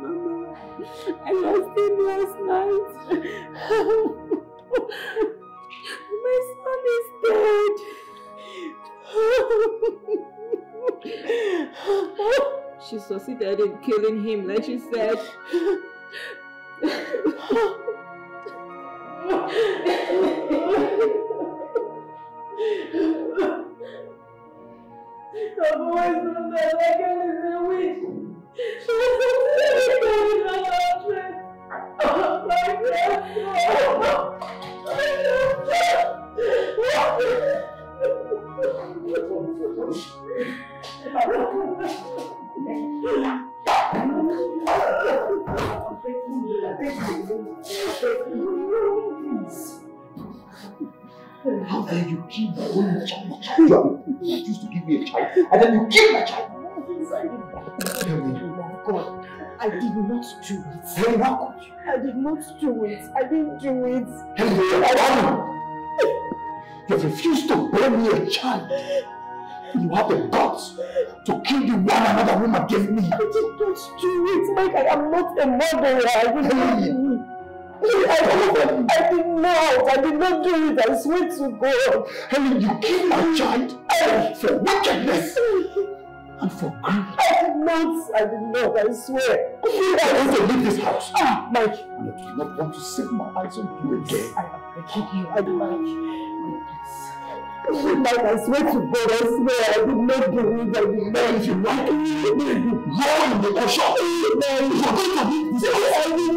Mama, I lost him last night. My son is dead. she succeeded in killing him like she said. It. Henry, I You have refused to bear me a child. You have the guts to kill the one another woman gave me. I did not do it, Mike. I am not a murderer. I did not do it. I, I did not. I did not do it. I swear to God. Henry, you killed my child for wickedness and for greed. I did not. I did not. I swear. I want to leave this house. Ah, Mike. And I do not want to set my eyes on you again. I am begging you. I. Mike, please. Mike, I swear to God, I swear, I did not do it. I did not. If you like it, roll in the ocean. You're going to leave this house. I did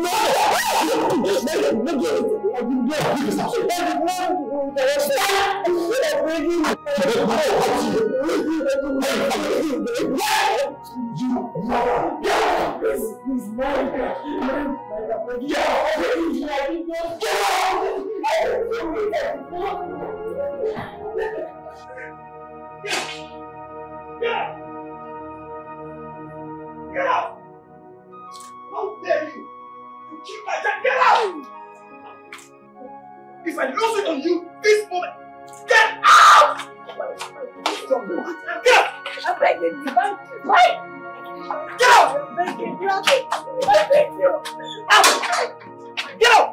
not. Do it. Stop! I'm begging you. Keep my child! Get out! If I lose it on you this moment, get out! Get out! I beg you! Get out! I'm begging you. I beg you. Out! Get out!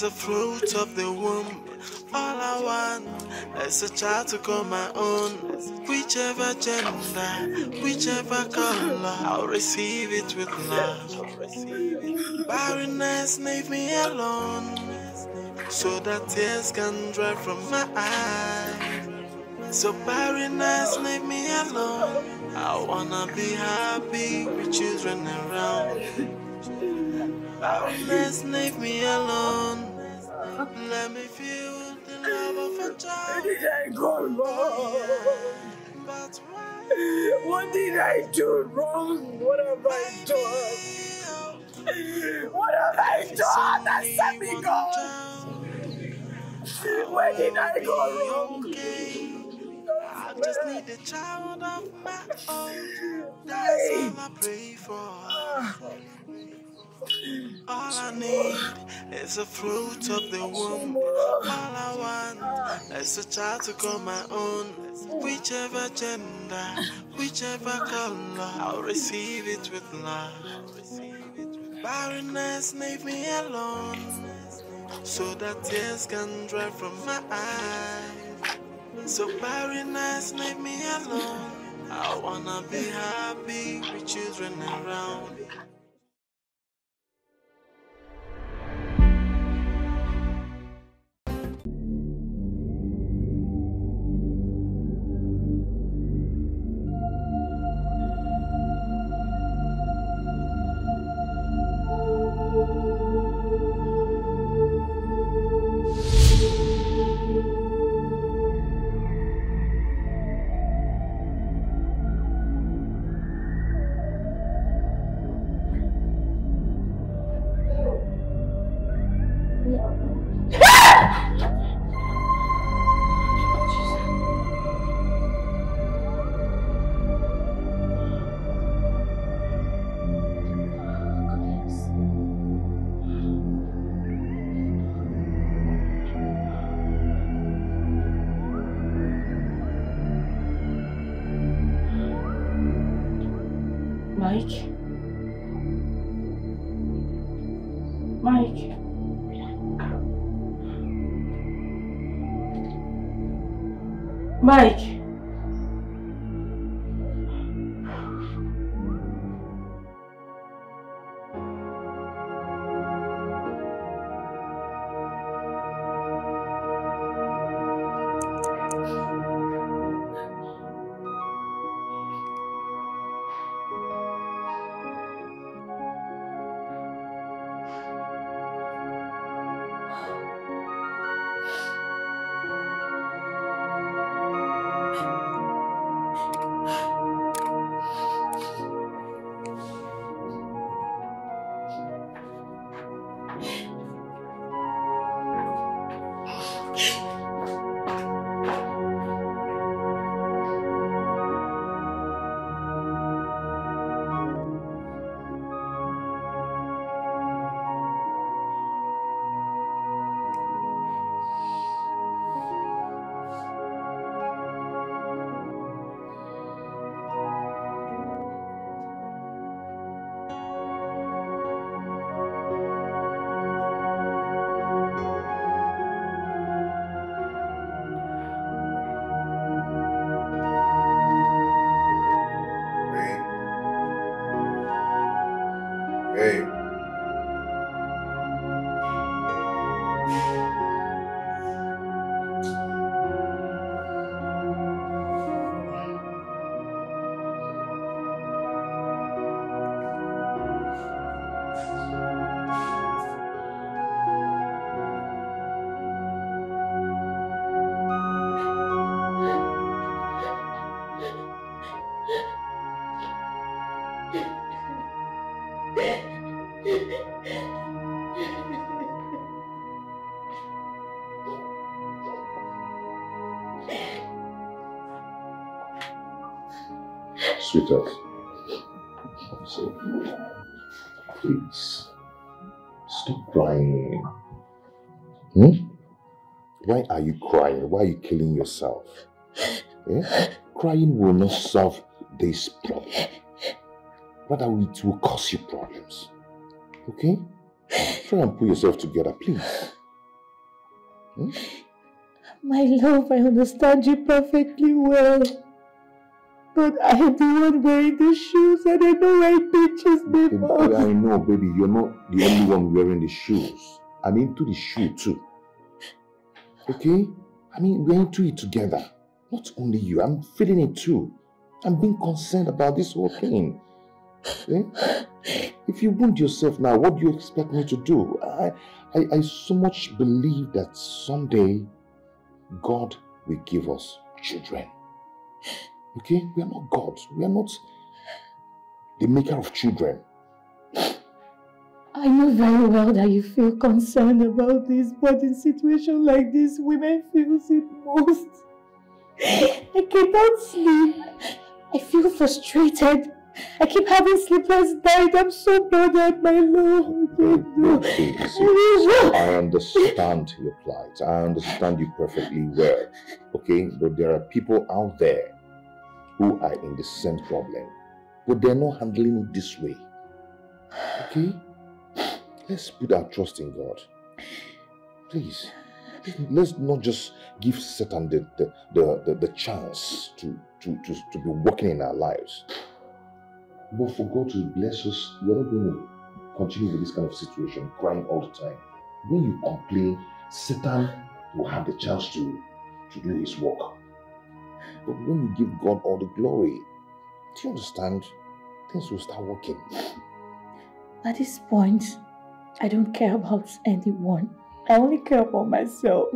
The fruit of the womb. All I want is a child to call my own. Whichever gender, whichever color, I'll receive it with love. Barrenness, leave me alone. So that tears can dry from my eyes. So barrenness, leave me alone. I wanna be happy with children around. Barrenness, leave me alone. Let me feel the love of a child. Where did I go wrong? But why? What did I do wrong? What have I done? What have I done that set me God? Where did I go wrong? I just need a child of my own. That's all I pray for. Ah. All I need is a fruit of the womb. All I want is a child to call my own. Whichever gender, whichever color, I'll receive it with love. Barrenness, leave me alone. So that tears can dry from my eyes. So barrenness, leave me alone. I wanna be happy with children around. Mike? Mike? Mike? So, please, stop crying. Hmm? Why are you crying? Why are you killing yourself? Eh? Crying will not solve this problem. Rather, it will cause you problems. Okay? Try and pull yourself together, please. Hmm? My love, I understand you perfectly well. But I am the one wearing the shoes and I know I pictures before. I know, baby. You're not the only one wearing the shoes. I'm into the shoe too. Okay? I mean, we're into it together. Not only you. I'm feeling it too. I'm being concerned about this whole thing. Okay? If you wound yourself now, what do you expect me to do? I, I, I so much believe that someday God will give us children. Okay? We are not gods. We are not the maker of children. I know very well that you feel concerned about this, but in situations like this, women feel it most. I cannot sleep. I feel frustrated. I keep having sleepless nights. I'm so bothered, my lord. I understand your plight. I understand you perfectly well. Okay? But there are people out there who are in the same problem, but they're not handling it this way. Okay? Let's put our trust in God. Please. Let's not just give Satan the, the, the, the, the chance to, to, to, to be working in our lives. But for God to bless us, we're not going to continue with this kind of situation, crying all the time. When you complain, Satan will have the chance to, to do his work. But when you give God all the glory, do you understand? Things will start working. At this point, I don't care about anyone. I only care about myself.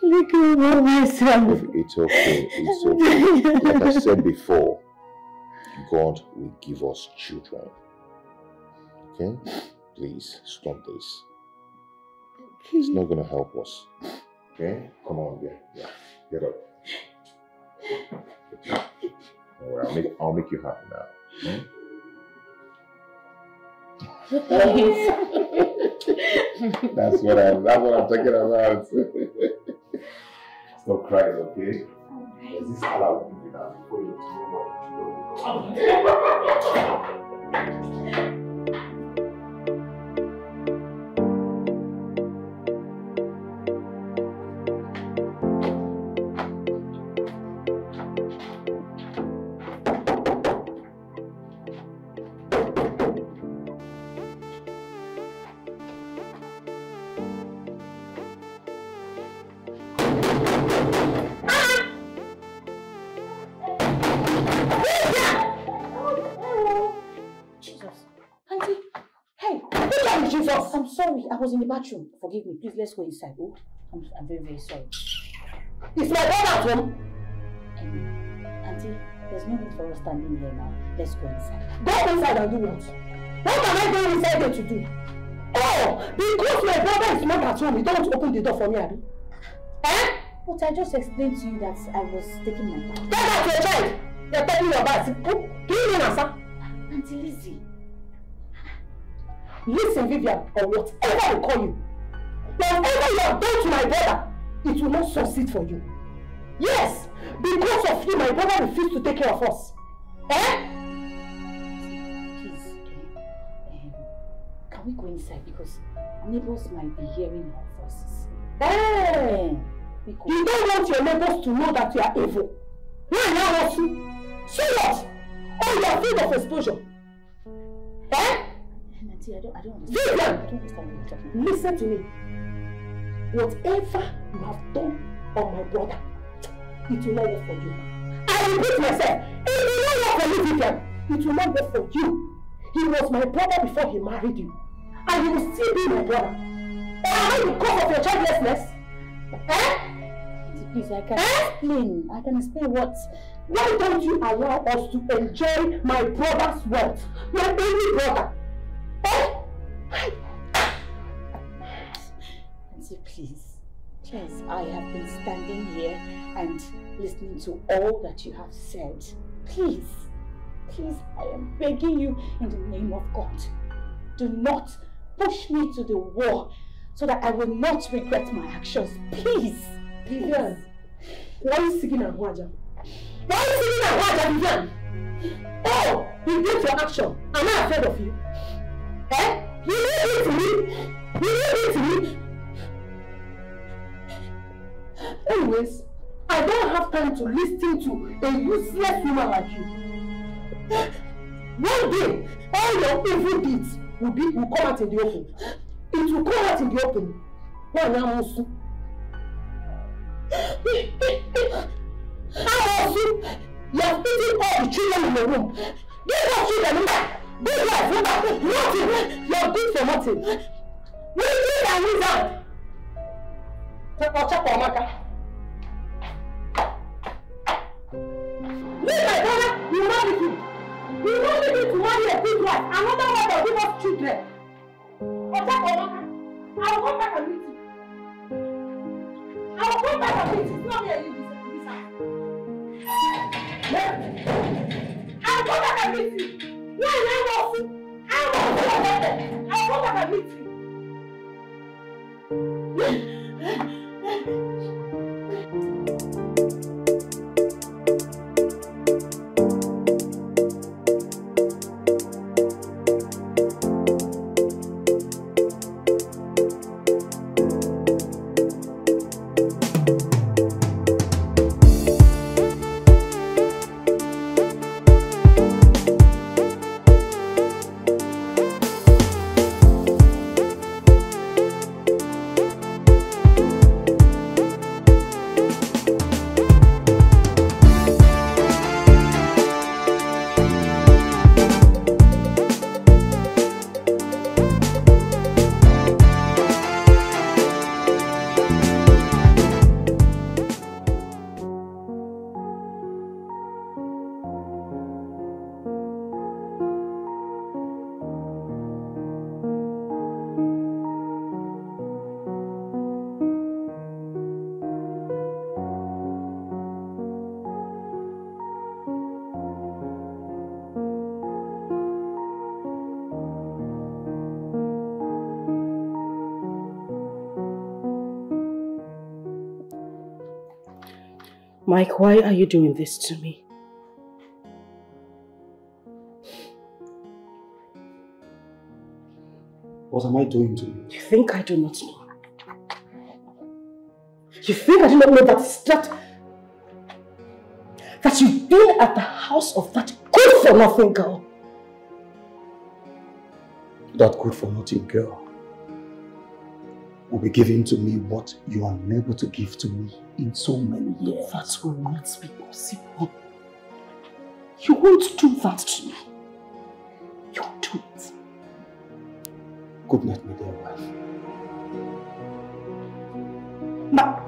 Only care about myself. It's okay. It's okay. Like I said before, God will give us children. Okay? Please stop this. It's not going to help us. Okay? Come on, yeah, yeah. Get up. I'll make, I'll make you happy now. Hmm? that's what I'm that's what I'm talking about. Stop crying, okay? This is all I will give you now before you know what you know. Was in the bathroom. Forgive me. Please, let's go inside. Oh, I'm, I'm very, very sorry. Is my brother at home? Auntie, there's no need for us standing here now. Let's go inside. Go inside and do what? What am I going inside there to do? Oh, because my brother is not at home, you don't open the door for me, Abby. Eh? But I just explained to you that I was taking my bath. Get out your child! You're taking your bath. Do you mean answer? Auntie Lizzie, Listen, Vivian, or whatever I call you, whatever you have done to my brother, it will not succeed for you. Yes, because of you, my brother refused to take care of us. Eh? Please, um, can we go inside? Because neighbors might be hearing our voices. Eh? You don't want your neighbors to know that you are evil. Why now? So what? Oh, you are afraid of exposure. Eh? See, I don't, I don't understand. Vivian! I don't understand what you're talking Listen to me. Whatever you have done on my brother, it will not work for you. I repeat myself, it will not work for you, Vivian. It will not work for you. He was my brother before he married you. And he will still be my brother. Or am I because of your childlessness? Eh? Please, I can eh? explain. I can explain what... Why don't you allow us to enjoy my brother's wealth? My only brother. Auntie, please, please, I have been standing here and listening to all that you have said. Please, please, I am begging you in the name of God, do not push me to the wall so that I will not regret my actions. Please, Vivian, why are you singing Agwaja? Why are you singing Agwaja, Vivian? Oh, you did your action. Am I afraid of you? Eh? You leave it to me. You leave it to me. Anyways, I don't have time to listen to a useless woman like you. One day, all your evil deeds will be will come out in the open. It will come out in the open. Now, Mosu? How also, you have eaten all the children in your room. These are children. Good life, nothing. You're good for nothing. We need a wizard. Check check Amaka. Leave my brother, you marry him. You don't need to marry a good wife. Another one will give us children. Check Amaka. I will come back and meet you. I will come back and meet you. It's not me and you this. I will come back and meet you. Why am I wrong? I'm? Àwọn ọ̀sẹ̀ ọ̀sẹ̀ àwọn ọ̀sẹ̀ Mike, why are you doing this to me? What am I doing to you? You think I do not know? You think I do not know that, that, that you've been at the house of that good-for-nothing girl? That good-for-nothing girl? Will be giving to me what you are unable to give to me in so many years. That will not be possible. You won't do that to me. You won't do it. Good night, my dear wife. Now,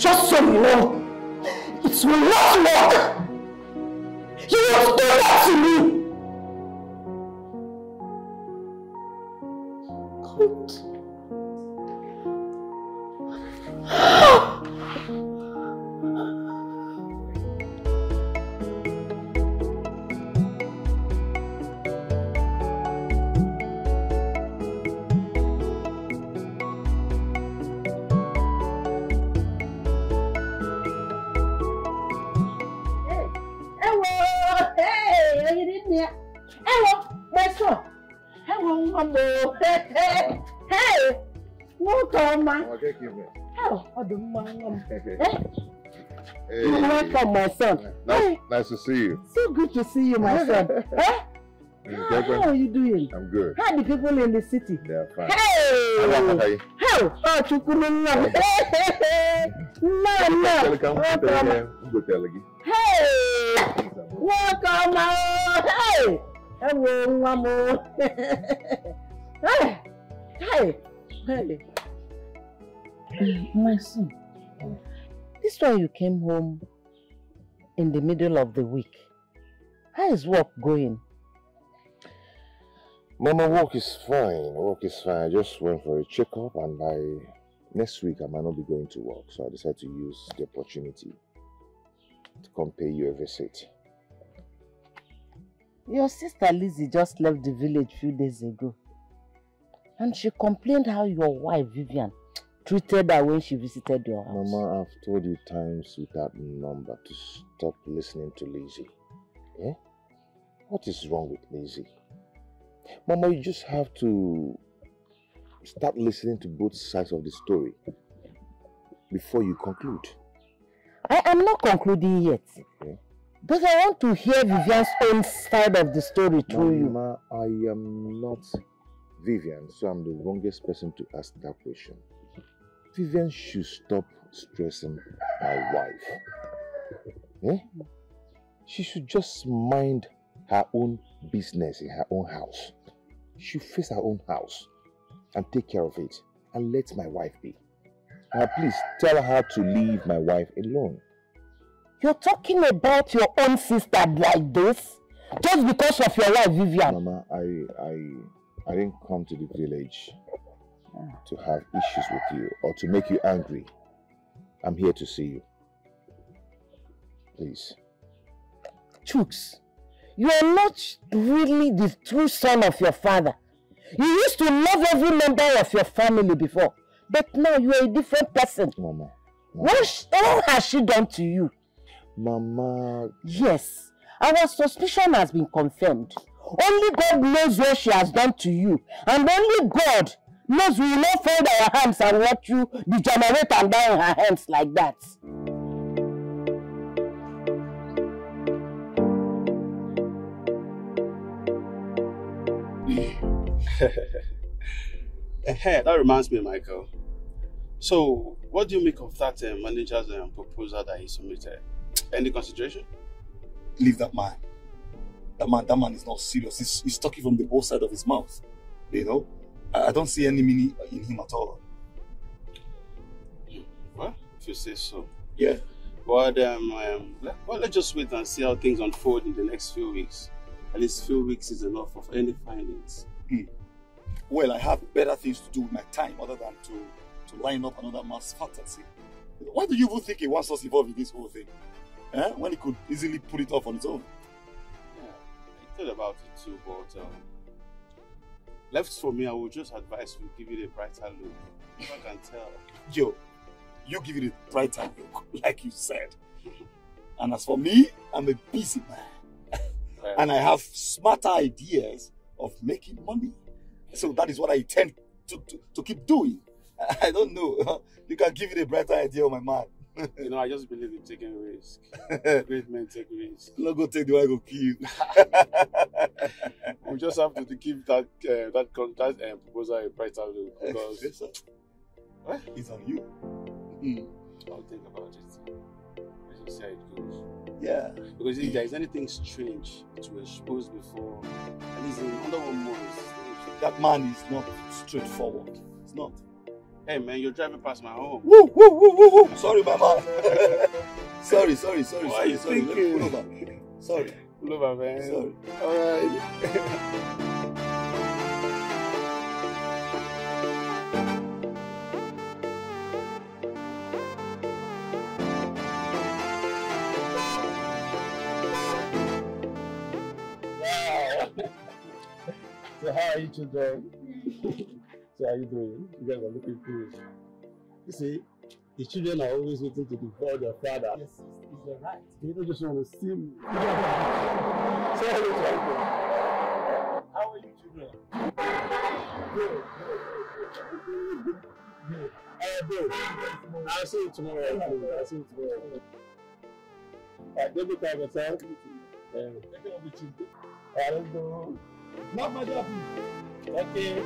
Just so you know, it will not work. You won't do that to me. Eh? Hey, Hey, you're welcome, my son. Nice, Hey, nice to see you. so good to see you, my son. Eh? Hey, how, how are you doing? I'm good. How are the people in the city? They're fine. Hey, are you? how? Oh, Chukwununna. Hey, hey, hey. No, no. Welcome. Welcome. Good telling Hey, welcome. Hey, hello, Mamo. Hey, hey, hey. My son, this time you came home in the middle of the week. How is work going? Mama, work is fine. Work is fine. I just went for a checkup and by next week I might not be going to work. So I decided to use the opportunity to come pay you a visit. Your sister Lizzie just left the village few days ago. And she complained how your wife Vivian treated her when she visited your house. Mama, I've told you times without number to stop listening to Lizzie. Eh? What is wrong with Lizzie? Mama, you just have to start listening to both sides of the story before you conclude. I am not concluding yet. Okay. But I want to hear Vivian's own side of the story through you. Mama, I am not Vivian, so I'm the wrongest person to ask that question. Vivian should stop stressing my wife. Eh? She should just mind her own business in her own house. She should face her own house and take care of it and let my wife be. Now, please tell her to leave my wife alone. You're talking about your own sister like this? Just because of your wife Vivian. Mama, I, I, I didn't come to the village to have issues with you or to make you angry. I'm here to see you. Please. Chooks, you are not really the true son of your father. You used to love every member of your family before, but now you are a different person. Mama. What, sh- what has she done to you? Mama, Yes, our suspicion has been confirmed. Only God knows what she has done to you, and only God knows we will not fold our hands and watch you degenerate and die in her hands like that. Eh, that reminds me, Michael. So, what do you make of that uh, manager's um, proposal that he submitted? Any consideration? Leave that man. That man, that man is not serious. He's, he's talking from the both side of his mouth. You know, I, don't see any meaning in him at all. Well, if you say so. Yeah. But um, um, let, well, let's just wait and see how things unfold in the next few weeks. At least few weeks is enough of any findings. Well, I have better things to do with my time other than to, to line up another man's fantasy. Why do you even think he wants us involved in this whole thing? Eh? When he could easily put it off on his own. Yeah, I thought about it too, but um, left for me, I would just advise we give it a brighter look. If I can tell. Joe, you give it a brighter look, like you said. And as for me, I'm a busy man. and I have smarter ideas of making money. So that is what I intend to, to, to keep doing. I don't know. You can give it a brighter idea, my man. You know, I just believe in taking risk. Great men take risks. Not go take the one go kill you. we just have to, to keep that uh, that that uh, proposal a brighter look because Yes. It's on you. Mm. I'll think about it. Let's just see how it goes. Yeah. Because if there is anything strange to expose before, at least in under one month. That man is not straightforward. It's not. Hey man, you're driving past my home. Woo, woo, woo, woo, woo. Sorry, my man. sorry, sorry, sorry, What are sorry, you sorry. Let me thinking? pull over. Sorry. Pull over, man. Sorry. Alright. So how are you children? so how are you doing? You guys are looking good. You see, the children are always waiting to devour their father. Yes, is that right? They don't just want to see me. so how are you children? Good. Good. Uh, good. I'll see you tomorrow. I'll see you tomorrow. Uh, David, yourself. Um, take care of the children. I don't know. Not my job. Okay.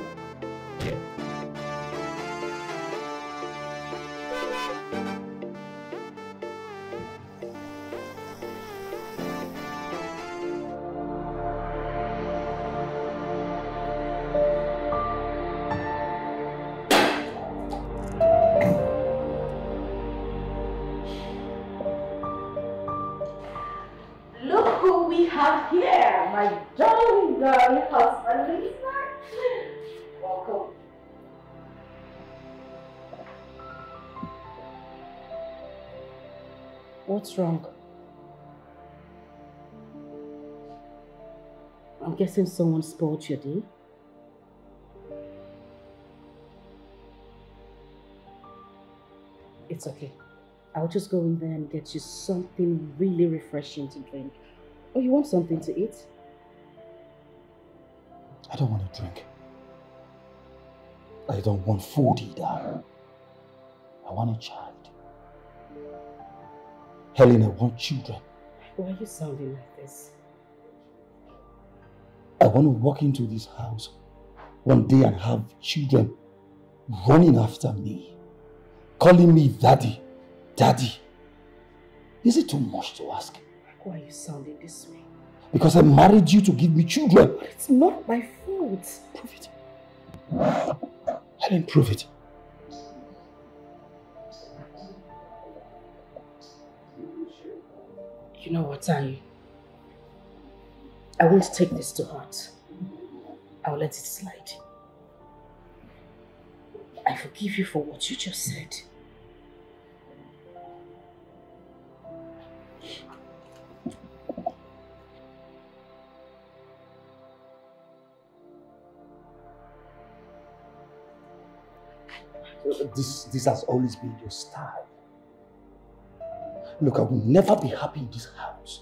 What's wrong? I'm guessing someone spoiled your day. It's okay. I'll just go in there and get you something really refreshing to drink. Oh, you want something to eat? I don't want to drink. I don't want food either. I want a child. Helen, I want children. Why are you sounding like this? I want to walk into this house one day and have children running after me, calling me daddy, daddy. Is it too much to ask? Why are you sounding this way? Because I married you to give me children. But it's not my fault. Prove it. Helen, prove it. You know what, I I won't take this to heart. I'll let it slide. I forgive you for what you just said. This, this has always been your style. Look, I will never be happy in this house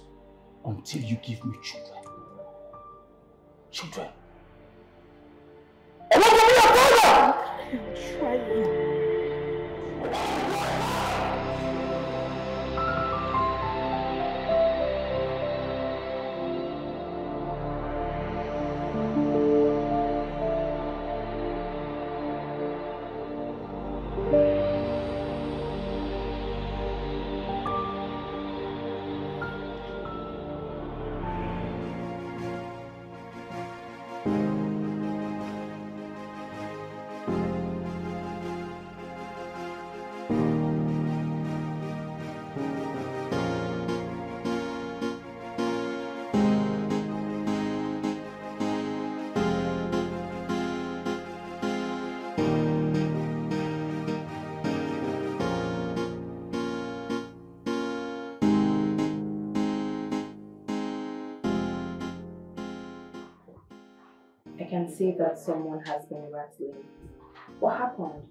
until you give me children. Children. I want to be a father! I'm Trying. say that someone has been rattling. What happened?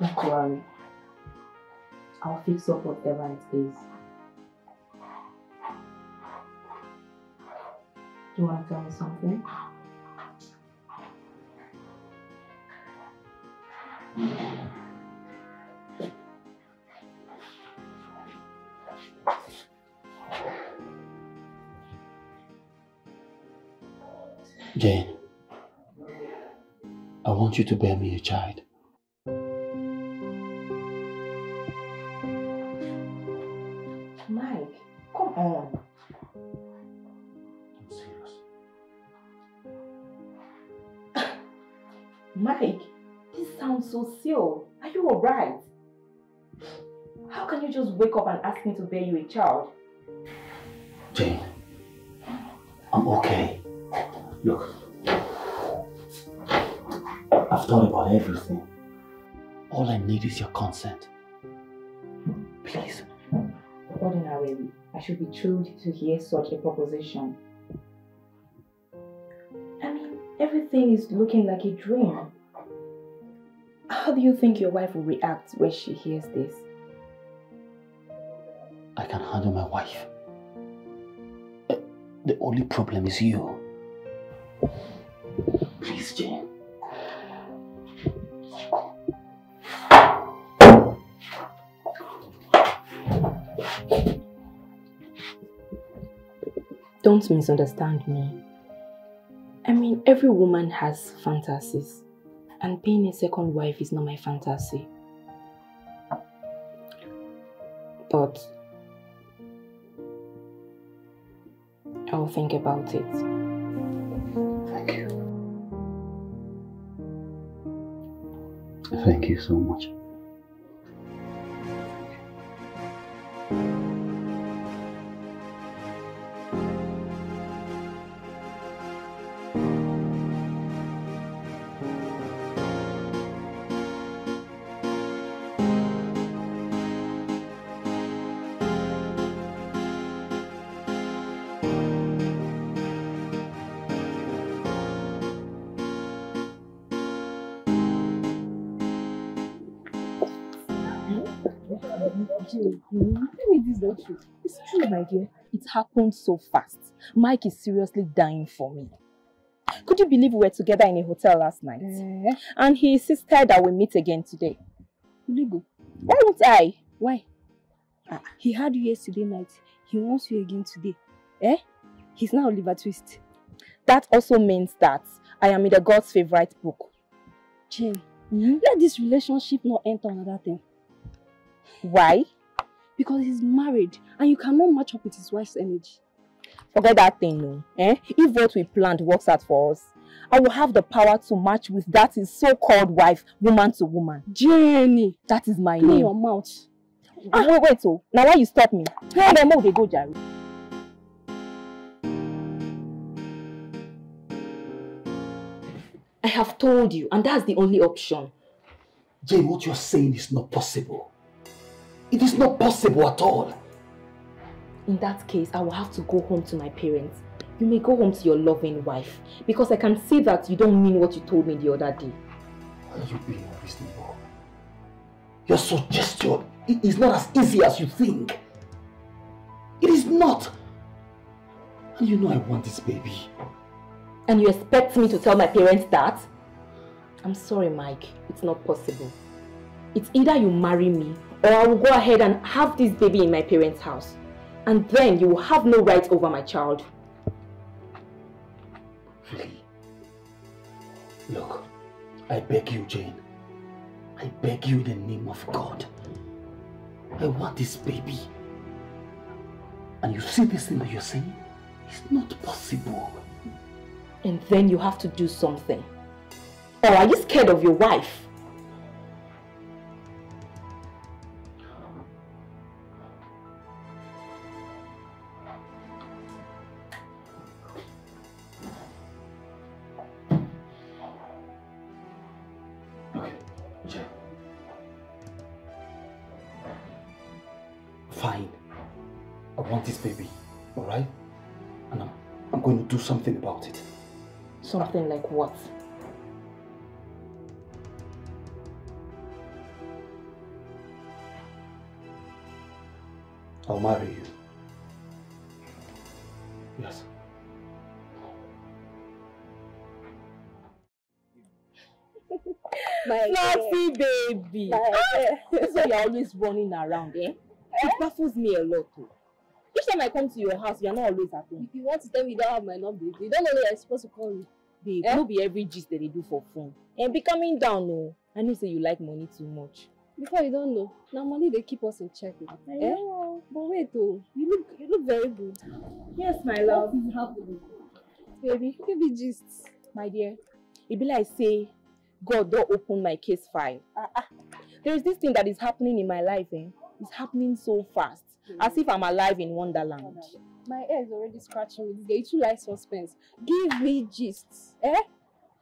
Don't worry. I'll fix up whatever it is. Do you want to tell me something? Want you to bear me a child. Mike, come on. I'm serious. Mike, this sounds so silly. Are you alright? How can you just wake up and ask me to bear you a child? Jane, I'm okay. Look, I've thought about everything. All I need is your consent. Please. Ordinarily, I should be thrilled to hear such a proposition. I mean, everything is looking like a dream. How do you think your wife will react when she hears this? I can handle my wife. Uh, The only problem is you. Please, Jane. Don't misunderstand me. I mean, every woman has fantasies, and being a second wife is not my fantasy. But I'll think about it. Thank you. Thank you so much. True. It's true, my dear. It happened so fast. Mike is seriously dying for me. Could you believe we were together in a hotel last night? Eh, And he insisted that we meet again today. will you go? Why would I? Why? Ah, he had you yesterday night. He wants you again today. Eh? He's now Oliver Twist. That also means that I am in the God's favorite book. Jane, let this relationship not enter another thing. Why? Because he's married and you cannot match up with his wife's energy. Forget that thing, no. Eh? If what we planned works out for us, I will have the power to match with that his so-called wife, woman to woman. Jenny, That is my clean name. your mouth. Ah, wait, wait, so now why you stop me? Hey, then move they go, Jerry. I have told you, and that's the only option. Jane, what you're saying is not possible. It is not possible at all. In that case, I will have to go home to my parents. You may go home to your loving wife, because I can see that you don't mean what you told me the other day. Why are you being unreasonable? Your suggestion it is not as easy as you think. It is not. And you know I want this baby. And you expect me to tell my parents that? I'm sorry, Mike. It's not possible. It's either you marry me or I will go ahead and have this baby in my parents' house. And then you will have no right over my child. Really? Look, I beg you, Jane. I beg you in the name of God. I want this baby. And you see this thing that you're saying? It's not possible. And then you have to do something. Or are you scared of your wife? Ah, That's why you're always running around, eh? It baffles me a lot. Too. Each time I come to your house, you're not always at home. If you want to tell me you don't have my number, you don't know you're supposed to call me. Babe, Eh? no be every gist that they do for fun. And be coming down, no. I know say you like money too much. Before you don't know, now money they keep us in check. now. I Eh? know. But wait, oh, you look you look very good. Yes, my What is happening? Baby, Give me gist. my dear, it be like say, God don't open my case file. Ah, ah. There is this thing that is happening in my life, eh? It's happening so fast, as if I'm alive in Wonderland. My ear is already scratching me. They too like suspense. Give me gist. Eh?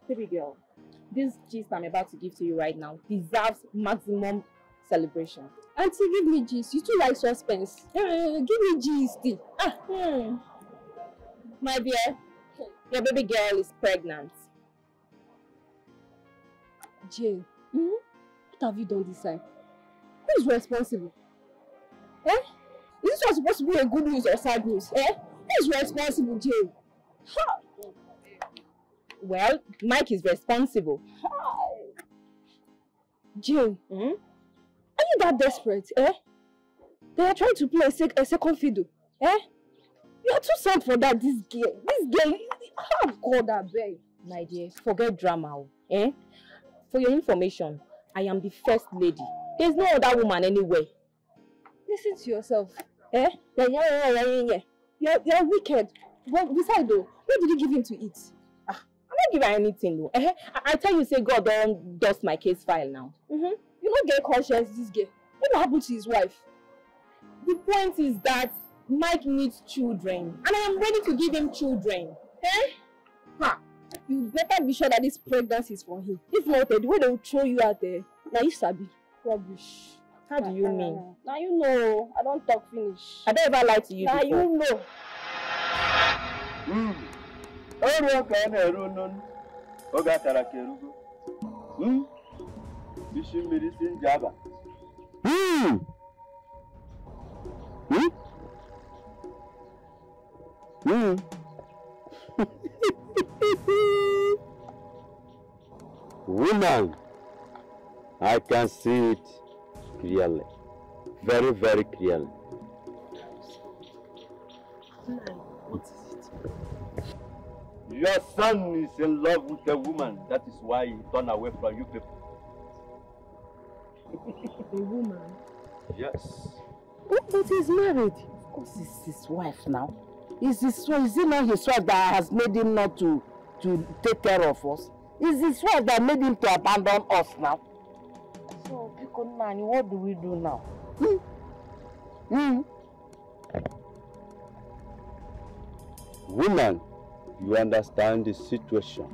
Baby girl, this gist I'm about to give to you right now deserves maximum celebration. Auntie, give me gist. You too like suspense. Eh, give me gist. Ah, hmm. My dear, your baby girl is pregnant. Jane, hmm? what have you done this time? Who is responsible? Eh? Is this one supposed to be a good news or sad news? Eh? Who is responsible, Jane? Ha! Well, Mike is responsible. Jane, Hmm? are you that desperate? Eh? They are trying to play a, sec- a second fiddle. Eh? You are too sad for that, this girl. This girl, oh God, I beg. My dear, forget drama. Eh? For your information, I am the first lady. There's no other woman anywhere. Listen to yourself. Eh? Yeah, yeah, yeah, yeah, yeah. You're, you're wicked. But besides though, what did you give him to eat? I'm not giving her anything though. Eh? I, I tell you, say God don't dust my case file now. Mm-hmm. You don't get conscience, this girl. What will happen to his wife? The point is that Mike needs children, and I am ready to give him children. Eh? You better be sure that this pregnancy is for him. If not, the way they will throw you out there, now you sabi. Rubbish. How do you mean? Now you know. I don't talk finish. I don't ever lie to you Now before. you know. Mm. ọrụ ka a na-eru n'onu oge akara ka erugo Mm. isi mmiri si nje aba Hmm. Woman, I can see it clearly. Very, very clearly. your son is in love with a woman that is why he turned away from you people A woman. yes But but he's married. Of course, it's his wife now. Is his is it not his wife that has made him not to to take care of us? Is his wife that made him to abandon us now? So, Biko Nani, what do we do now? Hmm? Hmm? Woman, you understand the situation.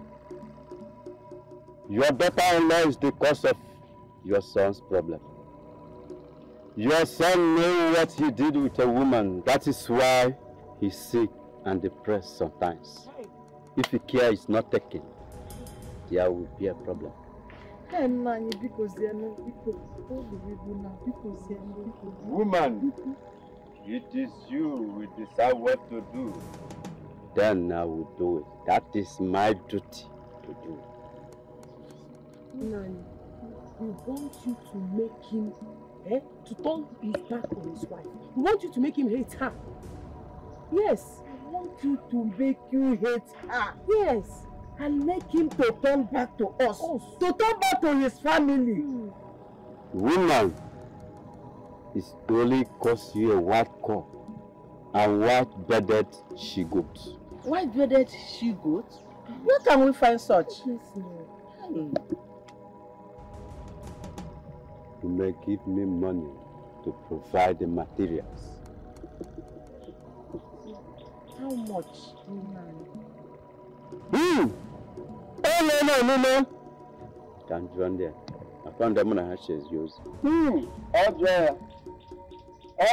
Your daughter-in-law is the cause of your son's problem. Your son knew what he did with a woman. That is why he's sick and depressed sometimes. If the care is not taken, there will be a problem. Hey, man, biko zienu, biko. What do we do now? Biko zienu, biko. woman it is you who decide what to do Then I will do it. That is my duty to do. Nani, we want you to make him, eh, to turn his back on his wife. We want you to make him hate her. Yes, we want you to make you hate her. Yes, and make him to turn back to us. To turn back to his family. Woman is only cause you a white coat and white bedded she goat. White bearded she goat? Where can we find such? Hmm. You may give me money to provide the materials. How much? Nani? Hmm. Oh no no no no. Don't you there? I found them on a hashes yours. Hmm, ọjọọ ya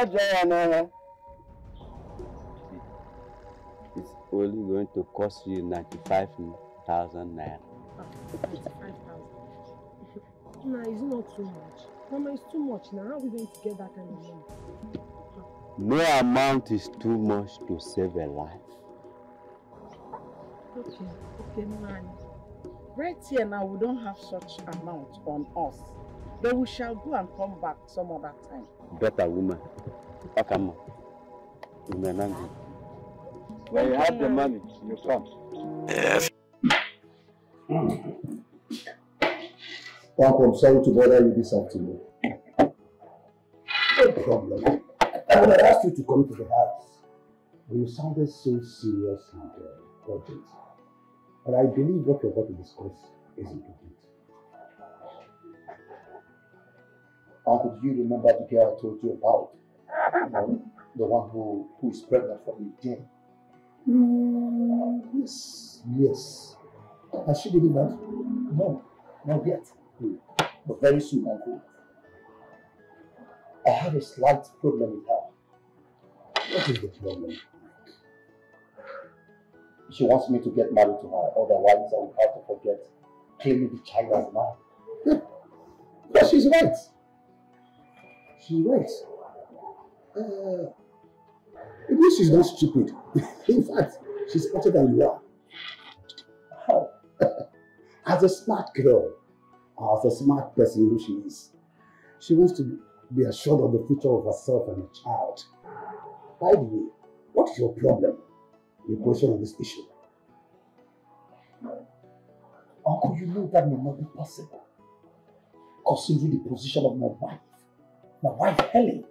ọjọọ ya n'ọhịa It's only going to cost you ninety-five thousand naira. Eighty-five thousand. Nah, it's not too much. Mama, it's too much now. How are we going to get that kind of money? No amount is too much to save a life. Okay, okay, man. Right here now, we don't have such amount on us. Then we shall go and come back some other time. Better woman. Come on. You Akama. Umenangi. When you have the money, you come. Yes. Uncle, I'm sorry to bother you this afternoon. No problem. I would have asked you to come to the house. But you sounded so serious and uh, urgent. But I believe what we're about to discuss is important. Uncle, do you remember the girl I told you about? Um, the one who, who is pregnant from the gym? Mm, yes, yes. Has she delivered? No, not yet. But very soon, Uncle. I have a slight problem with her. What is the problem? She wants me to get married to her, otherwise I will have to forget claiming the child as mine. but she's right. She's right. Uh, at least she's not stupid. In fact, she's smarter than you are. How? as a smart girl, as a smart person who she is, she wants to be assured of the future of herself and her child. By the way, what is your problem? Your question on this issue. Uncle, you know that may not be possible. Considering the position of my wife. My wife, Helen.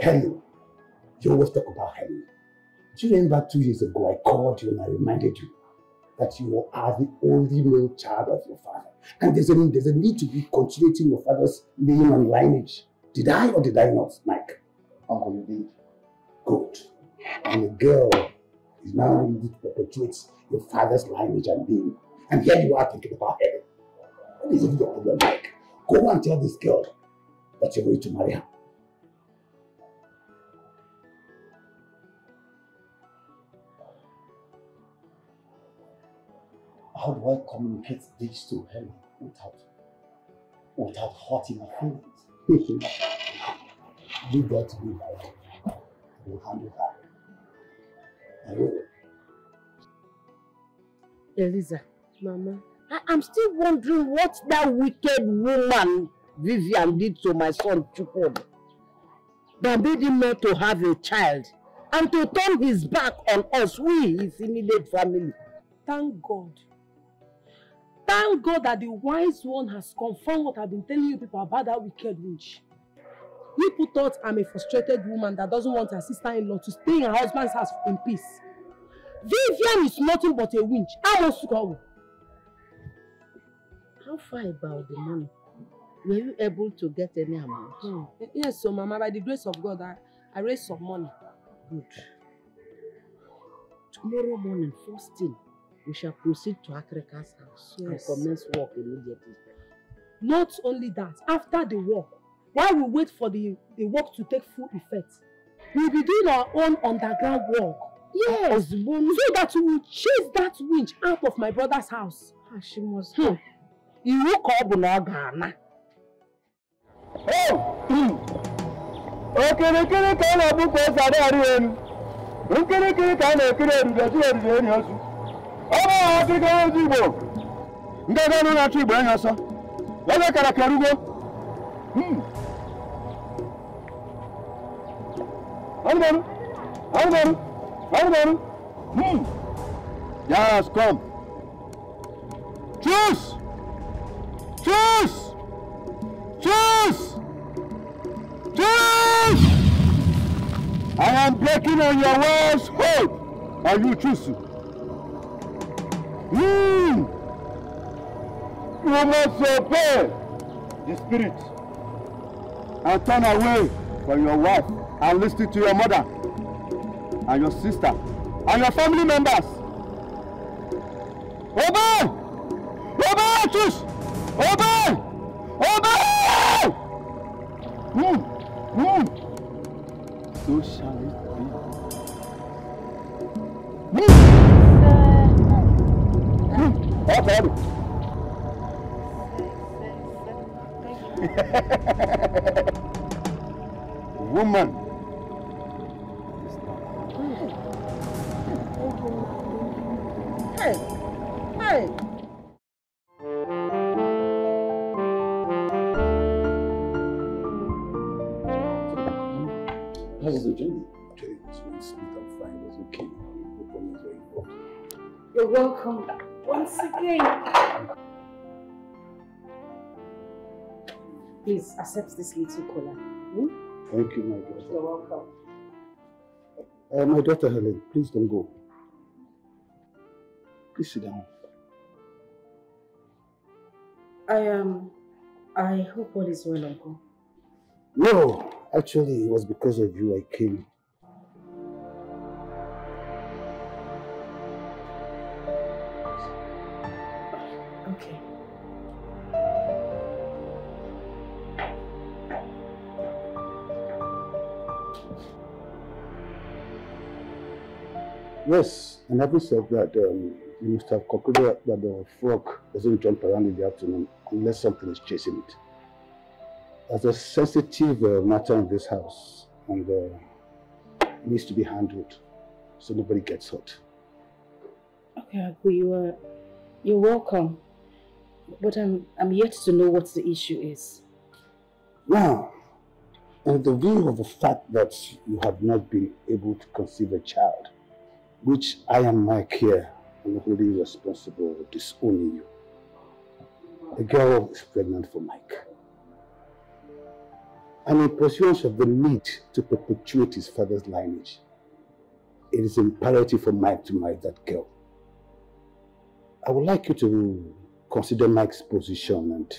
Helen. You always talk about Helen. Do you remember two years ago I called you and I reminded you that you are the only male child of your father. And there's a, there's a need to be continuing your father's name and lineage. Did I or did I not, Mike? Uncle, you did. Good. And the girl is now ready to perpetuate your father's lineage and name. And here you are thinking about heaven. What is your problem? Go and tell this girl that you're going to marry her. How do I communicate this to Helen without without hurting her feelings? Leave that to me, will handle that. I will. Eliza, Mama, I am still wondering what that wicked woman Vivian did to my son Chukwudi. That made him not to have a child and to turn his back on us, we, his immediate family. Thank God. Thank God that the wise one has confirmed what I've been telling you people about that wicked witch. People thought I'm a frustrated woman that doesn't want her sister-in-law to stay in her husband's house in peace. Vivian is nothing but a winch. I must go. How far about the money? Were you able to get any amount? Hmm. Yes, so Mama, by the grace of God, I, I raised some money. Good. Tomorrow morning, first thing, we shall proceed to Akreka's house Yes. and commence work immediately. Not only that, after the work, while we wait for the, the work to take full effect, we'll be doing our own underground work. Yes, so that we will chase that winch out of my brother's house. Ah, she must Hmm. Iwu ka ọ bụ na ọ ga-ana. okirikiri ka a na-abụ ka esi adị arị elu. Nkirikiri ka a na-ekiri eriri eji eriri enyi ozu. Ọ bụ ha akịrịka ozi igbo. Ndị ebe na-achụ igbo enyi ọsọ. Ebe kara kerugo anụmanụ anụmanụ anụmanụ yes come choose choose choose choose I am breaking on your words hold and you choose Hmm. You must obey the spirit and turn away from your wife and listen to your mother and your sister and your family members. Obey! Obey! Choose! Obey! Obey! Hmm. Hmm. So shall it be. Hmm. That's all. You're welcome once again. Please accept this little cola. Hmm? Thank you, my daughter. You're welcome. Uh, my daughter Helen, please don't go. Please sit down. I um, I hope all is well, Uncle. No, actually, it was because of you I came. Okay. Yes, and having said that, um, you must have concluded that the frog doesn't jump around in the afternoon unless something is chasing it. There's a sensitive uh, matter in this house, and uh, it needs to be handled so nobody gets hurt. Okay, Uncle, you are you're welcome. But I'm I'm yet to know what the issue is. Now, in the view of the fact that you have not been able to conceive a child, which I am Mike here, and wholly responsible for disowning you. The girl is pregnant for Mike. And in pursuance of the need to perpetuate his father's lineage, it is imperative for Mike to marry that girl. I would like you to consider Mike's position and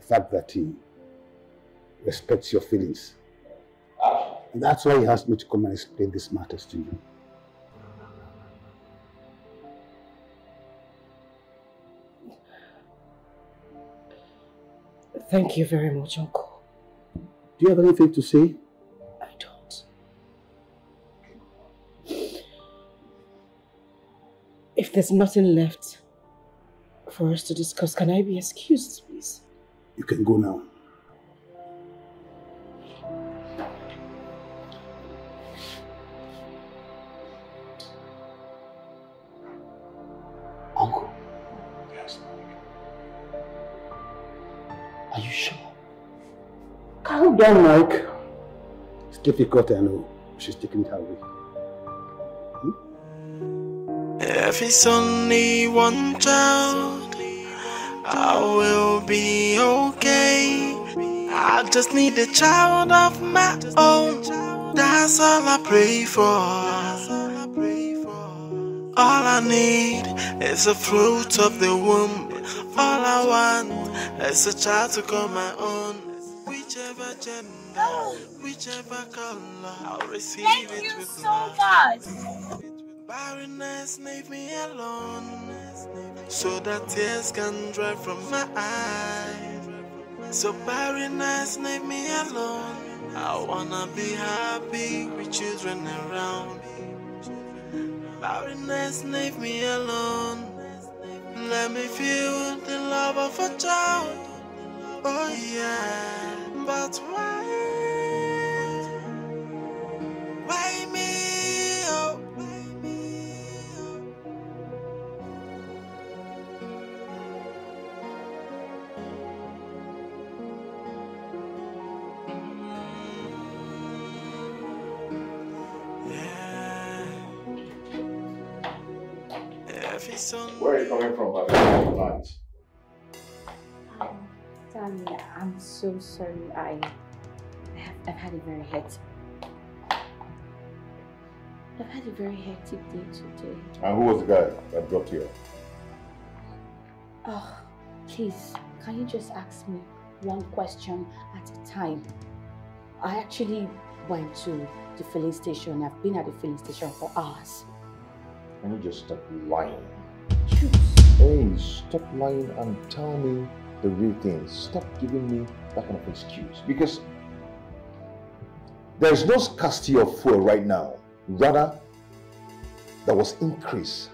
the fact that he respects your feelings. And that's why he asked me to come and explain these matters to you. Thank you very much, Uncle. Do you have anything to say? I don't. If there's nothing left for us to discuss, can I be excused, please? You can go now. Mike. It's difficult, I know. She's taking it her way. If it's only hmm? one child, I will be okay. I just need a child of my own. That's all I pray for. All I need is a fruit of the womb. All I want is a child to call my own. Whichever gender, oh. whichever color, I'll receive Thank it you with so love. much. Barrenness leave me alone. So that tears can dry from my eyes. So barrenness leave me alone. I wanna be happy with children around me. Barrenness leave me alone. Let me feel the love of a child. Oh yeah But why I'm so sorry. I, I have, I've had a very hectic. I've had a very hectic day today. And who was the guy that dropped you? Oh, please, can you just ask me one question at a time? I actually went to the filling station. I've been at the filling station for hours. Can you just stop lying? Choose. Hey, stop lying and tell me the real thing. Stop giving me that kind of excuse. Because there is no scarcity of fuel right now. Rather, there was increase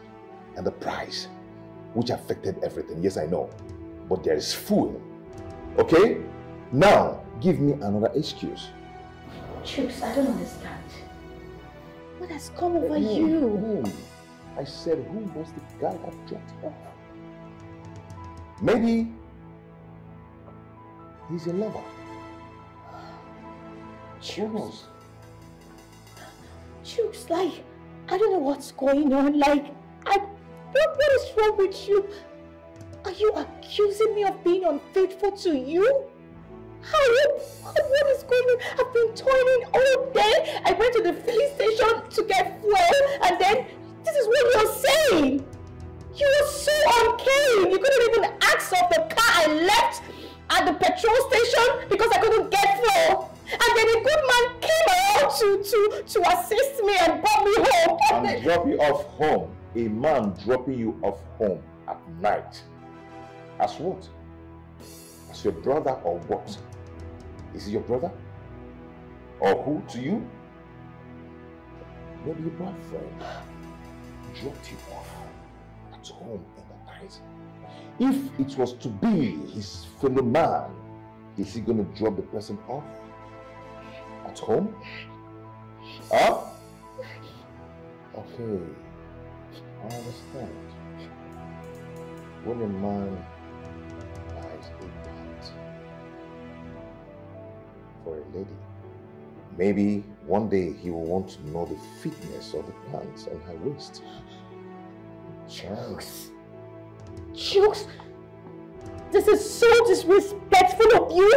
in the price, which affected everything. Yes, I know. But there is fuel. Okay? Now, give me another excuse. Choose. I don't understand. What has come over Whom? you? Whom? I said, who was the guy that dropped off? Maybe he's a lover. Knows? Chooks, like, I don't know what's going on. Like, I, what, what is wrong with you? Are you accusing me of being unfaithful to you? How? What is going on? I've been toiling all day. I went to the filling station to get fuel, and then this is what you're saying. You were so uncaring. You couldn't even ask of the car I left at the petrol station because I couldn't get fuel. And then a good man came around to, to, to assist me and brought me home. And drop you off home. A man dropping you off home at night. As what? As your brother or what? Is he your brother? Or who to you? Maybe your boyfriend dropped you off at home in the night. If it was to be his fellow man, is he going to drop the person off at home? Huh? Okay, I understand. When a man buys a plant for a lady, maybe one day he will want to know the fitness of the plant on her waist. Chance. Chooks, this is so disrespectful of you.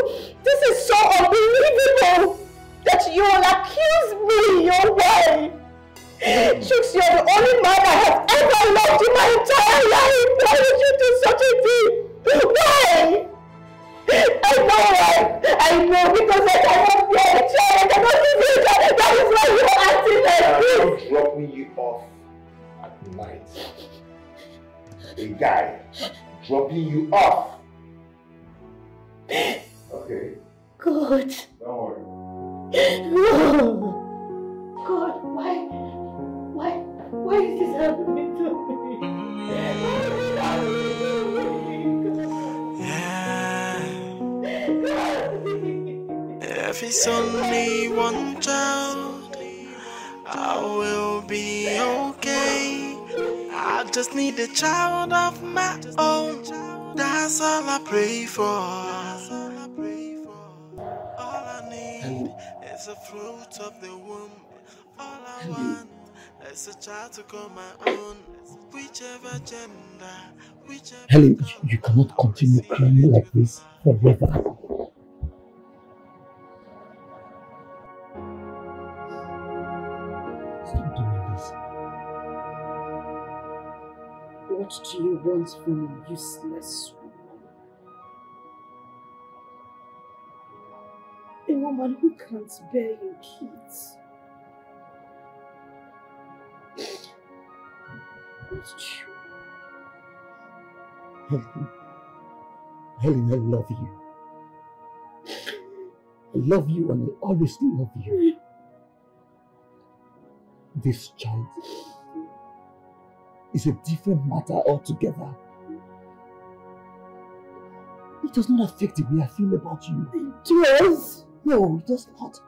This is so unbelievable that you will accuse me your way. Chooks, you're the only man I have ever loved in my entire life. Why would you do such a thing? Why? I know why. I know because I cannot bear a child. I cannot you a child. That is why you're acting like this. I'm dropping you off at night. A guy dropping you off. Okay, God. don't worry. No. God, why? Why? Why is this happening to me? Why is this happening to me? If it's only one child, I will be okay. I just need a child of my own. That's all I pray for. All I need is a fruit of the womb. All I want is a child to call my own. Whichever gender, whichever. Helen, you, you cannot continue crying like this forever. What do you want from a useless woman? A woman who can't bear your kids. What do you Helen, Helen, I love you. I love you and I always love you. This child is a different matter altogether. It does not affect the way I feel about you. It does. No, it does not.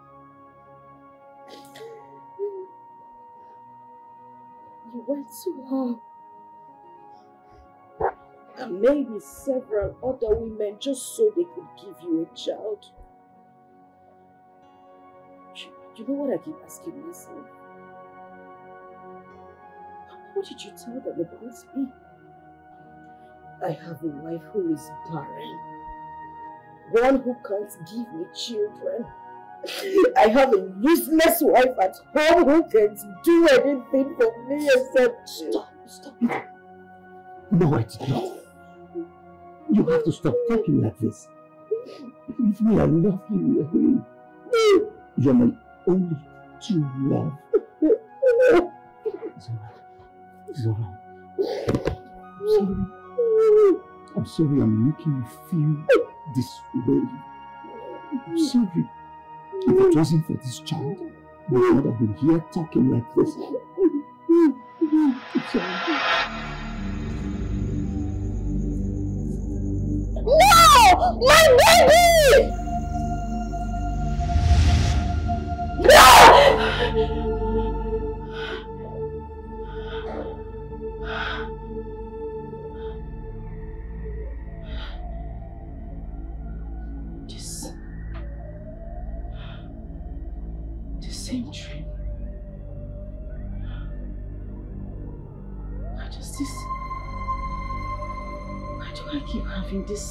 You went to her. And maybe several other women just so they could give you a child. You, you know what I keep asking myself? What did you tell them about me? I have a wife who is barren. One who can't give me children. I have a useless wife at home who can't do anything for me except Stop, stop. No, I did not. You have to stop talking like this. Believe me, I love you. You're my only true love. Alright. I'm sorry. I'm sorry I'm making you feel this way. I'm sorry. If it wasn't for this child, we would not have been here talking like this. No! My baby! No!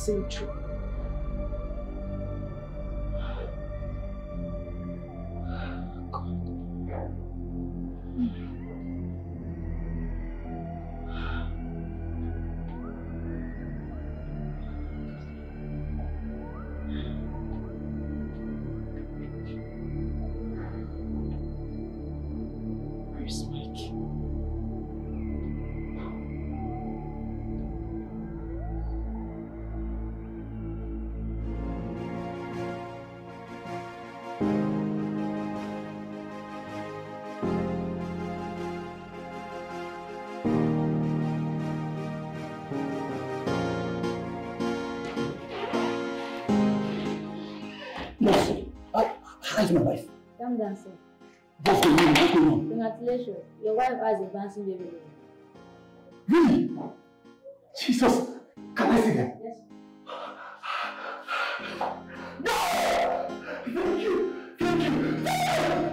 Having Your wife has a bouncing baby. boy. Really? Jesus, can I see them? Yes. Thank you, thank you.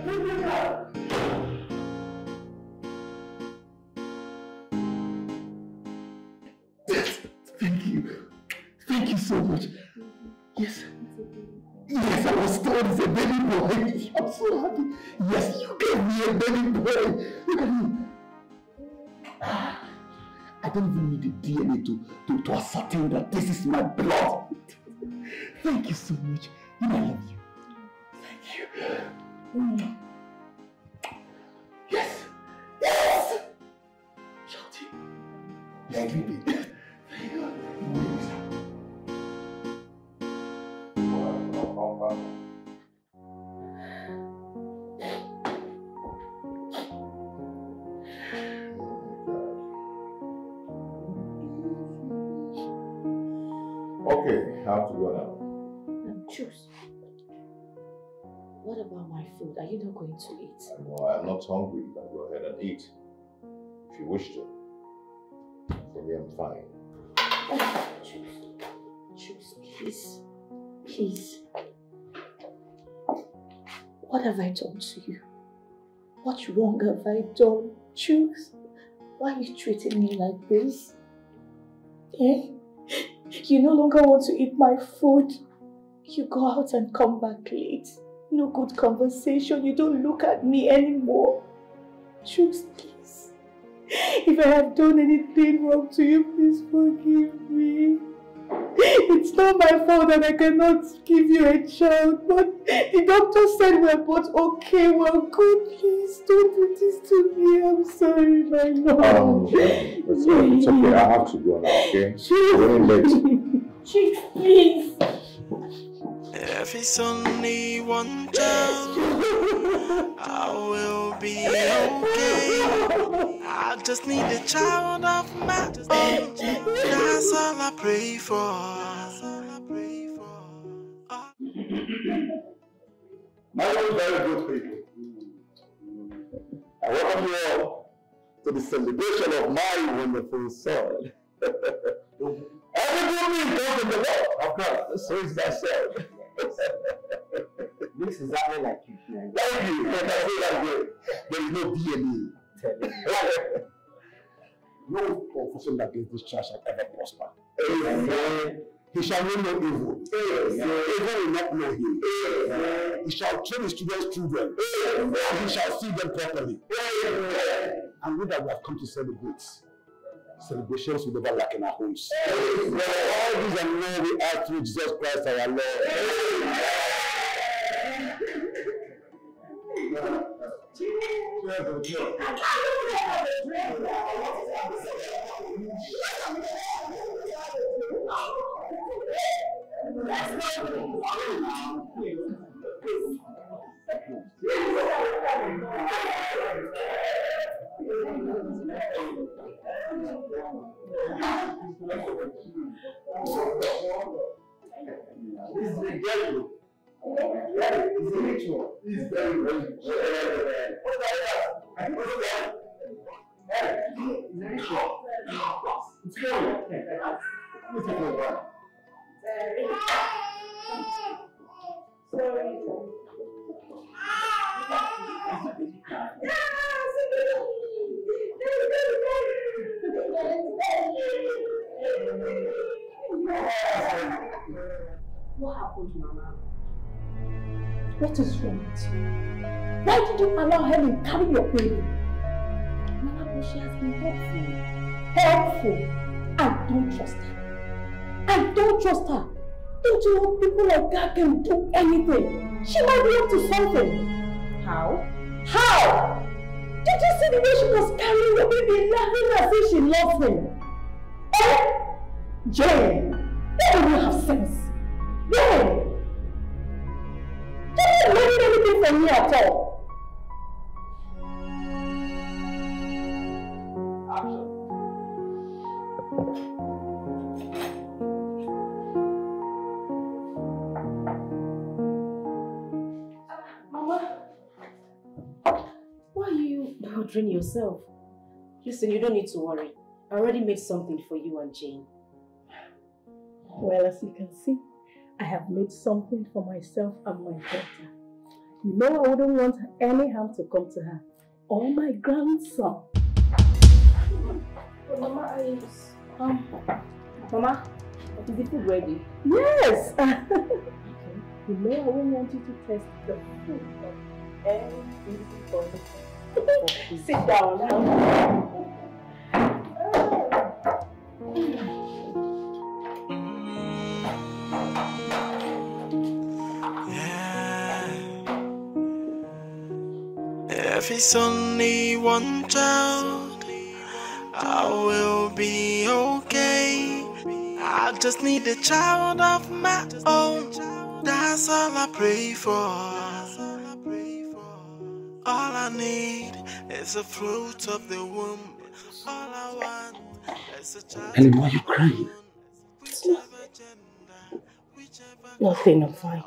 Thank you, God. Yes, thank you. Thank you so much. Yes. Yes, I was told it's a baby boy. I'm so happy. Yes, you gave me a baby boy. Look at him. I don't even need the DNA to, to, to ascertain that this is my blood. Thank you so much. Know I love you. Thank you. Mm. Have to go now. Um, choose. What about my food? Are you not going to eat? No, I'm not hungry. You can go ahead and eat. If you wish to. For me, I'm fine. Choose. Choose, please. Please. What have I done to you? What wrong have I done? Choose. Why are you treating me like this? Eh? You no longer want to eat my food. You go out and come back late. No good conversation. You don't look at me anymore. Choose, please. If I have done anything wrong to you, please forgive me. It's not my fault that I cannot give you a child, but the doctor said we're both okay, we're good. Please don't do this to me. I'm sorry, my lord. Um, it's, it's okay. I have to go now, okay? We're running late. Chief, please. If it's only one child, I will be okay. I just need a child of my own. That's all I pray for. My own very good people. I welcome you all to the celebration of my wonderful son. Every good thing comes from the Lord, of course. So is that son. Looks exactly like you. Thank you. Like I say that way. There is no DNA. no confession against this church shall ever prosper. Amen. He shall know no evil. Amen. Evil will not know him. Amen. He shall train his children's children. Amen. And he shall see them properly. Amen. And with that, we have come to celebrate. Celebrations will never lack in our homes. Amen. All these and more we ask through Jesus Christ our Lord. This is a ritual. It's a ritual. Is very? Hey, it's a ritual. It's going. Let me take a look. What happened, Mama? What is wrong with you? Why did you allow Helen carry your baby? Mama, she has been helpful. Helpful? I don't trust her. I don't trust her. Don't you know people like that can do anything? She might be up to something. How? How? Did you see the way she was carrying the baby laughing as if she loves him? Eh? Jane, why don't you have sense? Why? Don't you learn anything from me at all? Mama, you yourself? Listen, you don't need to worry. I already made something for you and Jane. Well, as you can see, I have made something for myself and my daughter. You know I wouldn't want any harm to come to her or my grandson. Mama, I... Um, Mama, is the food ready? Yes! you know I won't want you to test the food of any physical. Sit down. If it's only one child, I will be okay. I just need a child of my own. That's all I pray for. All I need is the fruit of the womb. All I want is a child. Helen, why are you crying? Nothing, I'm fine.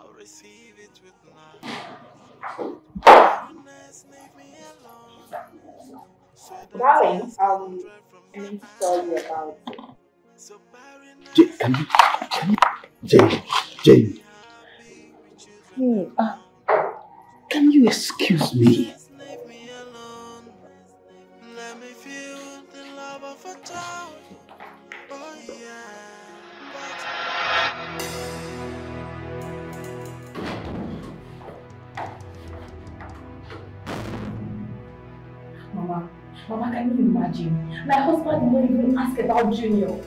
Darling, um, I need to tell you about Jane, can you, can you, Jane, Jane, Hmm, uh, can you excuse me? Mama, can you imagine? My husband did not even ask about Junior.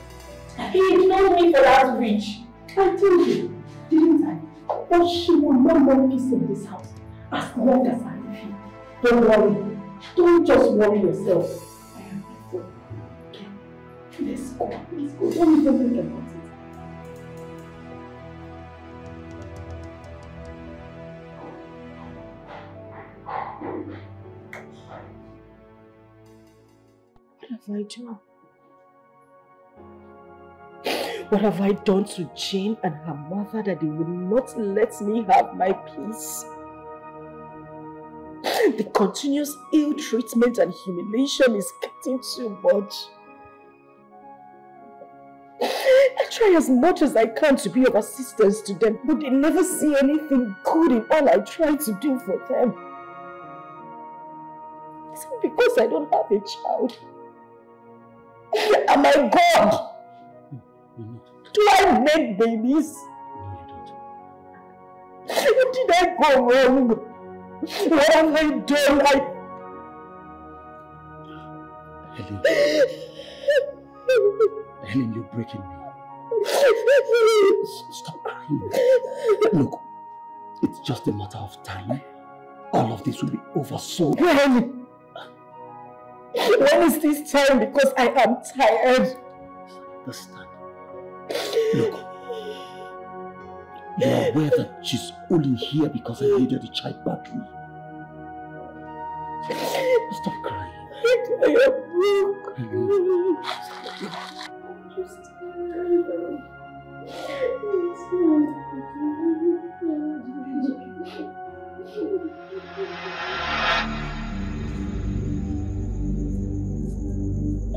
He ignored me for that rich. I told you, didn't I? But she will not know peace in this house as long as I live here. Don't worry. Don't just worry yourself. I am you. Okay? Let's go. Let's go. Don't even think about it. What have I done? What have I done to Jane and her mother that they will not let me have my peace? The continuous ill treatment and humiliation is getting too much. I try as much as I can to be of assistance to them, but they never see anything good in all I try to do for them. Is it because I don't have a child? Am I God? Do I make babies? What did I go wrong? What have I done? I... Helen, Helen, you're breaking me. Stop crying. Look, it's just a matter of time. All of this will be over soon. When? When is this time? Because I am tired. Understand? Look, you are aware that she's only here because I needed a child badly. Stop crying. I am broke. Just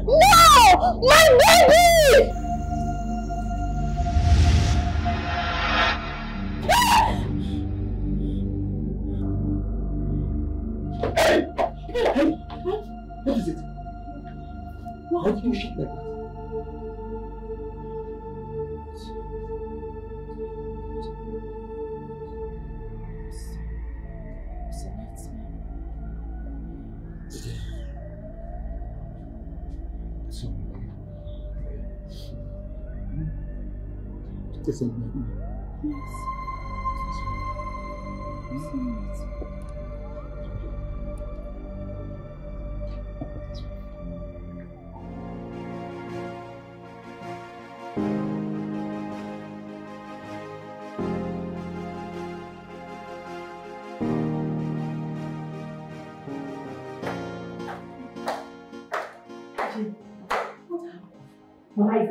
No! My baby! What you should like that? It's a nightmare. Yes.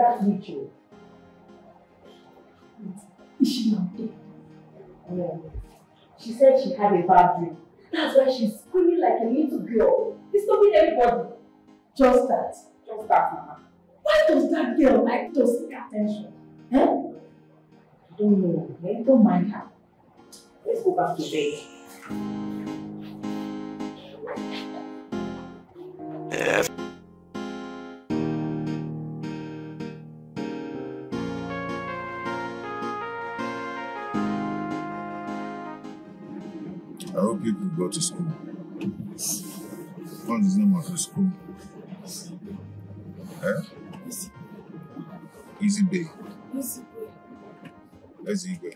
That ritual? Is she not there? Well, she said she had a bad dream. That's why she's screaming like a little girl, disturbing everybody. Just that. Just that, Mama. Why does that girl like to seek attention? Eh? I don't know. Eh? Don't mind her. Let's go back to bed. If go to school. What is the name of the school? Eh? Easy Bay. Easy Bay.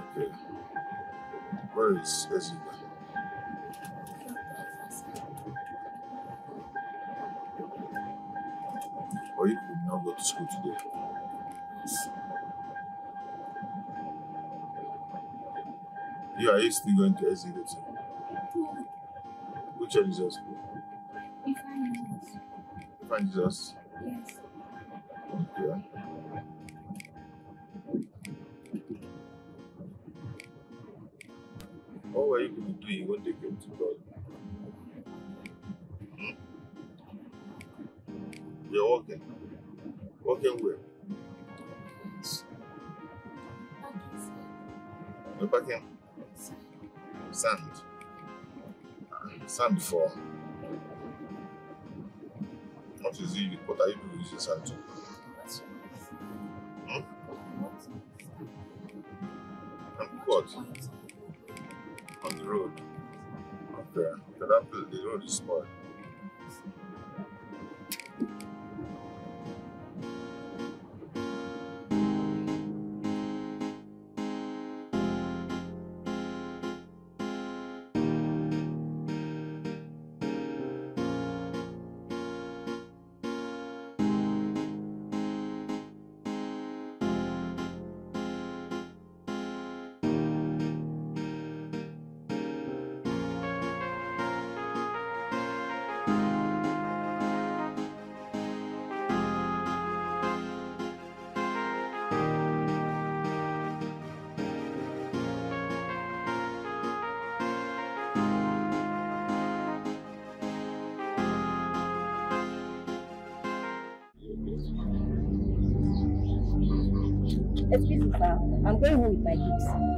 Okay. Where is Easy Bay? Or you could not go to school today. Yeah, are you still going to Bay too? Which one is your school? Find Jesus. Okay. What were you going to do when they came to God? Hmm? You're walking. Walking where? You're sand. Sand for. What is it? What are you doing using sand to? Hmm? And what? On the road. Okay. Okay, that place, the road is spoiled. Sir. I'm going home with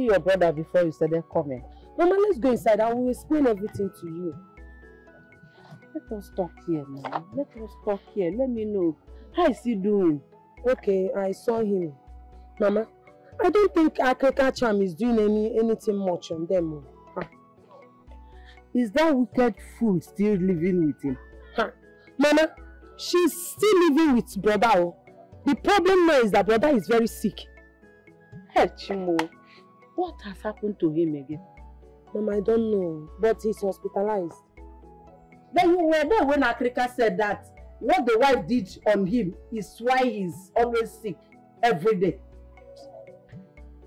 see your brother before you started coming? Mama, let's go inside. I will explain everything to you. Let us talk here now. Let us talk here. Let me know. How is he doing? Okay, I saw him. Mama, I don't think Akeka Charm is doing any anything much on them. oh. Huh. Is that wicked fool still living with him? Huh. Mama, she's still living with brother. oh. The problem now is that brother is very sick. Hey, Chimo, what has happened to him again? Mama, I don't know, but he's hospitalized. Then you were there when Akrika said that what the wife did on him is why he's always sick every day.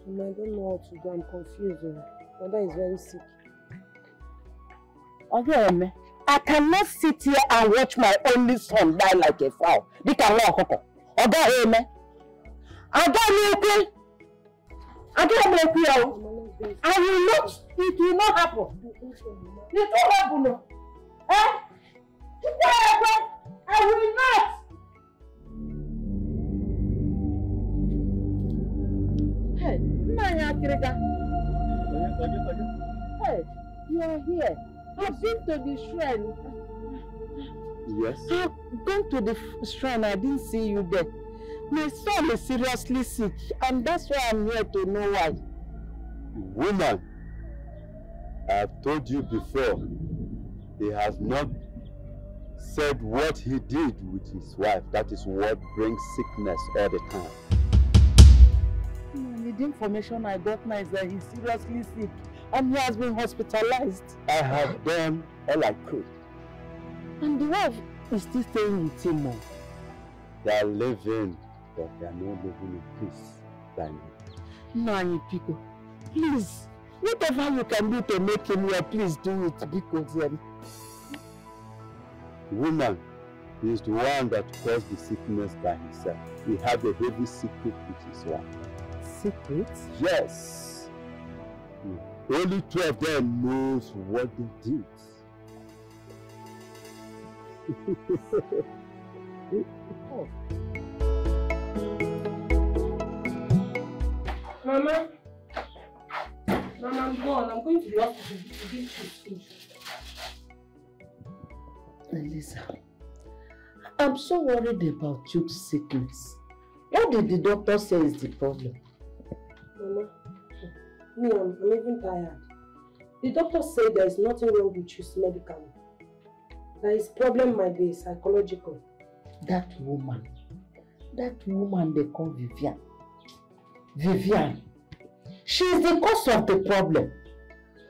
Mama, I don't know what to do. I'm confused. oh. Brother is very sick. Eme, I cannot sit here and watch my only son die like a fowl. Dịka nwa ọkụkọ. Ọ gaghị eme. Agaghị Again, make you I will not. It will not happen. It will happen. Eh? Today, I will not. Hey, Naya Kirega. Hey, you are here. I've been to the shrine. Yes. I've gone to the shrine. I didn't see you there. My son is seriously sick, and that's why I'm here to know why. Woman, I've told you before, he has not said what he did with his wife. That is what brings sickness all the time. Mm, The information I got now is that he's seriously sick, and he has been hospitalized. I have done all I could. And the wife is still staying with him. They are living, but they are not living in peace. Thank you. Pico, please, whatever you can do to make him well, please do it because um, Woman, he is the one that caused the sickness by himself. He had a heavy secret with his wife. secret. Yes. Only two of them knows what they did. Mama. Mama, I'm gone. I'm going to the hospital to give speech. Elisa, I'm so worried about Juke's sickness. What did the doctor say is the problem? Mama, me, I'm, I'm even tired. The doctor said there is nothing wrong with you medically. That his problem might be psychological. That woman, that woman they call Vivian. Vivian, she is the cause of the problem.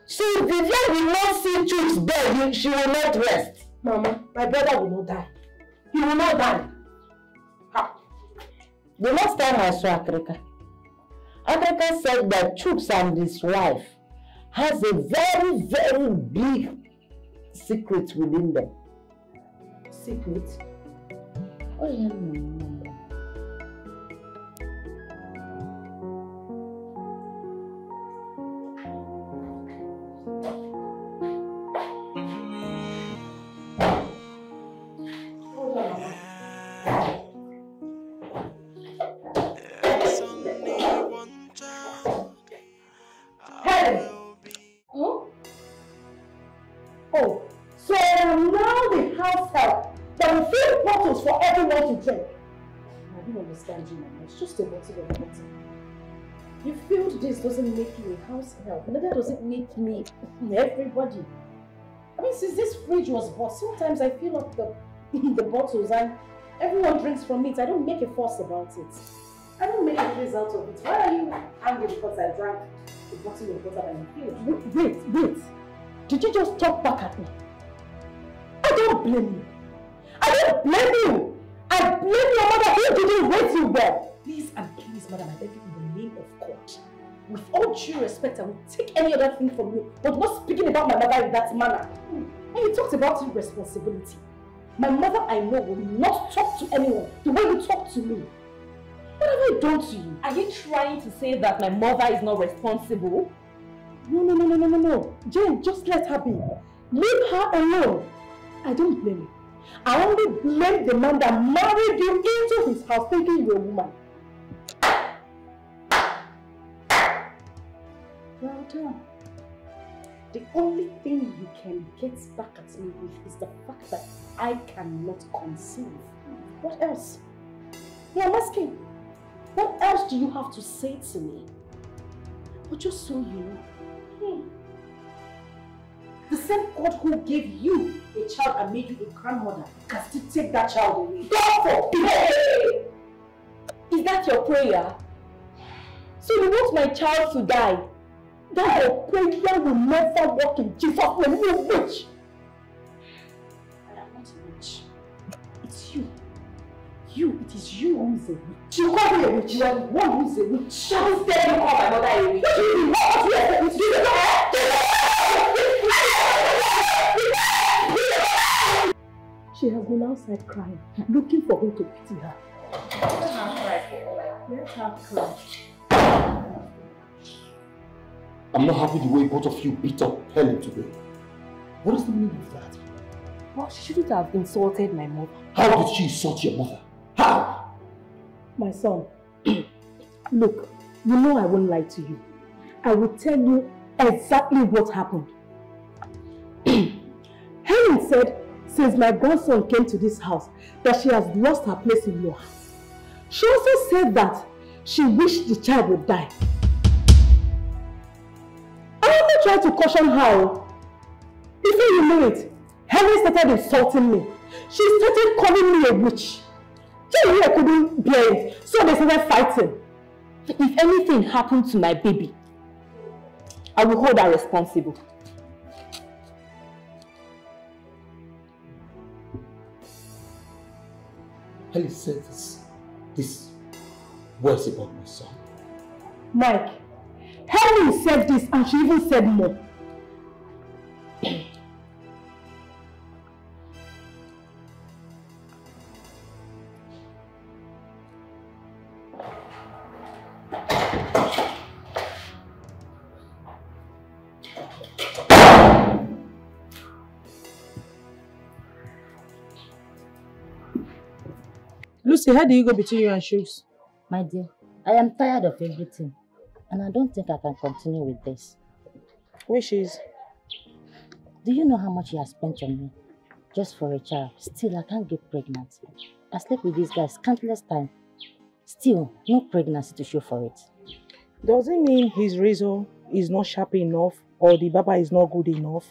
So if Vivian will not see Juke's bed, she will not rest. Mama, my brother will not die. He will not die. The last time I saw Akrika, Akrika said that Chooks and his wife has a very, very big secret within them. Secret? Oh, yeah, no, no, doesn't make you a house help. Neither does it make me everybody. I mean, since this fridge was bought, sometimes I fill up the, the bottles and everyone drinks from it. I don't make a fuss about it. I don't make a fuss out of it. Why are you angry because I drank a bottle of water and you filled? Wait, wait. Did you just talk back at me? I don't blame you. I don't blame you. I blame your mother who didn't raise you well. Please and please, madam, I beg you in the name of God. With all due respect, I will take any other thing from you, but not speaking about my mother in that manner. And you talked about irresponsibility. My mother, I know, will not talk to anyone the way you talk to me. What have I done to you? Are you trying to say that my mother is not responsible? No, no, no, no, no, no, no. Jane, just let her be. Leave her alone. I don't blame you. I only blame the man that married you into his house thinking you're a woman. Done. The only thing you can get back at me with is the fact that I cannot conceive. What else? Yeah, I'm asking. What else do you have to say to me? But just so you know, hmm, the same God who gave you a child and made you a grandmother can still take that child away. God forbid! Is that your prayer? So you want my child to die? That your prayer will never work in Jesus' name, you witch! I am not a witch. It's you. You, it is you who is a witch. You call me a witch. You are the one who is a witch. How dare you call my mother a witch? What do you mean? What do you me to do? She has been outside crying, looking for who to pity her. Let her cry for all. Let her cry. I'm not happy the way both of you beat up Helen today. What is the meaning of that? Well, she shouldn't have insulted my mother. How did she insult your mother? How? My son, look, you know I won't lie to you. I will tell you exactly what happened. Helen said, since my grandson came to this house, that she has lost her place in your house. She also said that she wished the child would die. Tried to caution her. Before you know it, Helen started insulting me. She started calling me a witch. Me I couldn't bear it, so they started fighting. If anything happened to my baby, I will hold her responsible. Helen said this, this words about my son. Mike, Helen said this and she even said more. Lucy, how do you go between you and shoes? My dear, I am tired of everything. And I don't think I can continue with this. Which is? Do you know how much he has spent on me? Just for a child. Still, I can't get pregnant. I slept with these guys countless times. Still, no pregnancy to show for it. Does it mean his razor is not sharp enough or the baba is not good enough?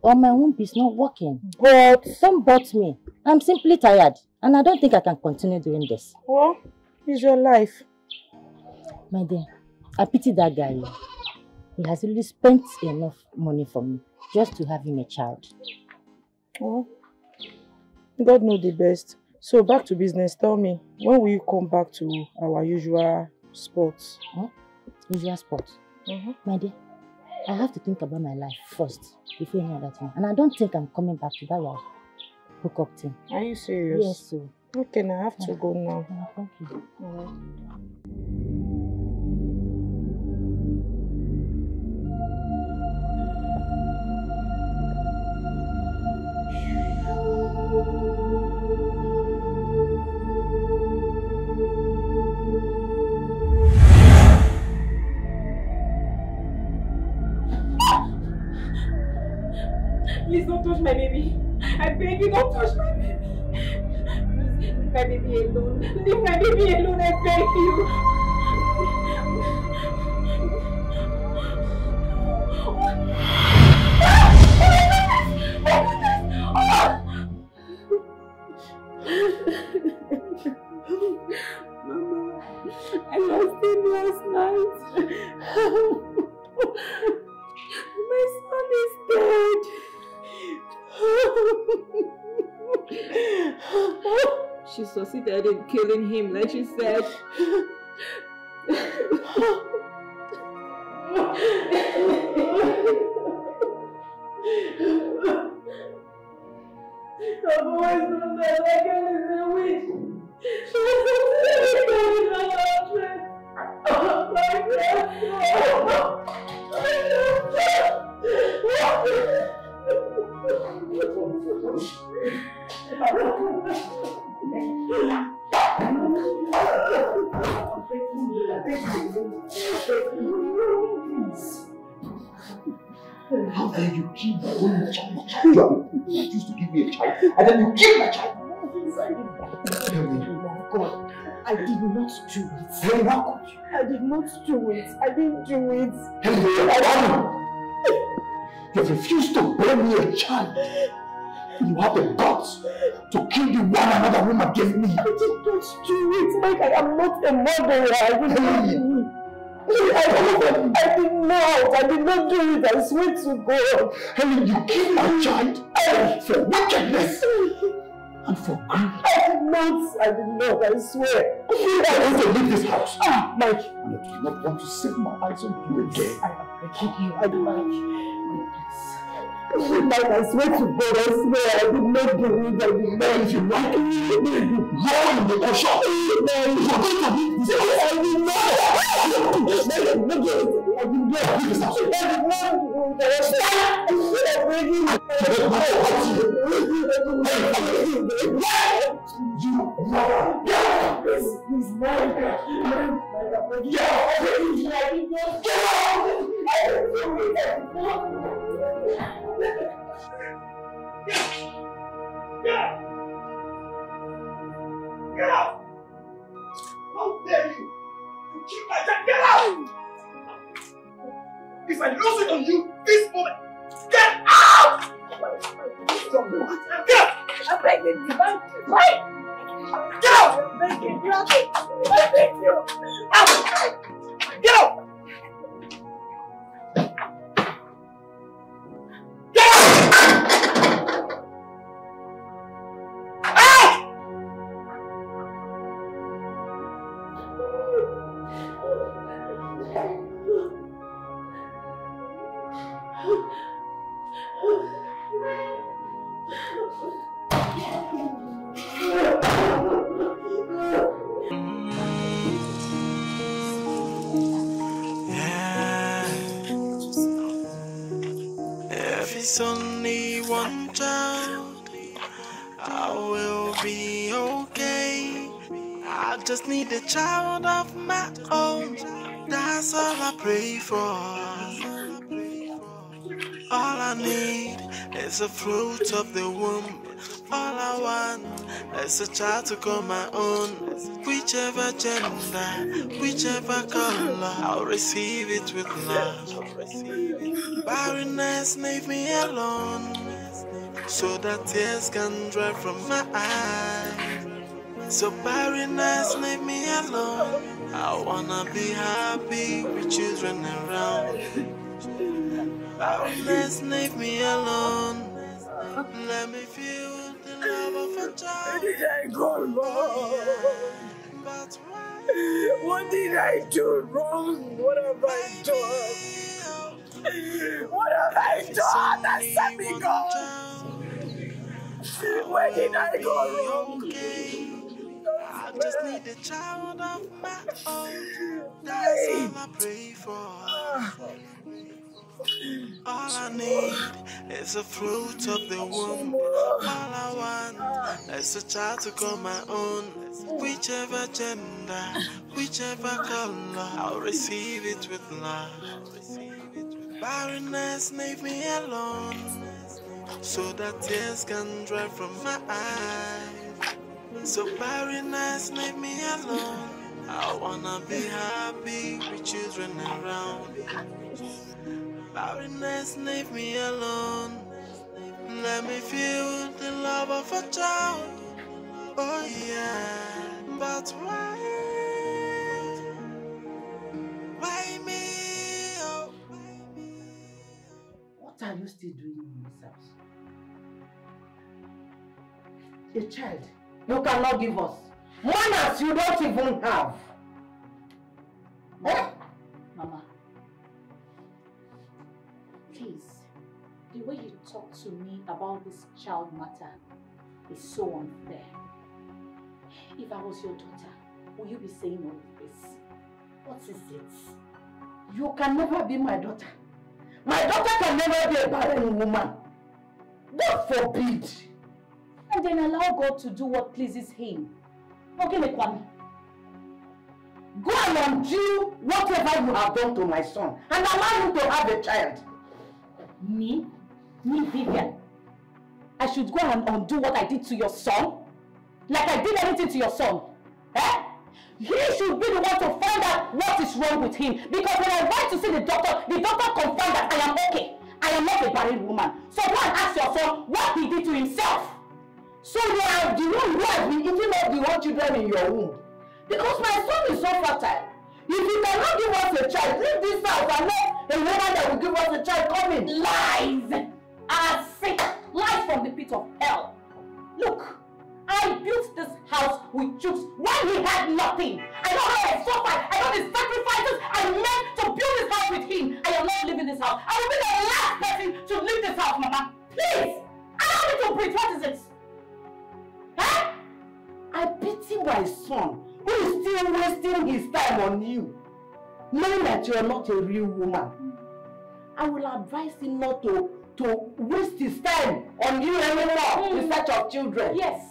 Or my womb is not working. But... Don't bot me. I'm simply tired. And I don't think I can continue doing this. Well, it's your life. My dear, I pity that guy. He has really spent enough money for me just to have him a child. Oh, God knows the best. So back to business. Tell me, when will you come back to our usual sports? Huh? Usual sports? Mm -hmm. My dear, I have to think about my life first before any other thing. And I don't think I'm coming back to that your hookup thing. Are you serious? Yes, so. Okay, now I have to go now. Thank you. You, don't touch my baby. Please, leave my baby alone. Leave my baby alone, I beg you. Mama, I lost him last night. In killing him, like she said. Not do it. I didn't do it. Hey, you have refused to bear me a child. You have the guts to kill the one another woman gave me. I did not do it, Mike. I am not a murderer. I did not do it. I, I did not. I did not do it. I swear to God. Helen, you killed my child for wickedness and for greed. I did not. I did not. I swear. I want to leave this house. Ah, Mike. And I do not want to set my eyes on you again. I am begging you. I. Mike, please. Mike, I swear to God, I swear, I did not do it. I did not. If you like it, go in the workshop. No, You're going to leave this house. I did not. I did not Get out! How dare you! You keep my child! Get out! If I lose it on you this moment, get out! Get out! I'm begging you. Wait! Get out! I'm begging you. I'm begging you. Out! Get out! Pray for. All I need is the fruit of the womb. All I want is a child to call my own. Whichever gender, whichever color, I'll receive it with love. Barrenness, leave me alone. So that tears can dry from my eyes. So barrenness, leave me alone. I wanna be happy with children around. Barrenness, leave me alone. Let me feel the love of a child. Where did I go wrong? What did I do wrong? What have I done? Oh. What have I done that set me gone? Where did I go wrong? Just need a child of my own. That's all I pray for. All I need is a fruit of the womb. All I want is a child to call my own. Whichever gender, whichever color, I'll receive it with love. Barrenness, leave me alone. So that tears can dry from my eyes. So barrenness, leave me alone. I wanna be happy with children around. Barrenness, leave me alone. Let me feel the love of a child. Oh yeah, but why? Why me? Oh. What are you still doing in this house? A child you cannot give us. As you don't even have. Eh? Mama, please, the way you talk to me about this child matter is so unfair. If I was your daughter, will you be saying all of this? What is it? You can never be my daughter. My daughter can never be a barren woman. God forbid. And then allow God to do what pleases Him. Okay, Kwame. Go and undo whatever you have done to my son and allow him to have a child. Me? Me, Vivian? I should go and undo what I did to your son? Like I did anything to your son? Eh? He should be the one to find out what is wrong with him. Because when I went to see the doctor, the doctor confirmed that I am okay. I am not a barren woman. So go and ask your son what he did to himself. So you are the one has been eating up the whole children in your womb. Because my son is so fertile. If you cannot give us a child, leave this house and let a woman that will give us a child come in. Lies! I say lies from the pit of hell. Look, I built this house with Chuks when he had nothing. I know how I suffered. I know the sacrifices I made to build this house with him. I am not leaving this house. I will be the last person to leave this house, Mama. Please! Allow me to breathe. What is it? Huh? I pity my son who is still wasting his time on you, knowing that you are not a real woman. I will advise him not to, to waste his time on you anymore Mm. in search of children. Yes.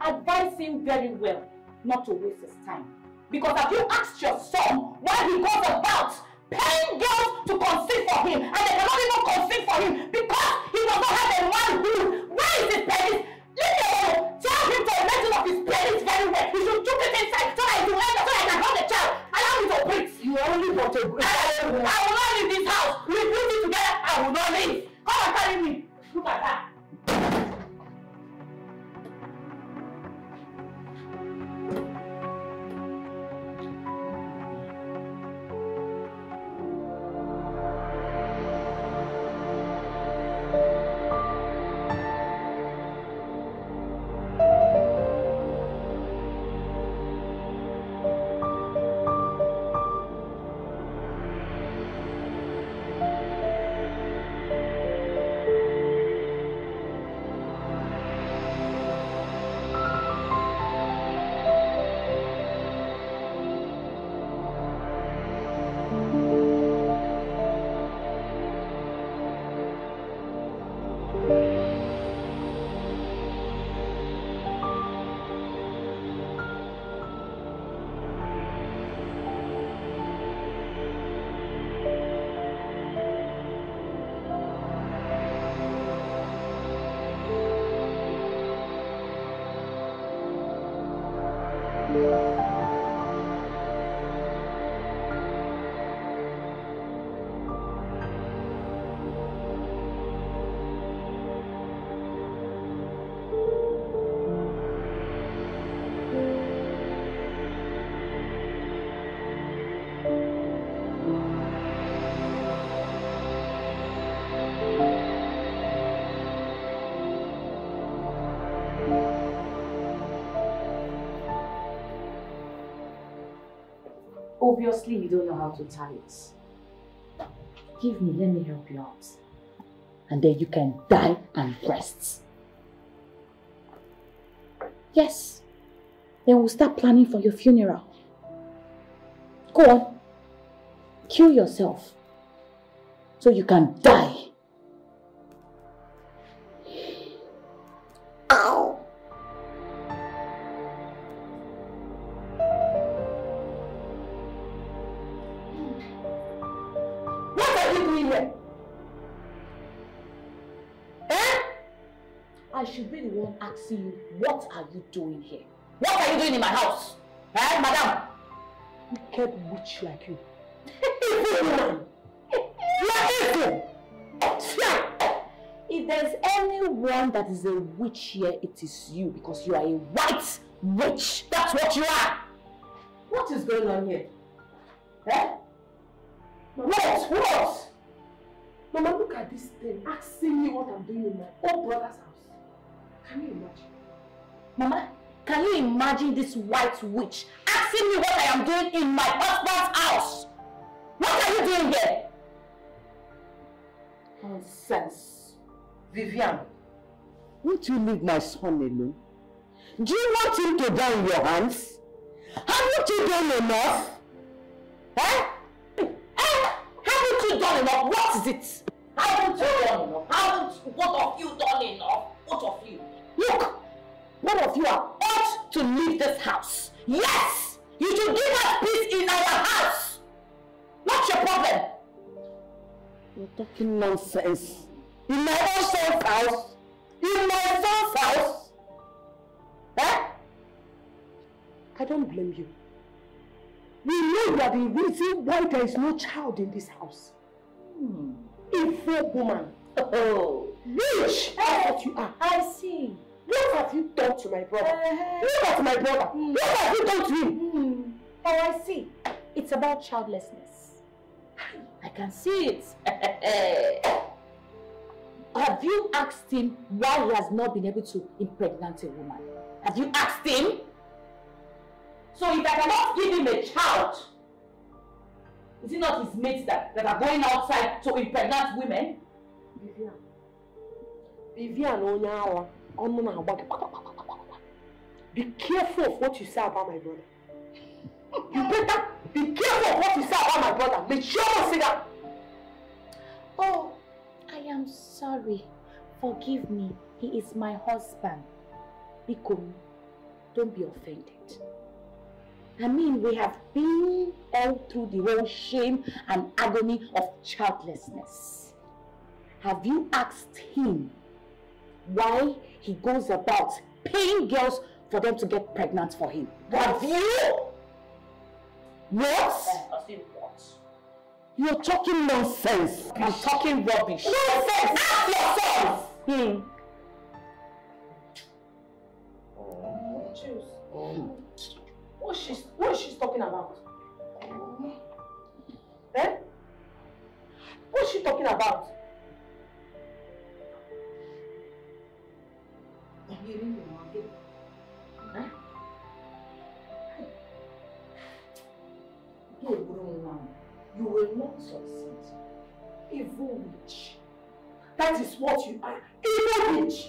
Advise him very well not to waste his time. Because have you asked your son why he goes about paying girls to conceive for him and they cannot even conceive for him because he does not have a manhood? Where is his penis? Leave me alone. Tell him to measure of his penis very well. He should took it inside so that it will end so I can hold the child. Allow me to breathe. You only want to breathe. I, I will not leave this house. We put it together. I will not leave. Come and carry me. Look at that. Don't know how to tie it. Give me, let me help you out. And then you can die and rest. Yes. Then we'll start planning for your funeral. Go on. Kill yourself. So you can die. Asking you, what are you doing here? What are you doing in my house? Eh, madam? Wicked witch like you. Evil woman! If there's anyone that is a witch here, it is you because you are a white witch. That's what you are. What is going on here? Eh? What? What? Mama, look at this thing asking me what I'm doing in my own brother's house. Can you imagine? Mama, can you imagine this white witch asking me what I am doing in my husband's house? What are you doing here? Nonsense. Vivian, won't you leave my son alone? Do you want him to die in your hands? Haven't you done enough? Eh? Eh? Haven't you done enough? What is it? Haven't you done enough? Haven't both of you done enough? Both of you. Look, both of you are ought to leave this house. Yes! You should give us peace in our house. What's your problem? You're talking nonsense. In my own son's house? In my son's house? Eh? I don't blame you. We know you are the reason why there is no child in this house. Hmm. Evil woman. Oh. Witch! That's what you are. I see. What have you done to my brother? Uh-huh. Look at my brother. What have you done to him? Hmm. Oh, I see. It's about childlessness. I can see it. Have you asked him why he has not been able to impregnate a woman? Have you asked him? So if I cannot give him a child, is it not his mates that, that are going outside to impregnate women? Vivian. Vivian Onyawa. ọnụ na-agba. Be careful of what you say about my brother. You better be careful of what you say about my brother. Mechie ọnụ say that. Oh, I am sorry. Forgive me. He is my husband. Biko, don't be offended. I mean, we have been all through the whole shame and agony of childlessness. Have you asked him why he goes about paying girls for them to get pregnant for him? Have you? What? You're talking nonsense. I'm talking rubbish. Nonsense! Ask yourself! Hmm. Juice. What she's what is she talking about? Eh? What is she talking about? I'm hearing you, Mom. Huh? You Bruno, you will not succeed. Evil witch. That is what you are. Evil witch.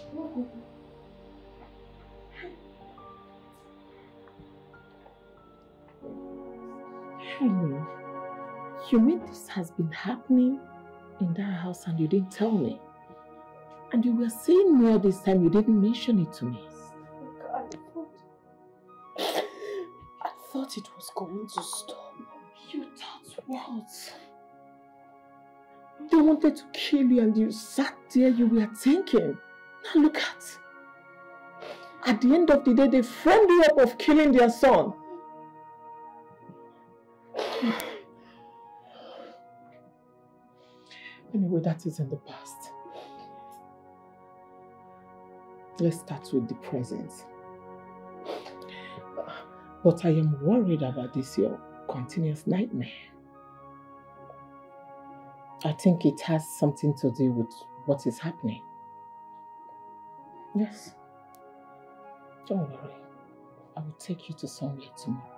Hello. You mean this has been happening in that house and you didn't tell me? And you were seeing me all this time, you didn't mention it to me. I thought, I thought it was going to stop. You thought what? They wanted to kill you and you sat there, you were thinking. Now look at. At the end of the day, they framed you up of killing their son. Anyway, that is in the past. Let's start with the present. But I am worried about this your continuous nightmare. I think it has something to do with what is happening. Yes. Don't worry. I will take you to somewhere tomorrow.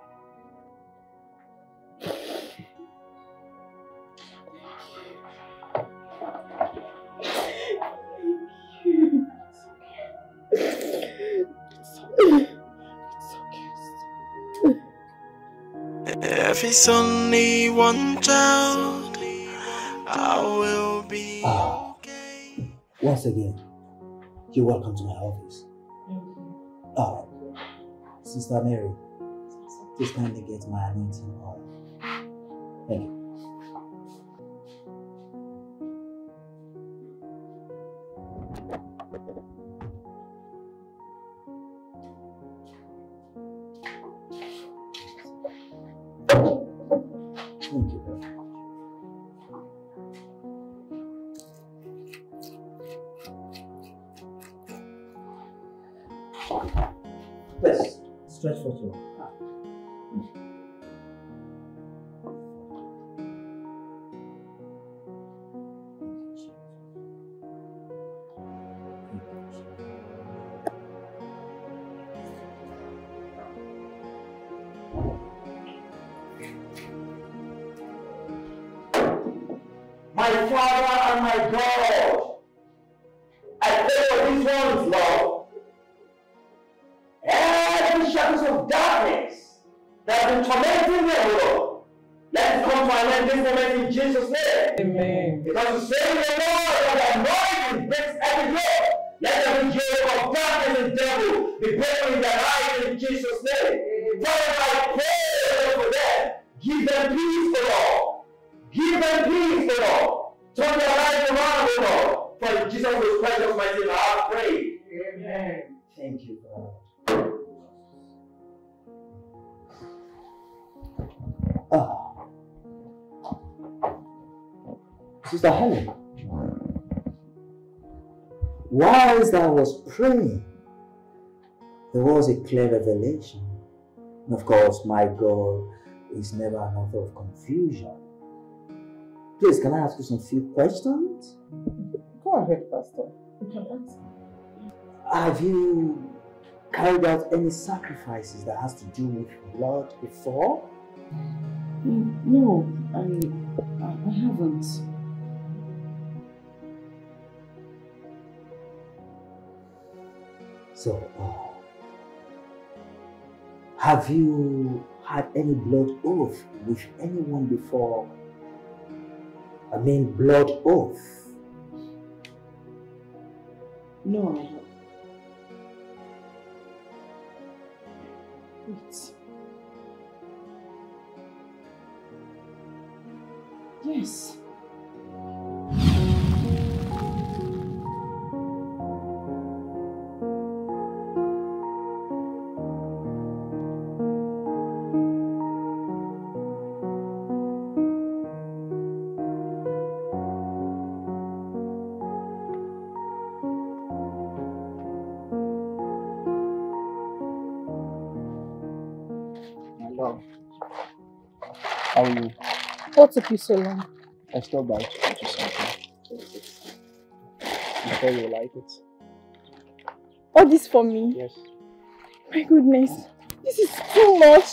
If it's only one child, I will be. Ah, once again, you're welcome to my office. Ah, Sister Mary, please kindly get my anointing oil. Thank you. Revelation. And of course, my God is never an author of confusion. Please, can I ask you some few questions? Go ahead, Pastor. You can answer. Have you carried out any sacrifices that has to do with blood before? Mm, No, I, I, I haven't. So, uh, have you had any blood oath with anyone before? I mean, blood oath. No, I haven't. Wait. Yes. What took you so long? I stopped by to you something. I'm sure you will like it. All this for me? Yes. My goodness. This is too much.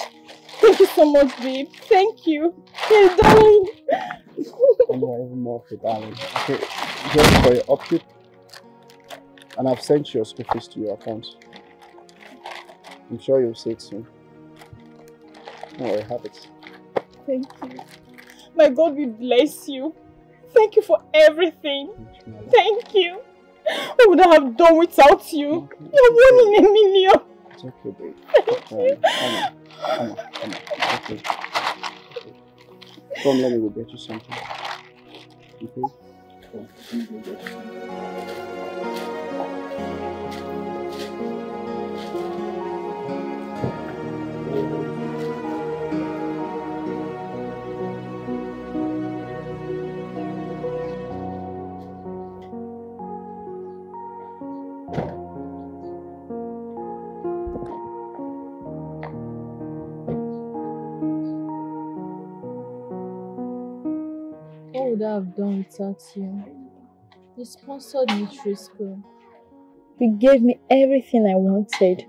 Thank you so much, babe. Thank you. Hey, darling. You are even more of a darling. Okay, just for your upkeep. And I've sent your school fees to your account. I'm sure you'll see it soon. No worry, have it. Thank you. My God will bless you. Thank you for everything. Thank you. What would I have done without you? You're one in a million. It's okay, babe. Thank you. Come on, come on, come on. Okay. Come, let me go get you something. Okay? Come, let me go get you. What you? You sponsored me through school. You gave me everything I wanted.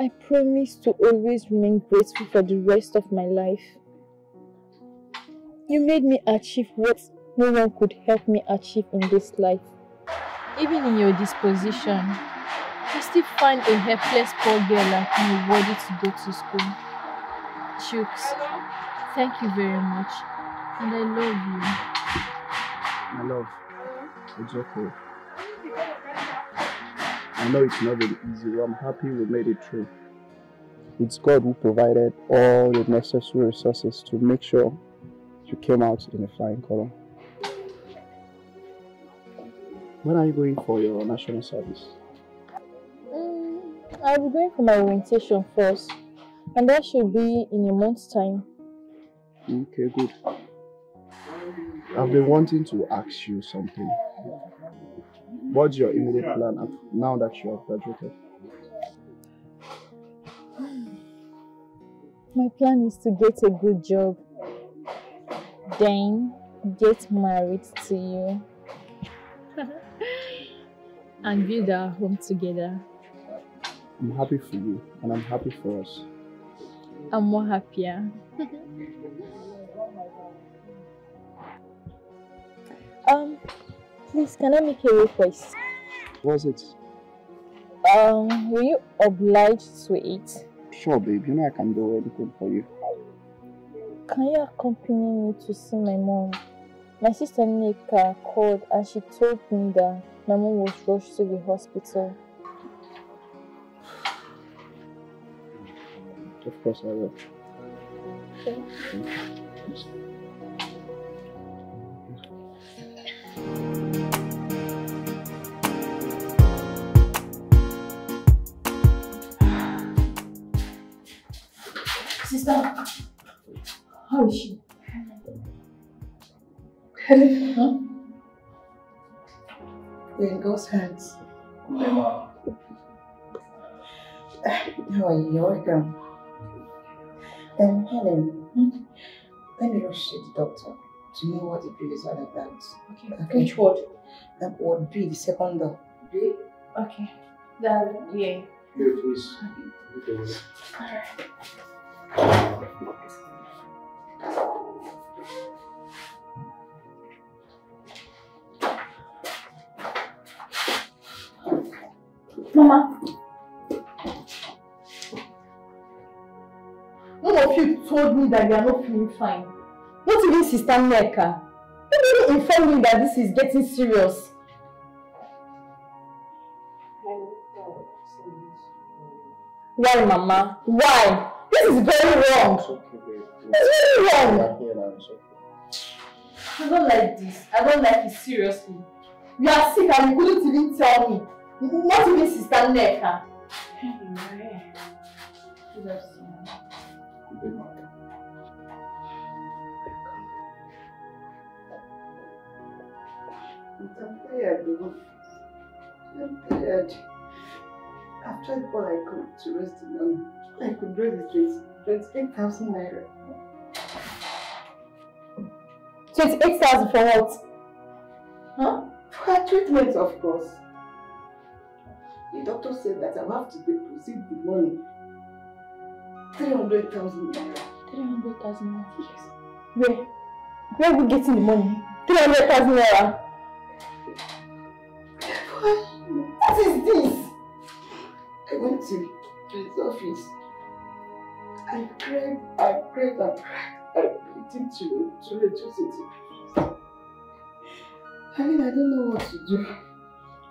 I promise to always remain grateful for the rest of my life. You made me achieve what no one could help me achieve in this life. Even in your disposition, you still find a helpless poor girl like me worthy to go to school. Chuks, thank you very much. And I love you. My love, it's okay. I know it's not been easy, but I'm happy we made it through. It's God who provided all the necessary resources to make sure you came out in a flying color. When are you going for your national service? Mm, I'll be going for my orientation first, and that should be in a month's time. Okay, good. I've been wanting to ask you something. What's your immediate plan now that you have graduated? My plan is to get a good job, then get married to you. and build our home together. I'm happy for you, and I'm happy for us. I'm more happier. um, please, can I make a request? What's it? Um, will you oblige to it? Sure, babe. You know I can do anything for you. Can you accompany me to see my mom? My sister Nneka called and she told me that my mom was rushed to the hospital. Of course I will. Okay. Sister, how is she? Helen, huh? We're in God's hands. How are you? You're welcome. Um, Helen, hmm? let me rush to the doctor to know what the bill is all about. Okay. okay. Which ward? Um, ward B, the second door. B? Okay. That, yeah. Here, please. Mama. One of you told me that you are not feeling fine. Not even Sister Neka. Nobody informed me that this is getting serious. Why, Mama? Why? This is very wrong. It's okay, babe. It's very wrong. We here now, it's okay. I don't like this. I don't like it seriously. You are sick and you couldn't even tell me. Not even Sister Nneka. I'm tired, though. I'm tired. I've tried all I could to raise the money. All I could raise is 28,000 naira. 28,000 for what? Huh? For her treatment, of course. The doctor said that I'll have to deposit the money. 300,000 naira. 300,000 naira? Yes. Where? Where are we getting the money? 300,000 naira? What is this? I went to his office. I prayed, I prayed, I prayed. I begged him to, to reduce it. I mean, I don't know what to do.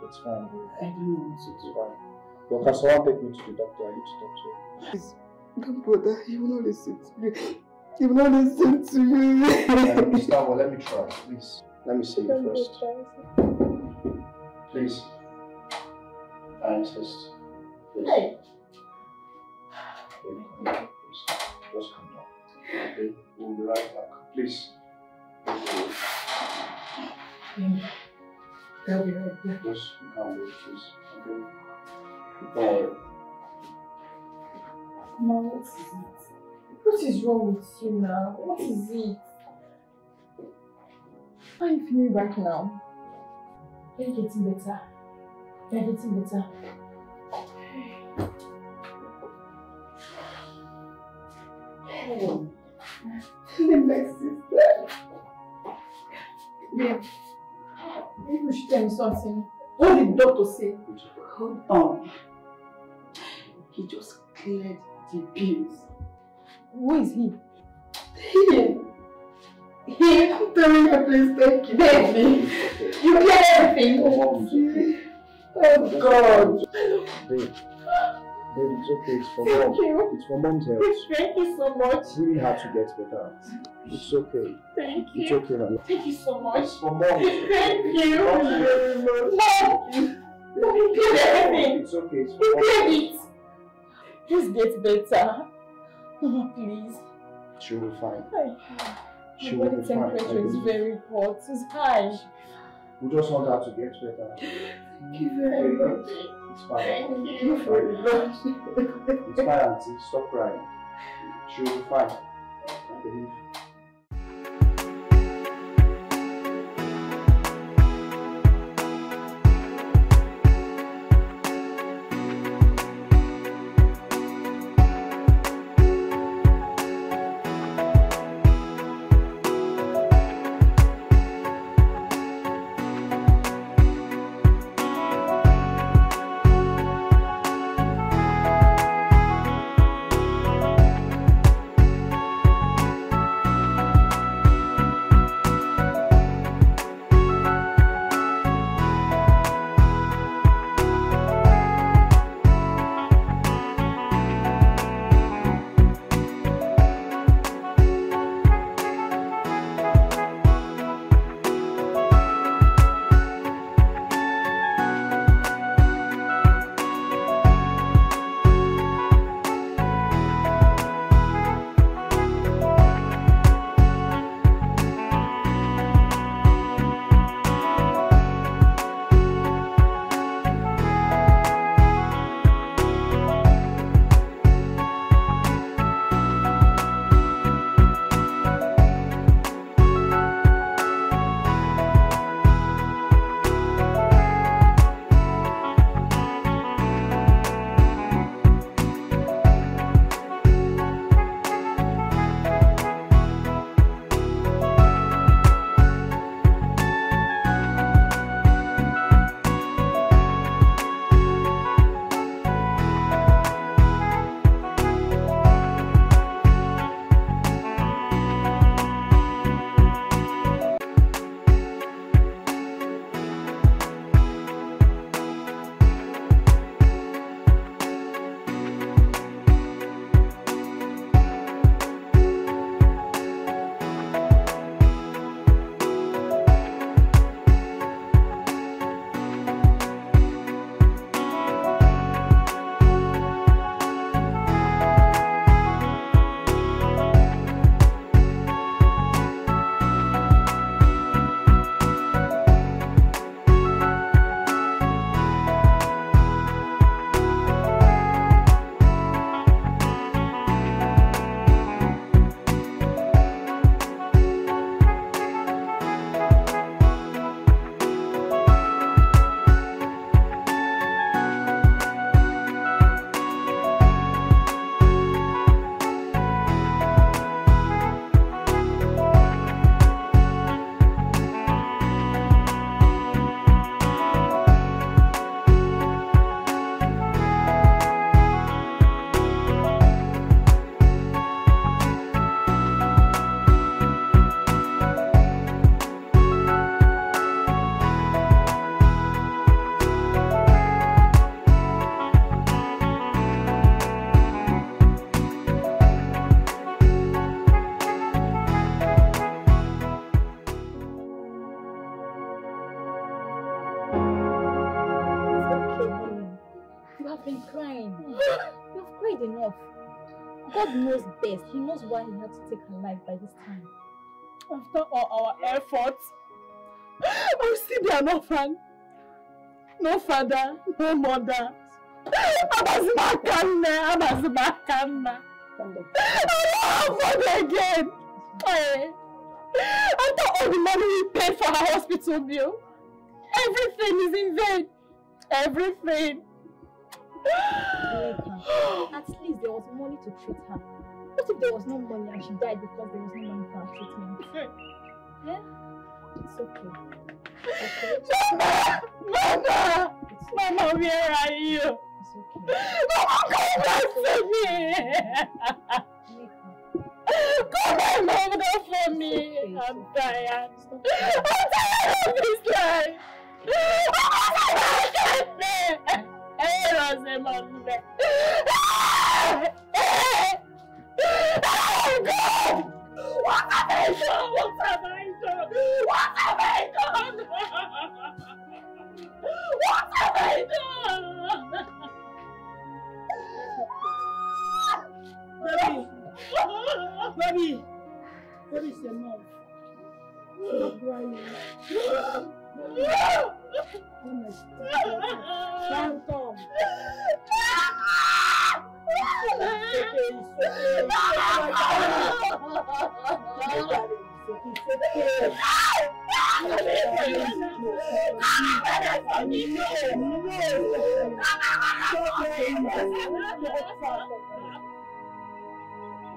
It's fine. I don't know what to do. It's fine. Well, can someone take me to the doctor? I need to talk to him. Please, don't bother. He will not listen to me. He will not listen to me. Um, Gustavo, let me try. Please. Let me see you first. Please. I insist. Please. Hey. Just come down. Okay? We'll be right back. Please. Okay. I'll be right back. Just you can't wait, please. Okay? Don't worry. Mom, what is it? What is wrong with you now? What is it? How are you feeling right now? You're getting better. You're getting better. Oh. My sister. Babe, maybe you should tell me something. What did the doctor say? Hold on. He just cleared the bills. Who is he? He. He. I'm telling you, please thank you. Baby, you cleared everything. Oh, oh God. Babe. Babe, it's okay. It's for Thank mom. you. It's for mom's health. Thank you so much. It's really hard to get better. It's okay. Thank you. It's okay, man. Thank you so much. It's for mom. Thank you. Thank you very much. Mom, Mom, you cleared everything. It's okay. It's for cleared mom. it. Just get better. Mama, please. She'll be fine. Hi. She My will be fine. Temperature is very hot. It's high. We just want her to get better. Thank you very much. It's fine. Thank you. It's fine, auntie. Stop crying. She'll be fine. I believe. To take her life by this time. After all our efforts, I'm still an orphan. No father, no mother. Abazimakana, Abazimakana. I don't have money again. Hey. After all the money we paid for her hospital bill, everything is in vain. Everything. At least there was money to treat her. What if there was no money and she died because there was no money for her treatment? Yeah? It's okay. Okay? Mama! Mama! Mama, where are you? Mama, come back to me! Come back over for me! I'm tired. I'm tired of this life! Mama, come back me! Hey, Rosamond! Oh, God! What have I done? What have I done? What have I done? What have I done? Baby! Baby! Baby, it's enough. Stop crying. Down. It's okay, it's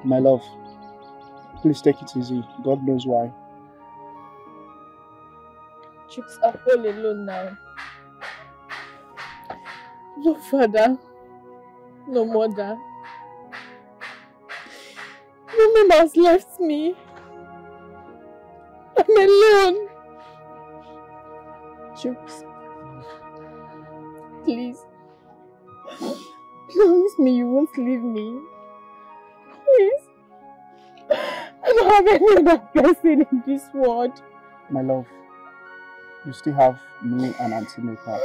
My love, please take it easy. God knows why. Chicks are all alone now. No father, no mother. No man has left me. I'm alone. Chuks, please, promise me you won't leave me. Please. I don't have any other person in this world. My love, you still have me and Auntie Nneka.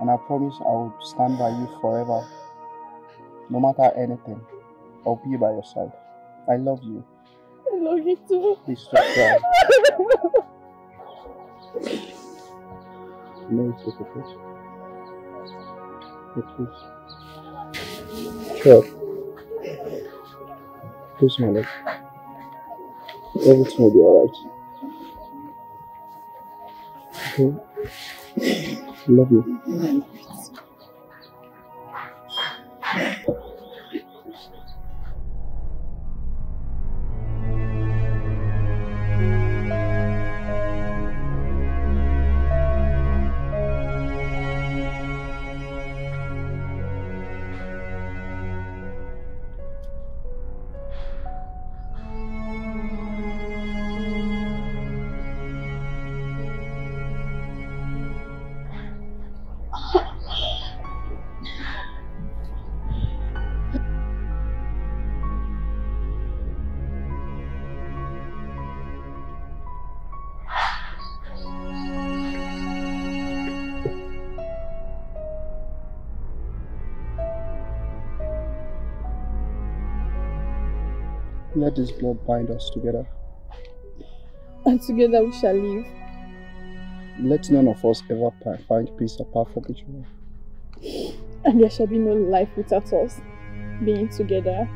And I promise I will stand by you forever. No matter anything, I'll be by your side. I love you. I love you too. Please stop crying. No, it's okay, please. Yeah, please. Sure. Please, my love. Everything will be alright. Okay? Love you. Let this blood bind us together. And together we shall live. Let none of us ever find peace apart from each other. And there shall be no life without us being together.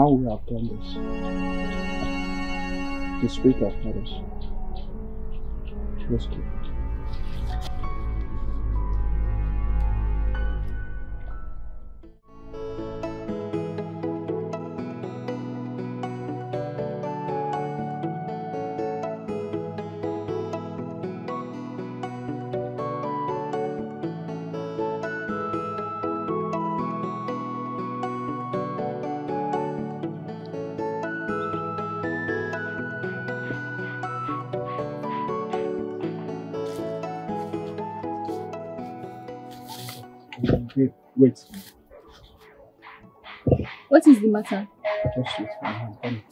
Now we have done this. The Spirit has had us. Let's go. What is the matter? Just wait for me. I'm.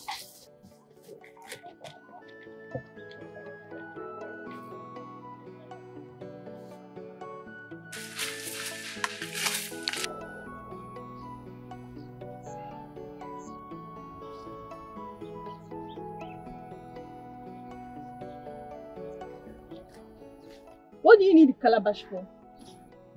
What do you need the calabash for?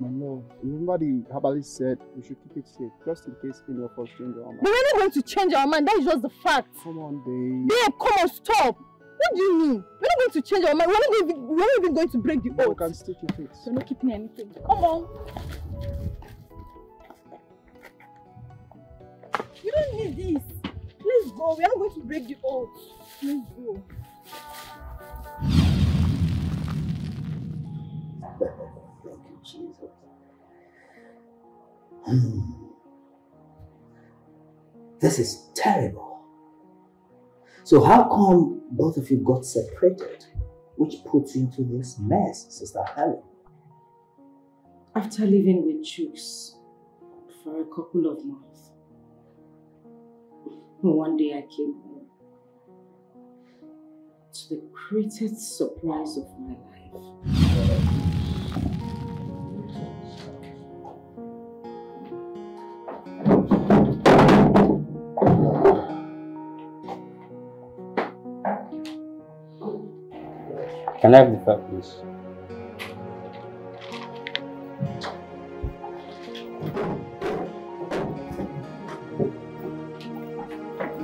My love, remember the herbalist said we should keep it safe, just in case any of us change our mind. But we're not going to change our mind. That is just the fact. Come on, babe. Babe, come on, stop. What do you mean? We're not going to change our mind. We're not even, we're not even going to break the oath. You can still keep it. You're not keeping anything. Come on. You don't need this. Please go. We are not going to break the oath. Please go. Thank you, Jesus. Hmm. This is terrible. So how come both of you got separated? Which puts you into this mess, Sister Helen? After living with Chuks for a couple of months, one day I came home to the greatest surprise of my life. Can I have the file, please?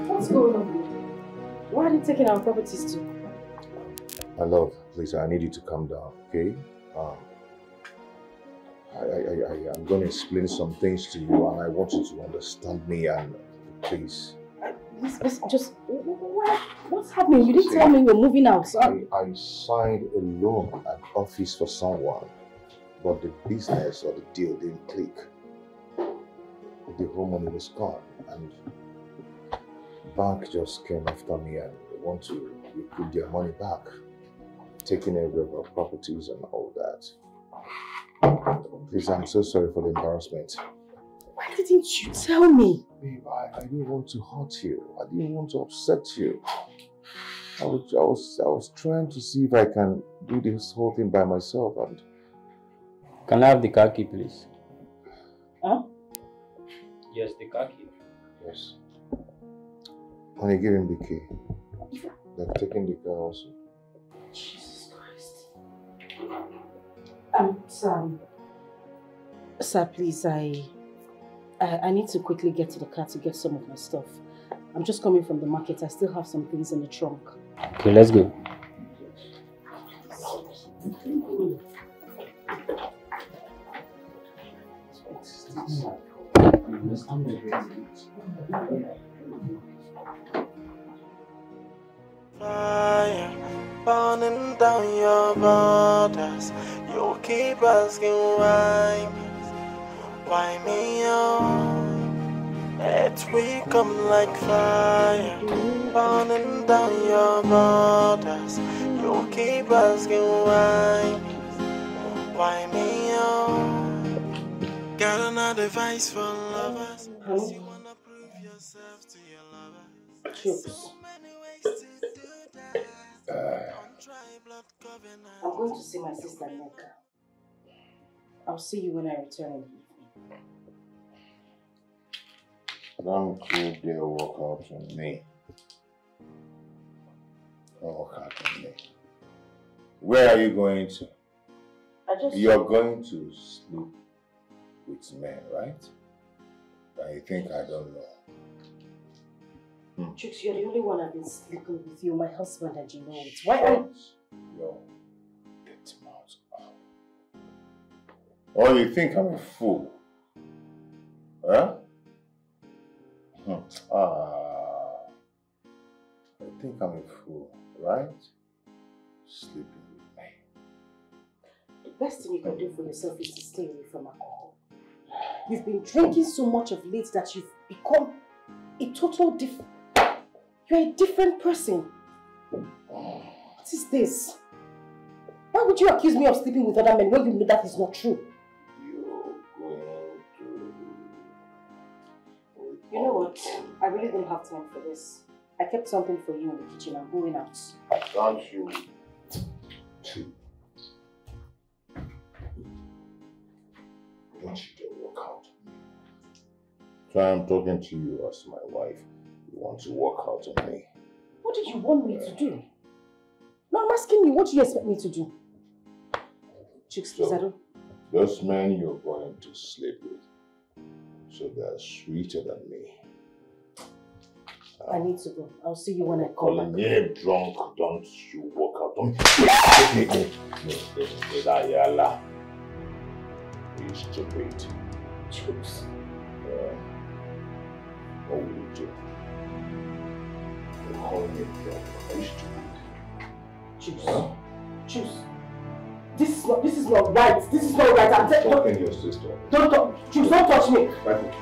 What's going on? Why are they taking our properties too? My love, please, I need you to calm down, okay? Um, I, I, I, I, I'm going to explain some things to you and I want you to understand me and please. Just, just, just what, what's happening? You didn't tell me you're moving out. I, I signed a loan at office for someone, but the business or the deal didn't click. The whole money was gone and bank just came after me and they want to recoup their money back, taking of our properties and all that. Please, I'm so sorry for the embarrassment. Why didn't you tell me? Babe, I, I didn't want to hurt you. I didn't want to upset you. I was, I was, I was trying to see if I can do this whole thing by myself and Can I have the car key, please? Huh? Yes, the car key. Yes. Honey, give him the key. They're taking the car also. Jesus Christ. Um, Sam. Sir, please, I, I I need to quickly get to the car to get some of my stuff. I'm just coming from the market. I still have some things in the trunk. Okay, let's go. Fire burning down your borders. You keep asking why me, why me on? It we come like fire burning down your borders. You keep asking why me, why me on? Got another advice for lovers. Hello? You wanna prove yourself to your lovers. Chuks. Uh. I'm going to see my sister Nneka. I'll see you when I return in Don't you dare walk out on me. Walk out on me. Where are you going to? I just You're going to sleep with men, right? And you think I don't know? Chuks, you're the only one I've been sleeping with you, my husband, and you know it. Why are you... Dirty mouth up. Or you think I'm a fool? Huh? Hmm. Ah. I think I'm a fool, right? Sleeping with me. The best thing you can do for yourself is to stay away from alcohol. You've been drinking so much of late that you've become a total different... You're a different person. What is this? Why would you accuse me of sleeping with other men when you know that is not true? I really don't have time for this. I kept something for you in the kitchen. I'm going out. Can't you? Don't you dare walk out. So I'm talking to you as my wife. You want to walk out on me. What did you want me to do? No, I'm asking you, what do you expect me to do? Chuks, please, I don't... Those men you're going to sleep with, so they're sweeter than me. I need to go. I'll see you when I come back. me drunk, don't you walk out on me. Take me, me, me, me, Ayala. You stupid. Chuks. Yeah. What will you do? You're calling me drunk. Are you stupid? Chuks. Chuks. This is not. This is not right. This is not right. I'm telling Talking to your sister. Don't touch. Chuks. Don't touch me. Right.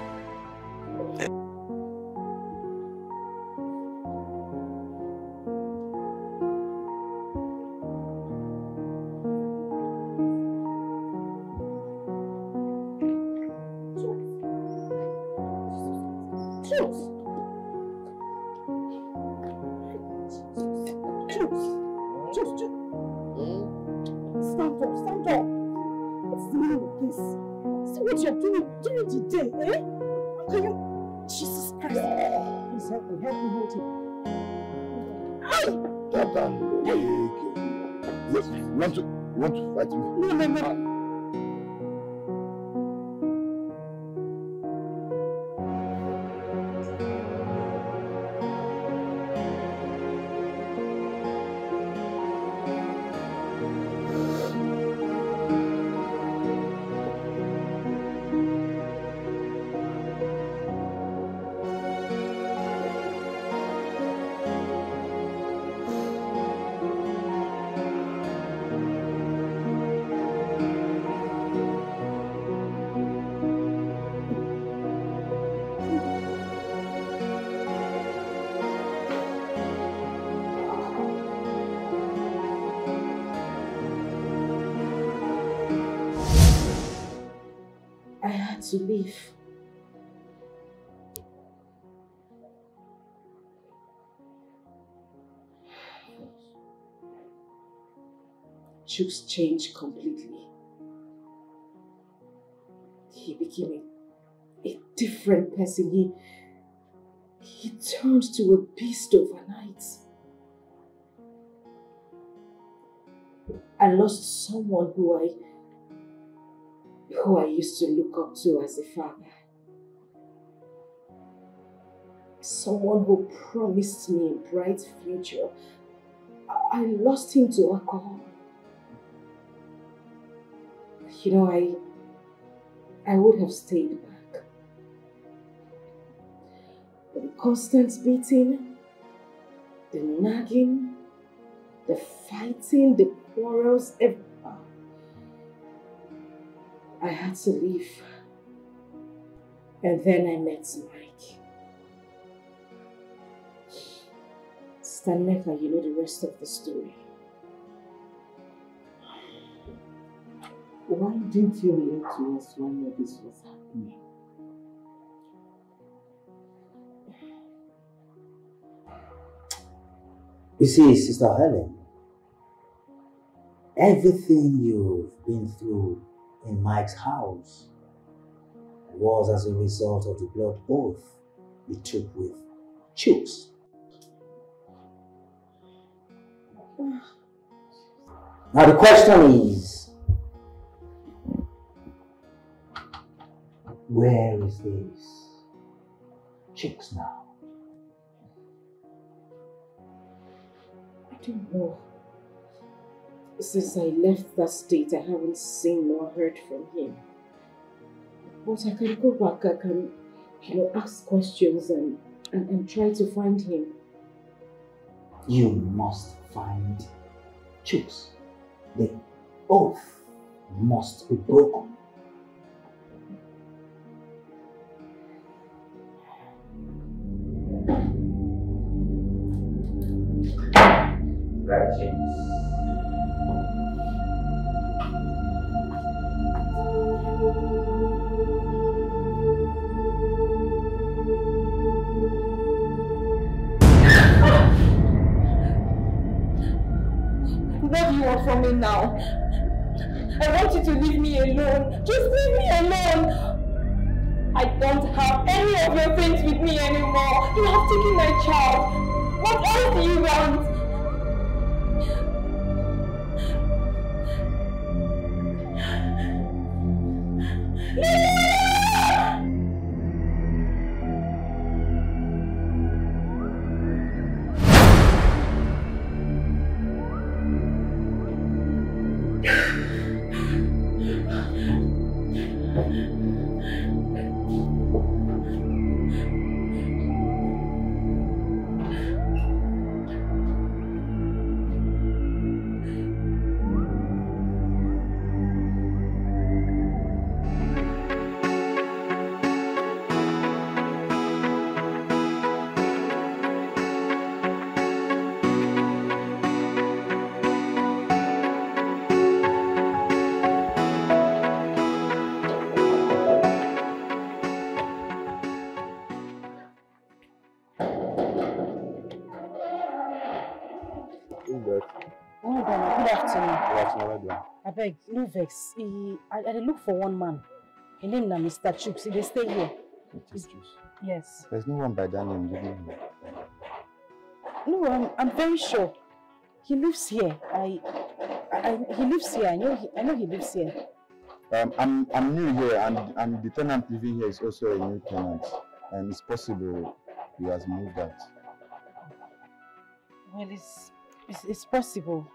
To. Chuks changed completely. He became a, a different person. He, he turned to a beast overnight. I lost someone who I who I used to look up to as a father. Someone who promised me a bright future. I lost him to alcohol. You know, I I would have stayed back. But the constant beating, the nagging, the fighting, the quarrels, ev- I had to leave. And then I met Mike. Stanleka, you know the rest of the story. Why didn't you relate to us when this was happening? You see, Sister Helen, everything you've been through in Mike's house was as a result of the blood oath you took with Chuks. Now the question is, where is this Chuks now? I don't know. Since I left that state, I haven't seen nor heard from him. But I can go back, I can, you know, ask questions and, and, and try to find him. You must find Chuks. The oath must be broken. Right, more from me now. I want you to leave me alone. Just leave me alone. I don't have any of your things with me anymore. You have taken my child. What else do you want? Abeg no vex he i dey look for one man. Him name na mr chuks he dey stay here. Yes. There's no one by that name living here. no i'm i'm very sure. He lives here. I i, he lives here. I know he i know he lives here. Um, I'm I'm new here, and and the tenant living here is also a new tenant, and it's possible he has moved out. well it's it's, it's possible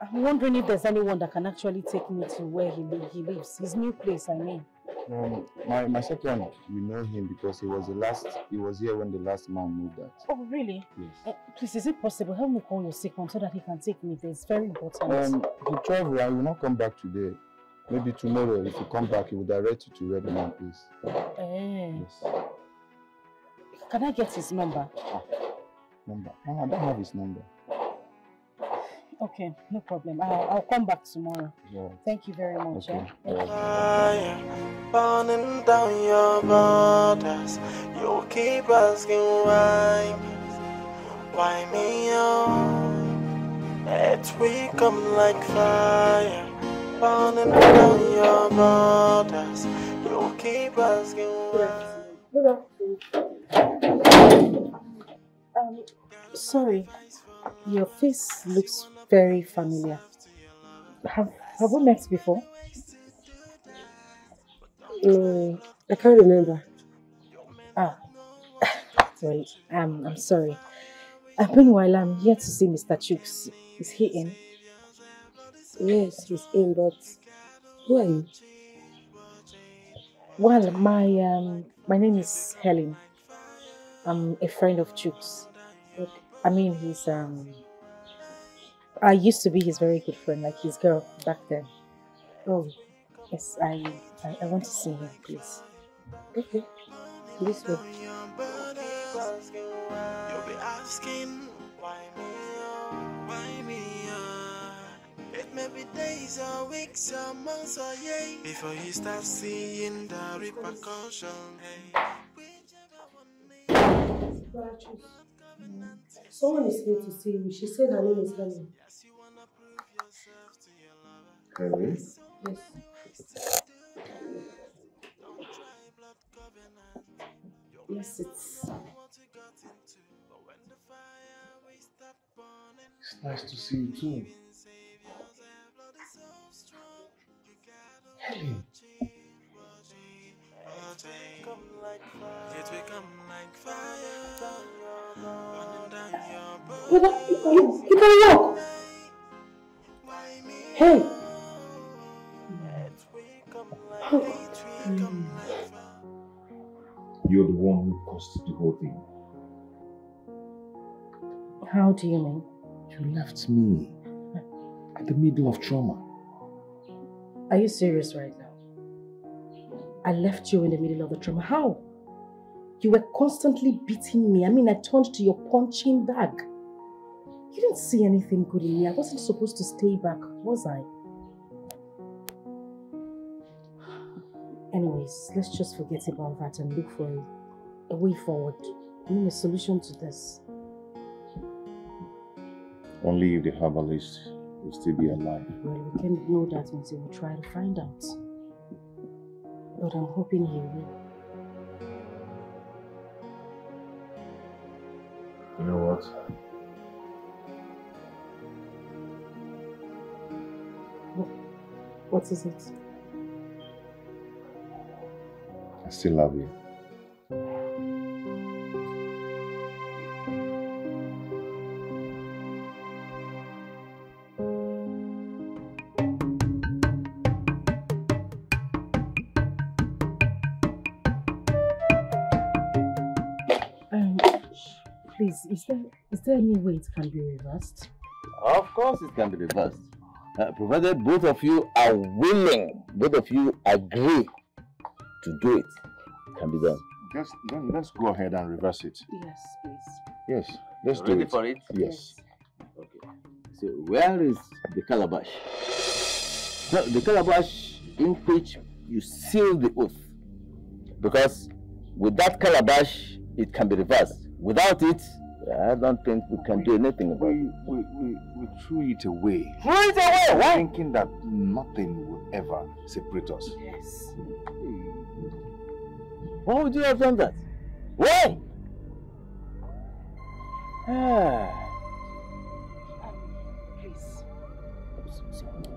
i'm wondering if there's anyone that can actually take me to where he li- he lives his new place i mean Um, my my second, we know him because he was the last. He was here when the last man moved out. oh really Yes. Uh, please is it possible help me call your second so that he can take me there it's very important Um, he travel and will not come back today. Maybe tomorrow, if you come back, he will direct you to where the man is. Eh. Yes. Can I get his number? Number. No, I don't have his number. Okay, no problem. I'll, I'll come back tomorrow. Yeah. Thank you very much. Okay. Yeah? Fire burning down your borders. You keep asking why me, why me on? It we come like fire burning down your borders. You keep asking why. Good afternoon. Um, sorry, your face looks very familiar. Have have we met before? No, I can't remember. Ah, well, um, I'm sorry. Uh, meanwhile, I'm here to see Mr. Chuks. Is he in? Yes, he's in, but who are you? Well, my um, my name is Helen. I'm a friend of Chuks. I mean, he's um. I used to be his very good friend, like his girl back then. Oh, yes, I I, I want to see him, please. Okay, this way. You'll be asking why me, oh, why me, oh. It may be days or weeks or months or years before you start seeing the repercussion. Hey. Someone is here to see you. She said her name is Helen. Henry? Yes. Yes, it's. It's nice to see you too. Helen. It will come like fire. Burning down your Brother, you, you can walk. Hey. Hmm. You're the one who caused the whole thing. How do you mean? You left me at the middle of trauma. Are you serious right now? I left you in the middle of the trauma. How? You were constantly beating me. I mean, I turned to your punching bag. You didn't see anything good in me. I wasn't supposed to stay back, was I? Anyways, let's just forget about that and look for a, a way forward. I mean, a solution to this. Only if the herbalist will still be alive. Well, we can't know that until we try to find out. But I'm hoping he will. You know what? What is it? I still love you. Um, please, is there is there any way it can be reversed? Of course, it can be reversed. Uh, provided both of you are willing, both of you agree to do it, it can be done. Let's, then let's go ahead and reverse it. Yes, please. Yes, let's do Ready it. for it? Yes. Okay. So where is the calabash? No, the calabash in which you seal the oath. Because with that calabash, it can be reversed. Without it, I don't think we can do anything about it. We, we, we threw it away. Threw it away? Why? Thinking that nothing will ever separate us. Yes. Why would you have done that? Why? Ah. Please.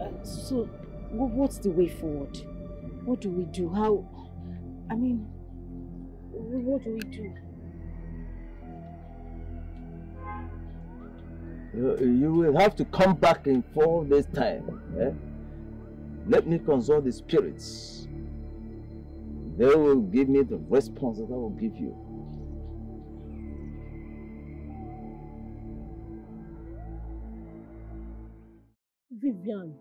Uh, so, what's the way forward? What do we do? How? I mean, what do we do? You, will have to come back in four days' time. eh? Let me consult the spirits. They will give me the response that I will give you. Vivian,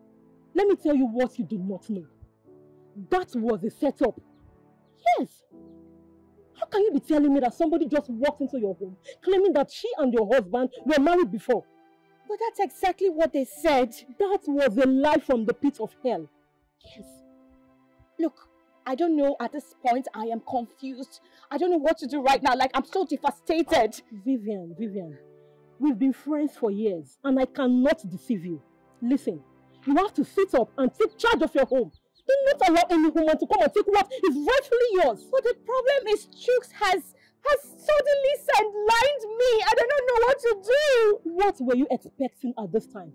let me tell you what you do not know. That was a setup. Yes. How can you be telling me that somebody just walked into your home claiming that she and your husband were married before? But that's exactly what they said. That was a lie from the pit of hell. Yes. Look, I don't know at this point. I am confused. I don't know what to do right now. Like, I'm so devastated. Vivian, Vivian, we've been friends for years and I cannot deceive you. Listen, you have to sit up and take charge of your home. Do not allow any woman to come and take what is rightfully yours. But the problem is Chuks has has suddenly sidelined me. I do not know what to do. What were you expecting at this time?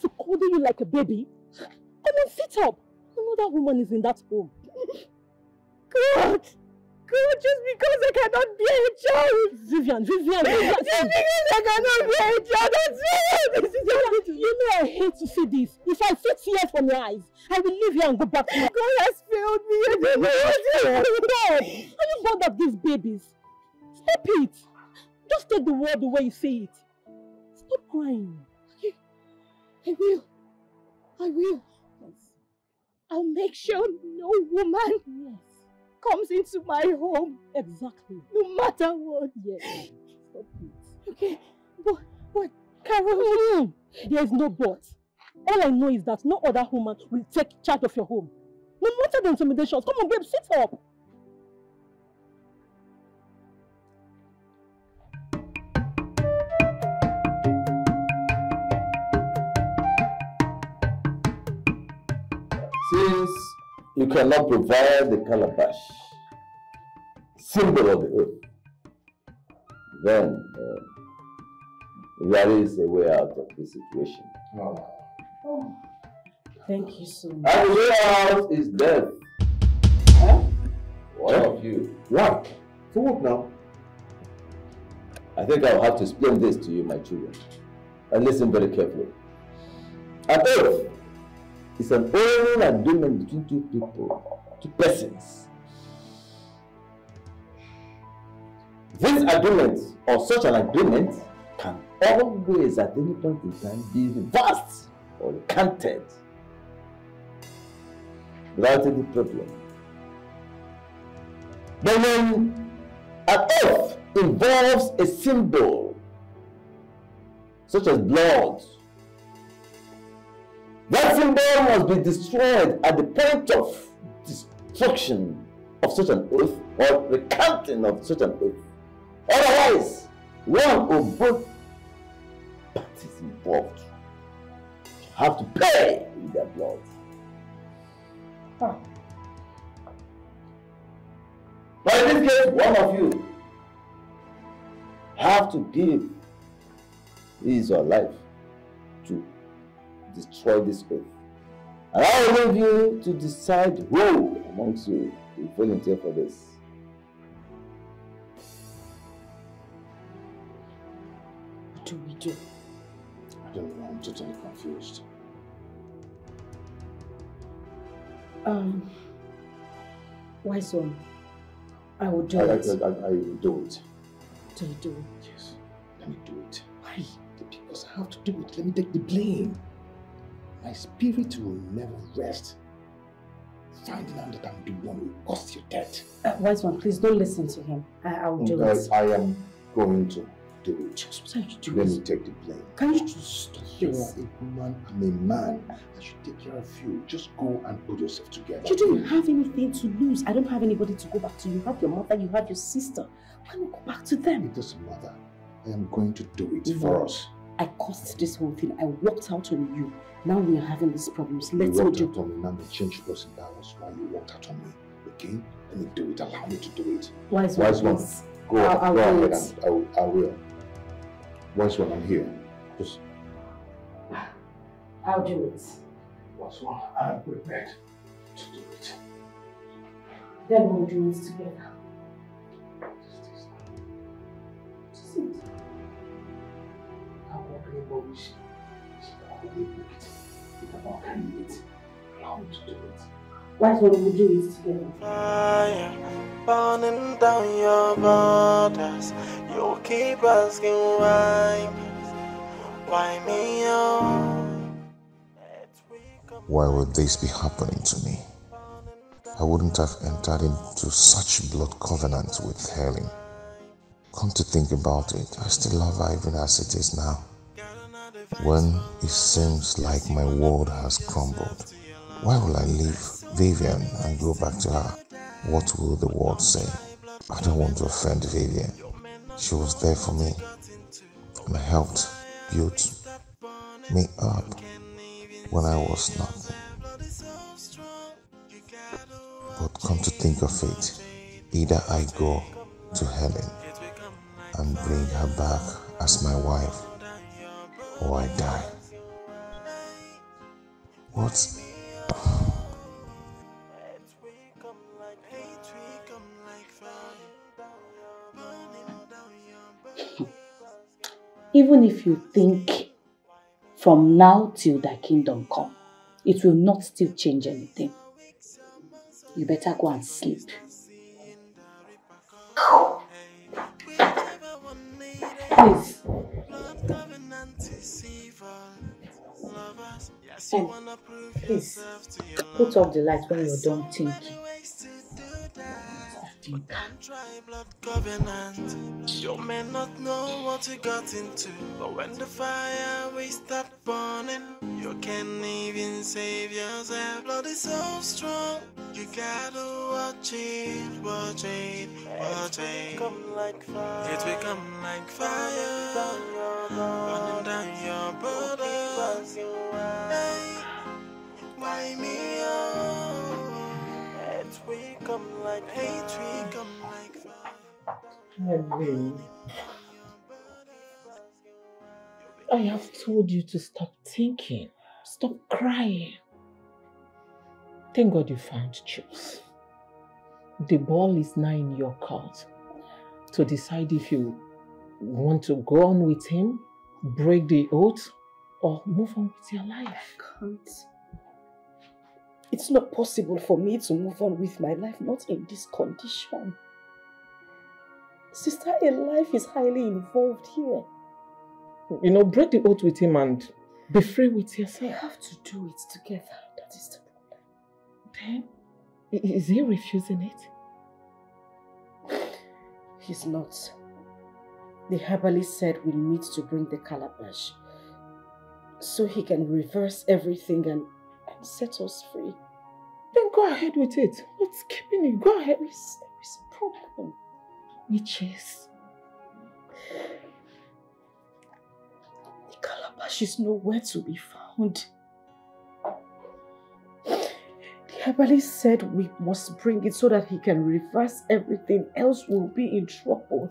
To cuddle you like a baby? Come on, sit up. Another woman is in that home. God! God, just because I cannot bear a child! Vivian, Vivian, Just because I cannot bear a child, that's it! This is all You know I hate to see this. If I see tears from your eyes, I will leave here and go back to my... God has failed me. I don't know what to do. God, are you bored of these babies? Stop it. Just take the word the way you say it. Stop crying. I will. I will. I'll make sure no woman yes. Comes into my home. Exactly. No matter what. Yes. Stop it. Okay. But, but, Carol. Mm. There is no but. All I know is that no other woman will take charge of your home. No matter the intimidations. Come on, babe, sit up. You cannot provide the calabash, symbol of the earth, then uh, there is a way out of this situation. Oh, thank you so much. And the way out is death. One of you. What? For what now? I think I'll have to explain this to you, my children. And listen very carefully. An oath is an oral agreement between two people, two persons. This agreement, or such an agreement, can always at any point in time be reversed or recanted without any problem. But when an oath involves a symbol, such as blood, that symbol must be destroyed at the point of destruction of such an oath or recanting of such an oath. Otherwise, one or both parties involved have to pay with their blood. Huh. But in this case, one of you have to give his or life to destroy this oath. And I will leave you to decide who amongst you will volunteer for this. What do we do? I don't know, I'm totally confused. Um, wise one, I will do I, I, it. I, I will do it. Do you do it? Yes, let me do it. Why? Because I have to do it. Let me take the blame. My spirit will never rest. Finding out that I'm the one who caused your death. Uh, wise one, please don't listen to him. I, I will do it. I am going to do it. Just what are you Let me take the blame. Can you just stop You're a woman, I'm a man. I should take care of you. Just go and put yourself together. You don't have anything to lose. I don't have anybody to go back to. You have your mother, you have your sister. Why not go back to them? It doesn't matter. I am going to do it No. for us. I caused this whole thing. I walked out on you. Now we are having these problems. Let's me walked do out on me, now the change person. That was why you walked out on me. Okay? Let me do it. Allow me to do it. Wise Wise one, one. Go, I'll- I'll go ahead and I will, I will. Wise one, I'm here. Just I'll do it. wise one, I'm prepared to do it. Then we'll do it together. Just it. I won't be able to I will be able to If I'm not carrying it, allow me to do it. Wise one, we'll do it together. Fire burning down your borders. You keep asking why me, why me, oh. Why would this be happening to me? I wouldn't have entered into such blood covenant with Helen. Come to think about it, I still love her even as it is now. When it seems like my world has crumbled, why will I leave Vivian and go back to her? What will the world say? I don't want to offend Vivian. She was there for me and helped build me up when I was nothing. But come to think of it, either I go to Helen and bring her back as my wife, or I die. What? Even if you think from now till thy kingdom come, it will not still change anything. You better go and sleep. Please. And please, put off the light when you're done thinking. Covenant. You may not know what you got into, but when the fire will start burning, you can't even save yourself. Blood is so strong, you gotta watch it, watch it, watch it. Come like fire. It will come like fire, burning down your borders. Hey, why me? Oh, it will come like hate, will come like fire. Helen, I have told you to stop thinking. Stop crying. Thank God you found Chips. The ball is now in your court to decide if you want to go on with him, break the oath, or move on with your life. Can't. It's not possible for me to move on with my life, not in this condition. Sister, a life is highly involved here. You know, break the oath with him and be free with yourself. We have to do it together. That is the problem. Then, is he refusing it? He's not. The herbalist said we need to bring the calabash so he can reverse everything and, and set us free. Then go ahead with it. What's keeping you? Go ahead. There is a problem. Which is... The calabash is nowhere to be found. The herbalist said we must bring it so that he can reverse everything else we'll be in trouble.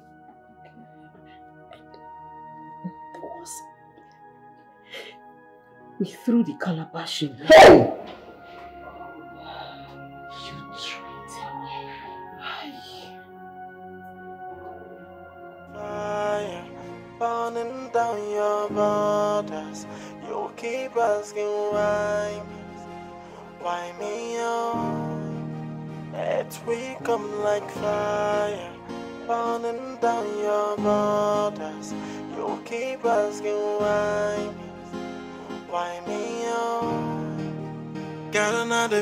We threw the calabash in. Hey!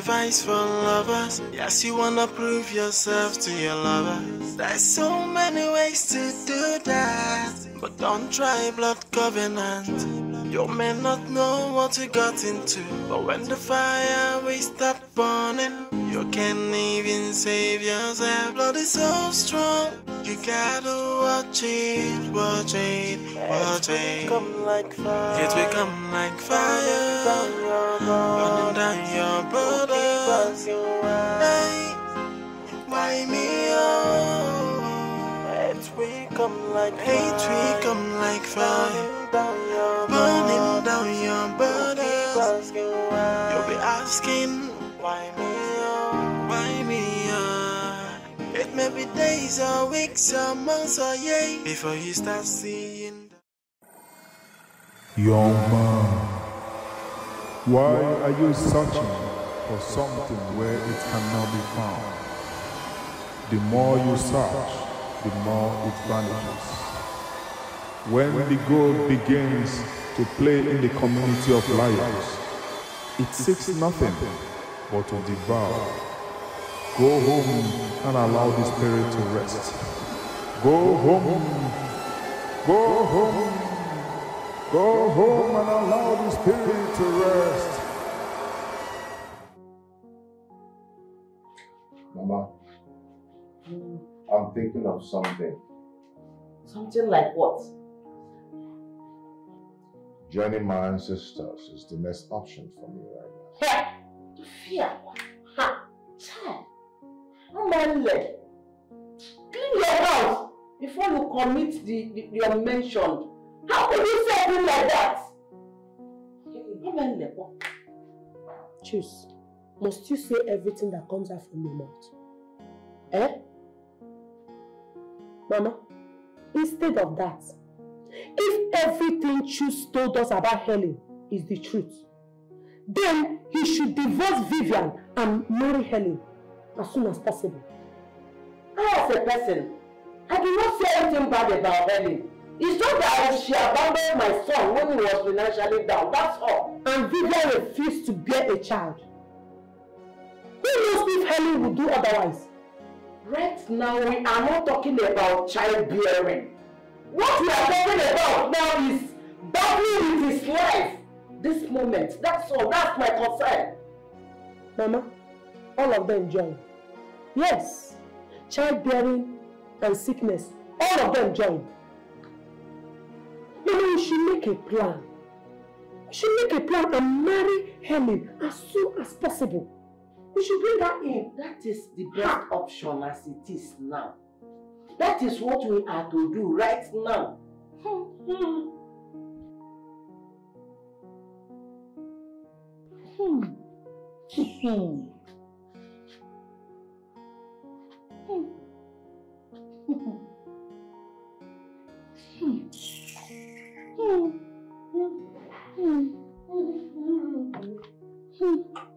Advice for lovers. Yes, you wanna prove yourself to your lovers. There's so many ways to do that. But don't try blood covenant. You may not know what you got into. But when the fire will start burning, you can't even save yourself. Blood is so strong. You gotta watch it, watch it, watch it. Come like fire. It will come like fire. Borders. Hey, why me? Oh, it will come like Hate will come like fire. Burning down your borders. You'll be asking, why me? Oh, why me? Oh. It may be days or weeks or months or years before you start seeing. Young man, why are you searching for something where it cannot be found? The more you search, the more it vanishes. When the gold begins to play in the community of liars, it seeks nothing but to devour. Go home and allow the spirit to rest. Go home, go home. Go home and allow the spirit to rest. Mama, I'm thinking of something. Something like what? Joining my ancestors is the next option for me right now. Fear. Ha! Child. Amanle. Clean your house before you commit the, the your mentioned. How could you say things like that? Amanle. Choose. Must you say everything that comes out from your mouth? Eh? Mama, instead of that, if everything Chuks told us about Helen is the truth, then he should divorce Vivian and marry Helen as soon as possible. I as a person, I do not say anything bad about Helen. It's just that she abandoned my son when he was financially down, that's all. And Vivian refused to bear a child. Who knows if Helen would do otherwise? Right now, we are not talking about childbearing. What we are talking about now is battling with his life. This moment, that's all, that's my concern. Mama, all of them join. Yes, childbearing and sickness, all of them join. Mama, we should make a plan. We should make a plan and marry Helen as soon as possible. We should bring that in. That is the best option as it is now. That is what we are to do right now. Hmm. Hmm. Hmm.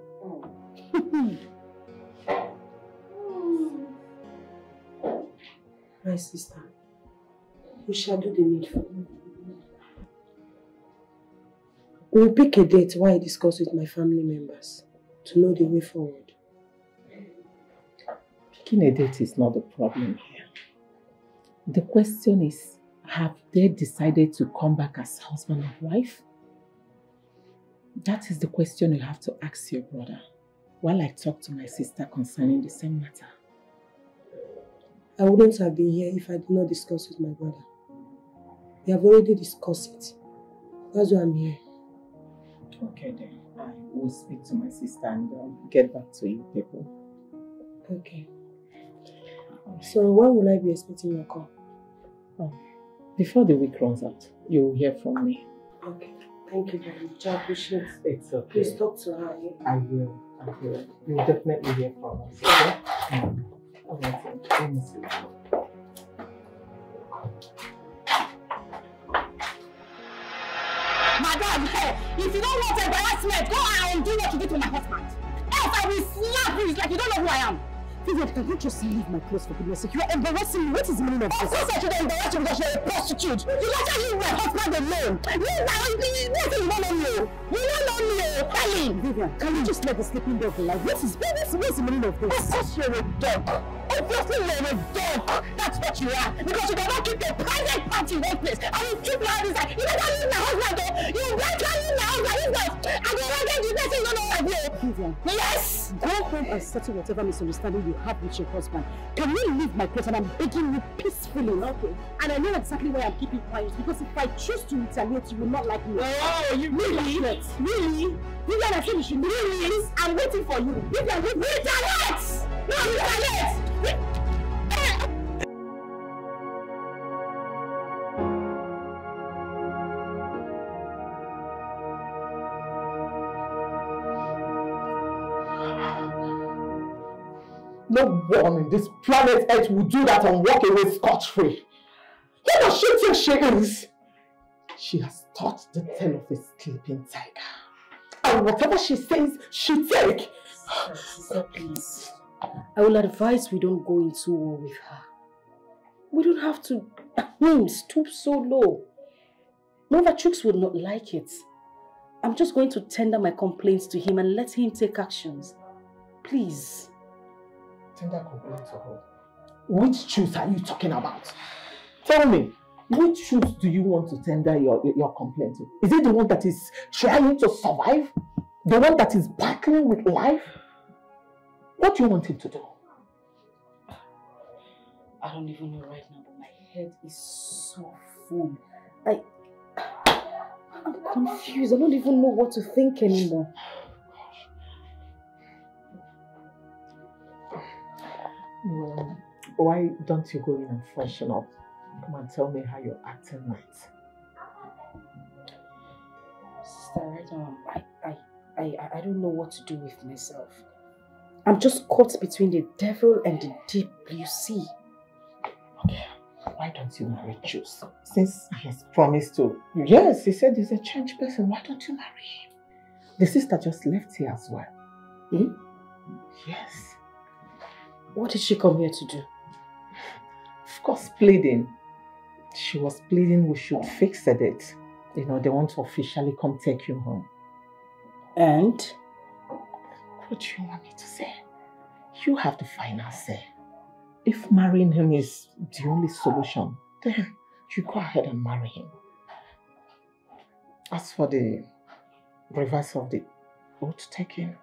My sister, we shall do the needful. We'll pick a date while I discuss with my family members to know the way forward. Picking a date is not the problem here. The question is, have they decided to come back as husband and wife? That is the question you have to ask your brother while I talk to my sister concerning the same matter. I wouldn't have been here if I did not discuss with my brother. We have already discussed it. That's why I'm here. Okay then. I will speak to my sister and um, get back to you people. Okay. So when will I be expecting your call? Um, before the week runs out, you will hear from me. Okay. Thank you very much. I appreciate it. It's okay. Please talk to her. yeah? I will. I will. You will definitely hear from us. Okay? Mm. Then. Let me see. Hey, if you don't want embarrassment, go and do what you did to my husband. Else I will slap you. It's like you don't know who I am. Vivian, can you just leave my clothes for goodness sake? You are embarrassing me. What is the meaning of this? Of course I should embarrass you because you're a prostitute. You let her leave my husband alone. Leave my husband. You don't know me? You don't know me. Him. Vivian, can you just let the sleeping dog alive? What is, what is, what is the meaning of this? Of course you're a dog. Obviously you're a dog. That's what you are. Because you cannot keep your private party in one place. And you keep my inside. You let her leave my husband though. You let her leave my husband. If not, and you let her do this, you don't know what I do. Vivian. Yes. Go home and settle whatever misunderstanding you have with your husband. Can you leave my place and I'm begging you peacefully, okay? And I know exactly why I'm keeping quiet because if I choose to retaliate, you will not like me. Oh, you really? Really? Vivian, I said you should really? I'm waiting for you. Vivian, retaliate! No, retaliate! No one in this planet Earth will do that and walk away scot-free. Who does she think she is? She has taught the tail of a sleeping tiger. And whatever she says, she take. Please. I will advise we don't go into war with her. We don't have to stoop so low. Nova Chuks would not like it. I'm just going to tender my complaints to him and let him take actions. Please. Tender complaint to her. Which truth are you talking about? Tell me, which truth do you want to tender your, your, your complaint to? Is it the one that is trying to survive? The one that is battling with life? What do you want him to do? I don't even know right now, but my head is so full. I, I'm confused. I don't even know what to think anymore. Well, why don't you go in and freshen up? Come and tell me how you're acting right. Sister, right now, I, I, I, I don't know what to do with myself. I'm just caught between the devil and the deep blue sea. Okay, why don't you marry Juice? Since he has promised to. Yes, he said he's a changed person. Why don't you marry him? The sister just left here as well. Hmm? Yes. What did she come here to do? Of course, pleading. She was pleading we should fix date. You know, they want to officially come take you home. And? What do you want me to say? You have the final say. If marrying him is the only solution, then you go ahead and marry him. As for the reverse of the oath taking,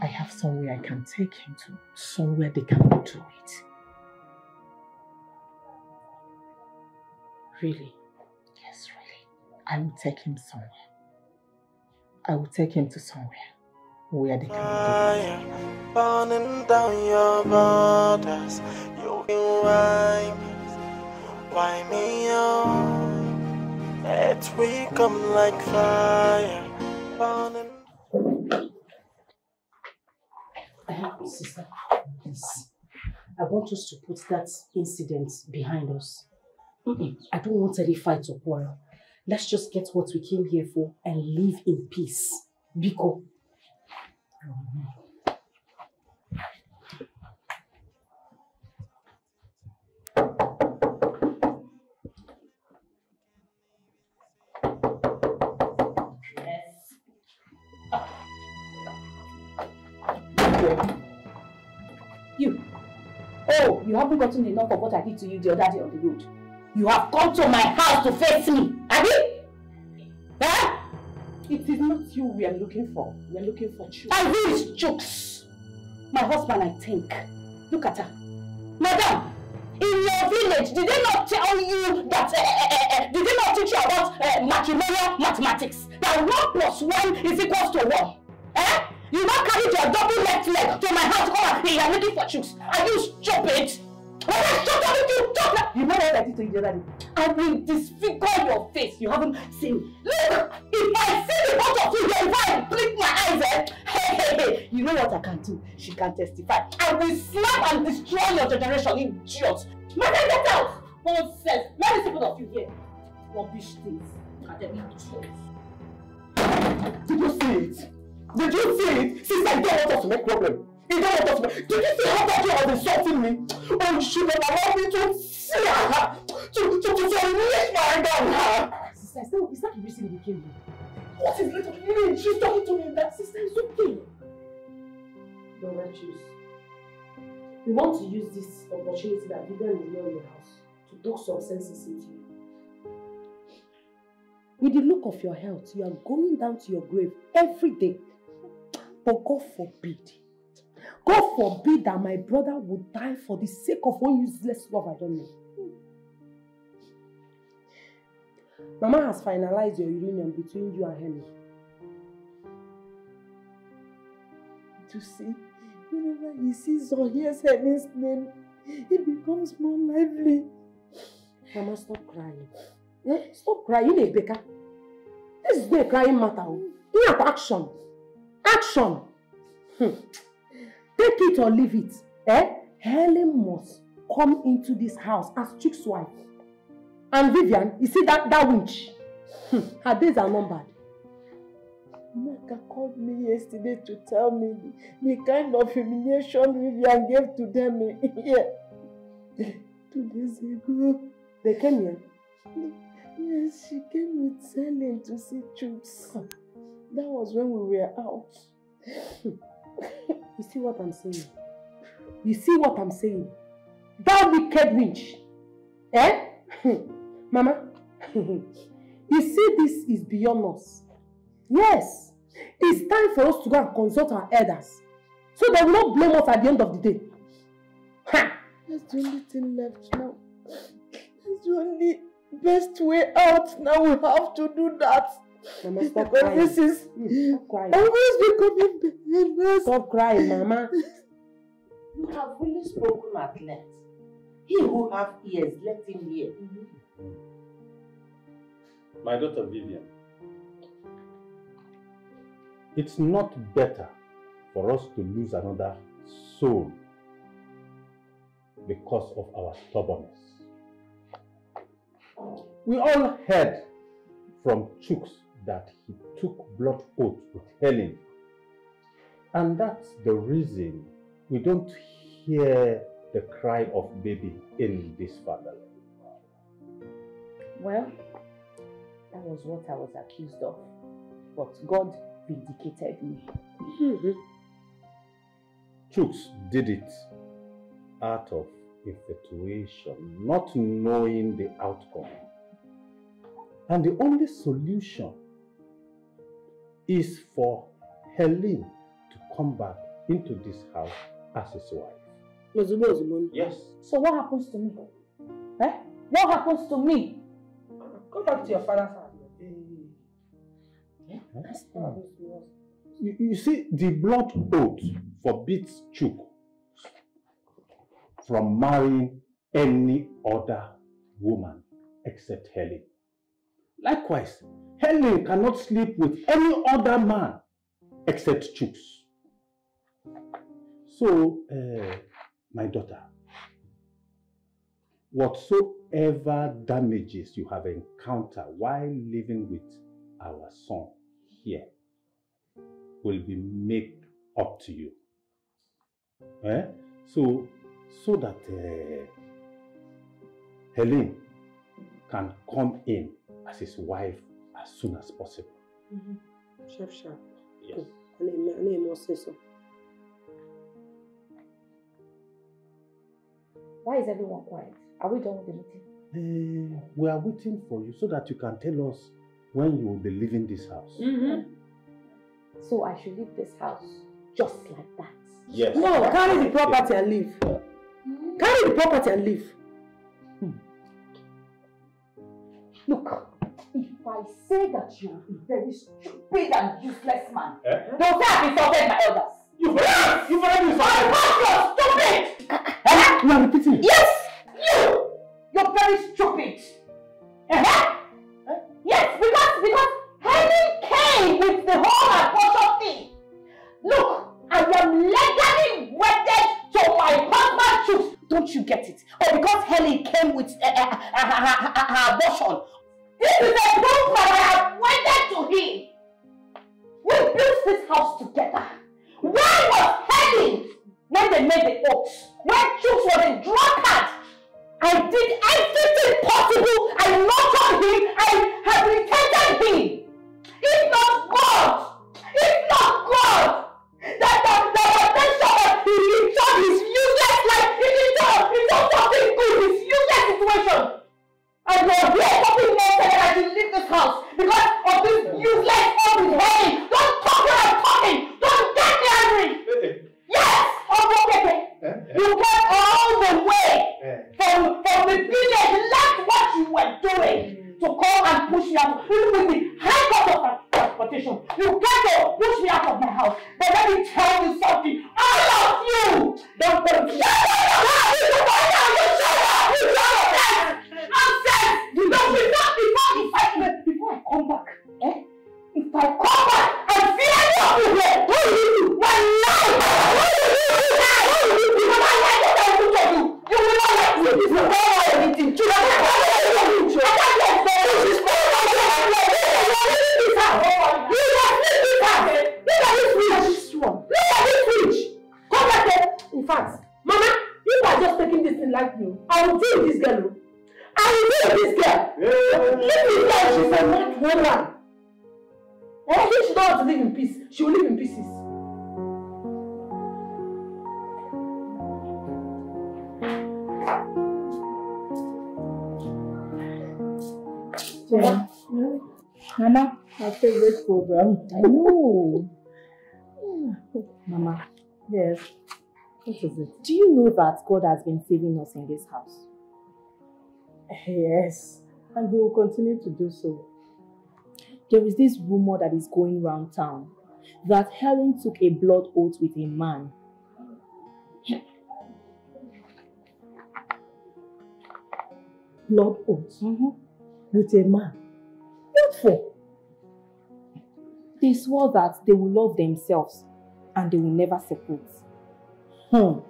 I have somewhere I can take him to, somewhere they cannot do it. Really? Yes, really. I will take him somewhere. I will take him to somewhere they cannot do it. Burning down your borders, you why why me on? Let we come like fire, burning. Sister, please. I want us to put that incident behind us. Mm-mm. I don't want any fight or quarrel. Let's just get what we came here for and live in peace. Biko. You. Oh, you haven't gotten enough of what I did to you the other day on the road. You have come to my house to face me? It is not you we are looking for. We are looking for you. Who is Jokes? My husband, I think. Look at her. Madam, in your village, did they not tell you that, uh, uh, uh, did they not teach you about uh, matrimonial mathematics? that one plus one is equals to one. Eh? You not carry your double left leg to my house come and you are looking for Chuks. Are you stupid? I shut up with you, talk like... You know what I did to you the other day? I will disfigure your face. You haven't seen. Look, if I see the both of you here, if I blink my eyes, eh? Hey, hey, hey. You know what I can do? She can testify. I will slap and destroy your generation, idiot. Man, get out! Nonsense. Let me see both of you here. Rubbish things. Academy idiots. Did you see it? Did you see it? Since I don't want us to make problem. You don't want us to. Did you see how that girl was insulting me? Oh, you should have allowed me to see her. To, to, to, to unleash my anger on her. Sister, is that, is that the reason we came here? What is little me? She's talking to me in that sister. It's okay. Your virtues. We want to use this opportunity that Vivian is not in the house to talk some senses into you. With the look of your health, you are going down to your grave every day. But God forbid, God forbid that my brother would die for the sake of one useless love I don't know. Mama has finalized your union between you and Henry. To see, whenever he sees or hears Henry's name, he becomes more lively. Mama, stop crying. Eh? Stop crying, Rebecca. This is not a crying matter. You have action. Action. Hmm. Take it or leave it. Eh? Helen must come into this house as Chick's wife. And Vivian, you see that, that witch? Hmm. Her days are numbered. Maka called me yesterday to tell me the, the kind of humiliation Vivian gave to them here. Two days ago. They came here? Yes, she came with Salim to see Chuks. That was when we were out. You see what I'm saying? You see what I'm saying? That wicked witch. Eh? Mama, you see this is beyond us. Yes, it's time for us to go and consult our elders. So they will not blame us at the end of the day. Ha! That's the only thing left now. That's the only best way out. Now we have to do that. Mama, stop crying. this is Stop crying. always becoming better. Stop crying, Mama. You have really spoken at length. He who have ears, let him hear. Mm-hmm. My daughter Vivian, it's not better for us to lose another soul because of our stubbornness. We all heard from Chuks that he took blood oath with Helen. And that's the reason we don't hear the cry of baby in this family. Well, that was what I was accused of. But God vindicated me. Hmm. Chuks did it out of infatuation, not knowing the outcome. And the only solution is for Helen to come back into this house as his wife. Yes. So what happens to me? Eh? What happens to me? Go back to your father's house. You, you see, the blood oath forbids Chook from marrying any other woman except Helen. Likewise, Helen cannot sleep with any other man except Chuks. So, uh, my daughter, whatsoever damages you have encountered while living with our son here will be made up to you. Eh? So, so that uh, Helen can come in as his wife as soon as possible. Sharp, sharp. Yes. I need, I need more say so. Why is everyone quiet? Are we done with the meeting? Eh, we are waiting for you so that you can tell us when you will be leaving this house. Mm-hmm. So I should leave this house just like that. Yes. No, carry the property and leave. Carry the property and leave. Look, if if I say that you're a very stupid and useless man, Eh? they'll say I've insulted my elders. You've already, you've already insulted course you're stupid! Eh? You are repeating. Yes! That God has been saving us in this house? Yes. And he will continue to do so. There is this rumor that is going round town that Helen took a blood oath with a man. Blood oath with a man. What for? They swore that they will love themselves and they will never separate. Hmm.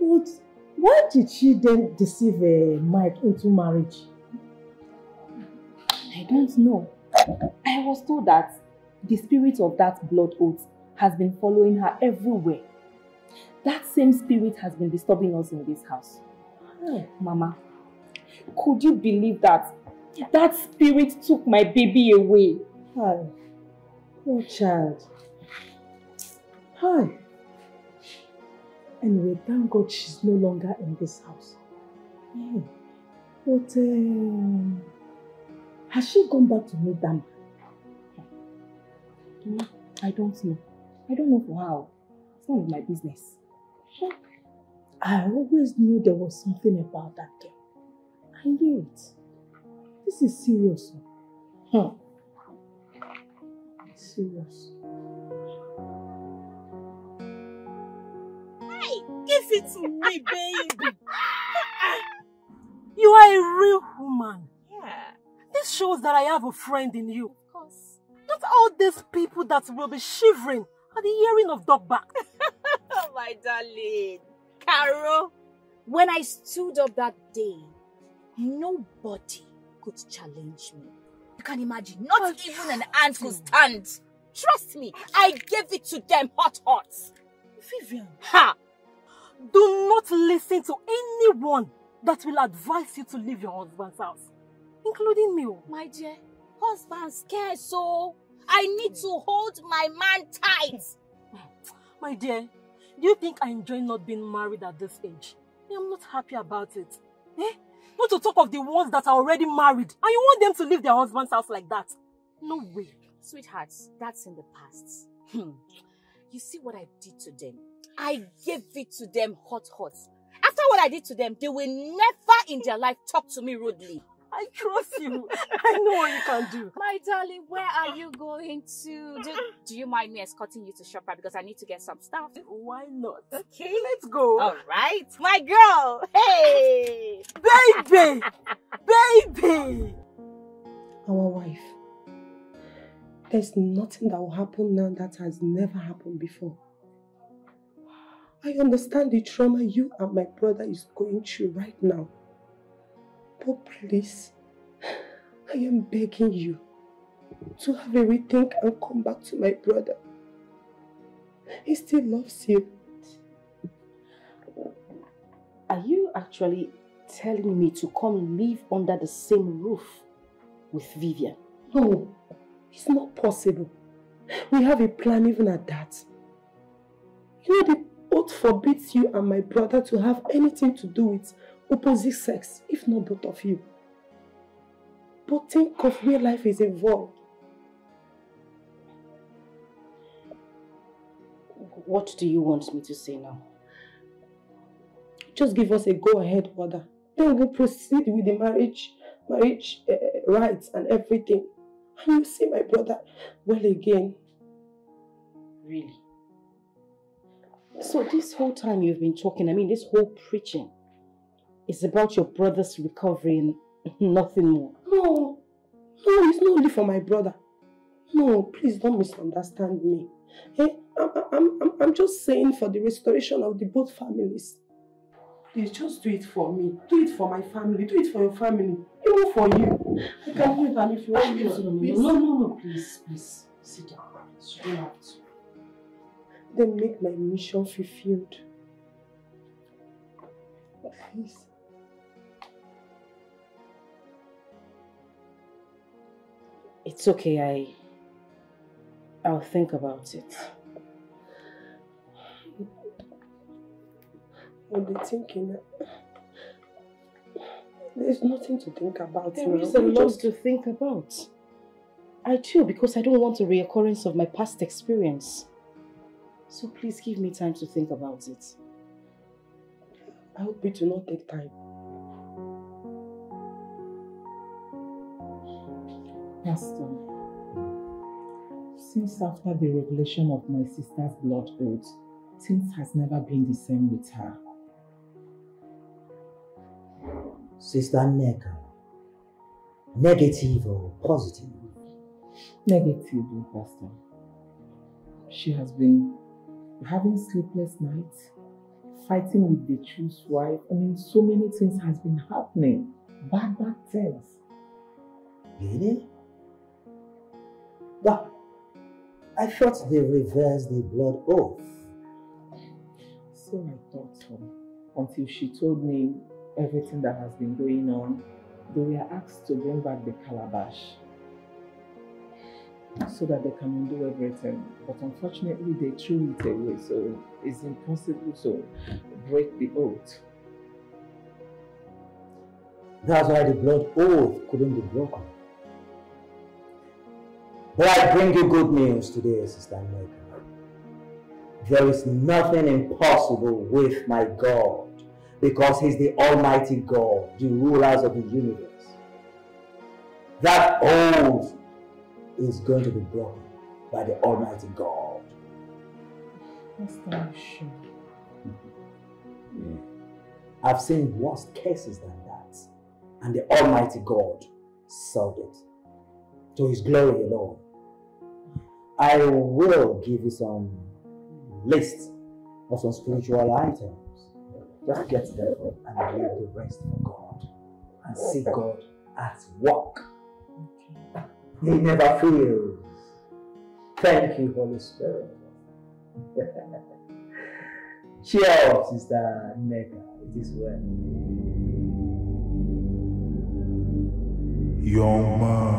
But why did she then deceive uh, Mike into marriage? I don't know. I was told that the spirit of that blood oath has been following her everywhere. That same spirit has been disturbing us in this house. Mama, could you believe that? That spirit took my baby away. Hi. Poor child. Hi. Anyway, thank God she's no longer in this house. Yeah. But um, has she gone back to meet them? Mm, I don't know. I don't know for how. It's none of my business. I always knew there was something about that girl. I knew it. This is serious. Huh. Serious. Hey, give it to me, baby. you are a real woman. Yeah. This shows that I have a friend in you. Of course. Not all these people that will be shivering at the hearing of dog bark. Oh, my darling. Carol, when I stood up that day, nobody could challenge me. You can imagine, not even an ant could stand. Trust me, I gave it to them hot hot. Vivian. Ha! Do not listen to anyone that will advise you to leave your husband's house, including me. oh. My dear, husband's care, so I need to hold my man tight. My dear, do you think I enjoy not being married at this age? I am not happy about it. Eh? Not to talk of the ones that are already married and you want them to leave their husband's house like that. No way. Sweethearts, that's in the past. Hmm. You see what I did to them? I gave it to them hot hot. After what I did to them, they will never in their life talk to me rudely. I trust you. I know what you can do. My darling, where are you going to? Do, do you mind me escorting you to ShopRite because I need to get some stuff? Why not? Okay, let's go. All right, my girl. Hey, baby, baby. Our wife. There's nothing that will happen now that has never happened before. I understand the trauma you and my brother is going through right now. But please, I am begging you to have a rethink and come back to my brother. He still loves you. Are you actually telling me to come live under the same roof with Vivian? No, it's not possible. We have a plan even at that. You know the oath forbids you and my brother to have anything to do with opposite sex, if not both of you. But think of where life is involved. What do you want me to say now? Just give us a go-ahead order. Then we'll proceed with the marriage, marriage uh, rights and everything. And you see my brother well again. Really? So this whole time you've been talking, I mean this whole preaching, is about your brother's recovery and nothing more. No, no, it's not only for my brother. No, please don't misunderstand me. Hey, I'm, I'm, I'm, I'm just saying for the restoration of the both families. Please just do it for me. Do it for my family. Do it for your family. Even for you. I can do it and if you want me to. Please. No, no, no, please, please. Sit down. You don't have to. Then make my mission fulfilled. Please. It's okay, I... I'll think about it. I'll be thinking. There's nothing to think about There is a lot to think about. I do, because I don't want a reoccurrence of my past experience. So please give me time to think about it. I hope it will not take time. Pastor, since after the revelation of my sister's blood oath, things has never been the same with her. Sister Nneka, negative or positive? Negative, Pastor. She has been having sleepless nights, fighting with the Chuks wife. I mean, so many things has been happening. Bad, bad things. Really? But I thought they reversed the blood oath. So I thought so. Until she told me everything that has been going on, they were asked to bring back the calabash so that they can undo everything. But unfortunately, they threw it away, so it's impossible to break the oath. That's why the blood oath couldn't be broken. But I bring you good news today, Sister Nneka. There is nothing impossible with my God because He's the Almighty God, the ruler of the universe. That oath is going to be broken by the Almighty God. Pastor, I'm sure. I've seen worse cases than that, and the Almighty God solved it to His glory alone. I will give you some list of some spiritual items. Just get them and leave the rest for God and see God at work. He never fails. Thank you, Holy Spirit. Cheers, Sister Nneka. It is well. Young man,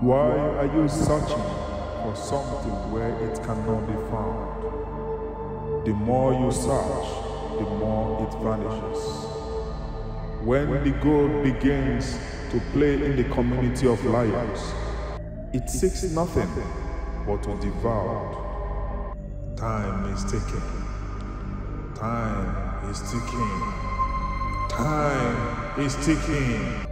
why are you searching for something where it cannot be found? The more you search, the more it vanishes. When the gold begins to play in the community of lions, it seeks nothing but to devour. Time is ticking. Time is ticking. Time is ticking.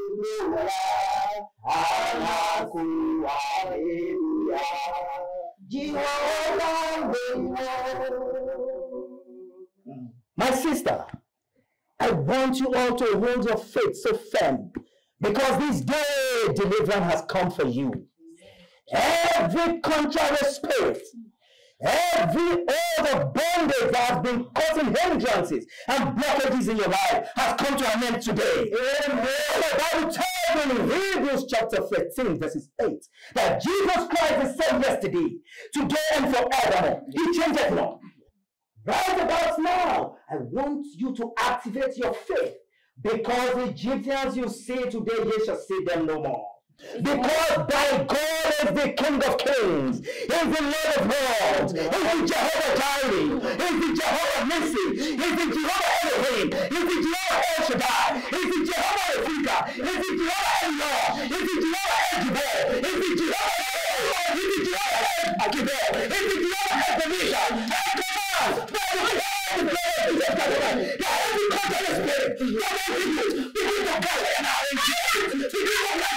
anase My sister, I want you all to hold your faith so firm because this day deliverance has come for you. Every contrary spirit, every of bondage that has been causing hindrances and blockages in your life has come to an end today. Amen. The Bible tells in Hebrews chapter 13, verses 8, that Jesus Christ is the same yesterday, today, and forevermore. He changes not. Right about now, I want you to activate your faith because the Egyptians you see today, ye shall see them no more. Because thy God is the King of Kings, is the Lord of Lords, is the Jehovah Jireh, is the Jehovah Nissi, is the Jehovah Elohim, is the Jehovah El Shaddai, is the Jehovah Ephika, is the Jehovah Elor, is the Jehovah El is the Jehovah is the Jehovah El is the Jehovah El Benisha, El Gabor, by the blood of Jesus Christ, that every contrary spirit, that every people, begin to go and out begin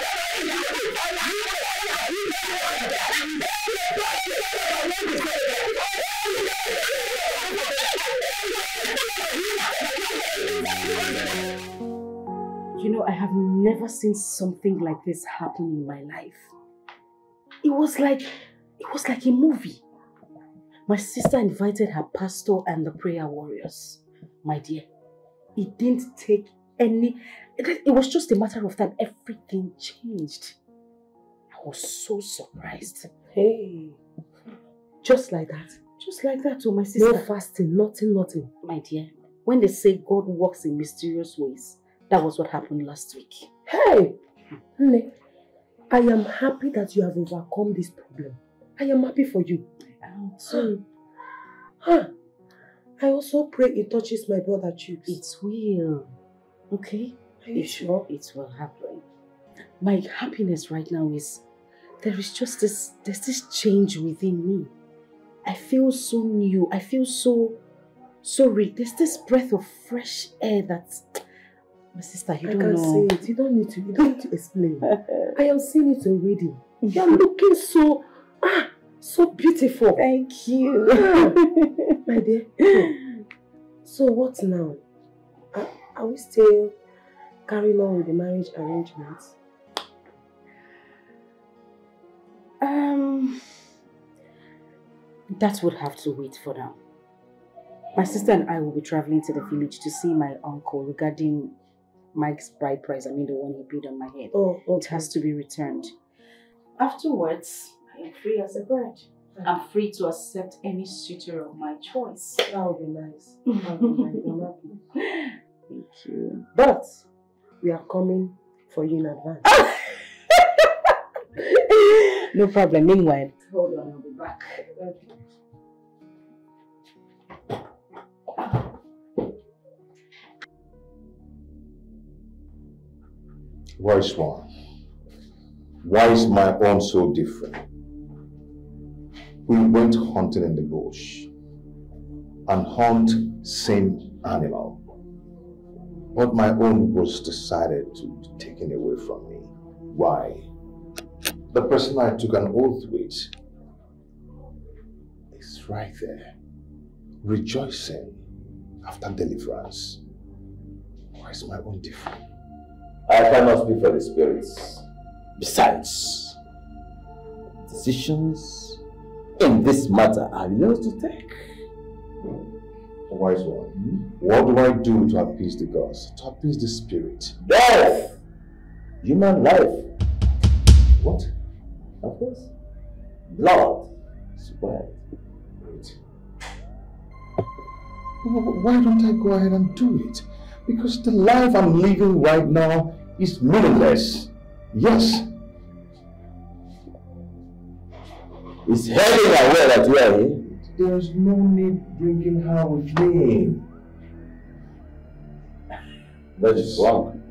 You know, I have never seen something like this happen in my life. It was like, it was like a movie. My sister invited her pastor and the prayer warriors. My dear, it didn't take any, it, it was just a matter of time. Everything changed. I was so surprised. Hey, Just like that. Just like that, oh my sister. no fasting, nothing, nothing. My dear, when they say God works in mysterious ways, that was what happened last week. Hey, Nne, I am happy that you have overcome this problem. I am happy for you. So, Huh. I also pray it touches my brother Chuks. It will. Okay? Are you it, sure? It will happen. My happiness right now is there is just this there's this change within me. I feel so new. I feel so so rich. There's this breath of fresh air that my sister, you I don't can know. see it. You don't need to. You don't need to explain. I am seeing it already. You are looking so ah so beautiful. Thank you, my dear. So what now? Are, are we still carrying on with the marriage arrangements? Um, that would have to wait for now. My sister and I will be traveling to the village to see my uncle regarding Mike's bride price. I mean, the one he paid on my head. Oh, It has to be returned. Afterwards, I am free as a bride. I'm free to accept any suitor of my choice. That would be nice. That would be nice. I'm happy. Thank you. But we are coming for you in advance. No problem. Meanwhile, hold on, I'll be back. Wise one. Why is my own so different? We went hunting in the bush and hunt same animal. But my own was decided to be taken away from me. Why? The person I took an oath with is right there, rejoicing after deliverance. Why is my own different? I cannot speak for the spirits. Besides, decisions in this matter are yours to take. A wise one, what do I do to appease the gods, to appease the spirit? Death! Human life. What? Of course. Blood. Sweat. Wait. Why don't I go ahead and do it? Because the life I'm living right now is meaningless. Yes. Is Helen aware that eh? you are here? There's no need bringing her with me. That is wrong.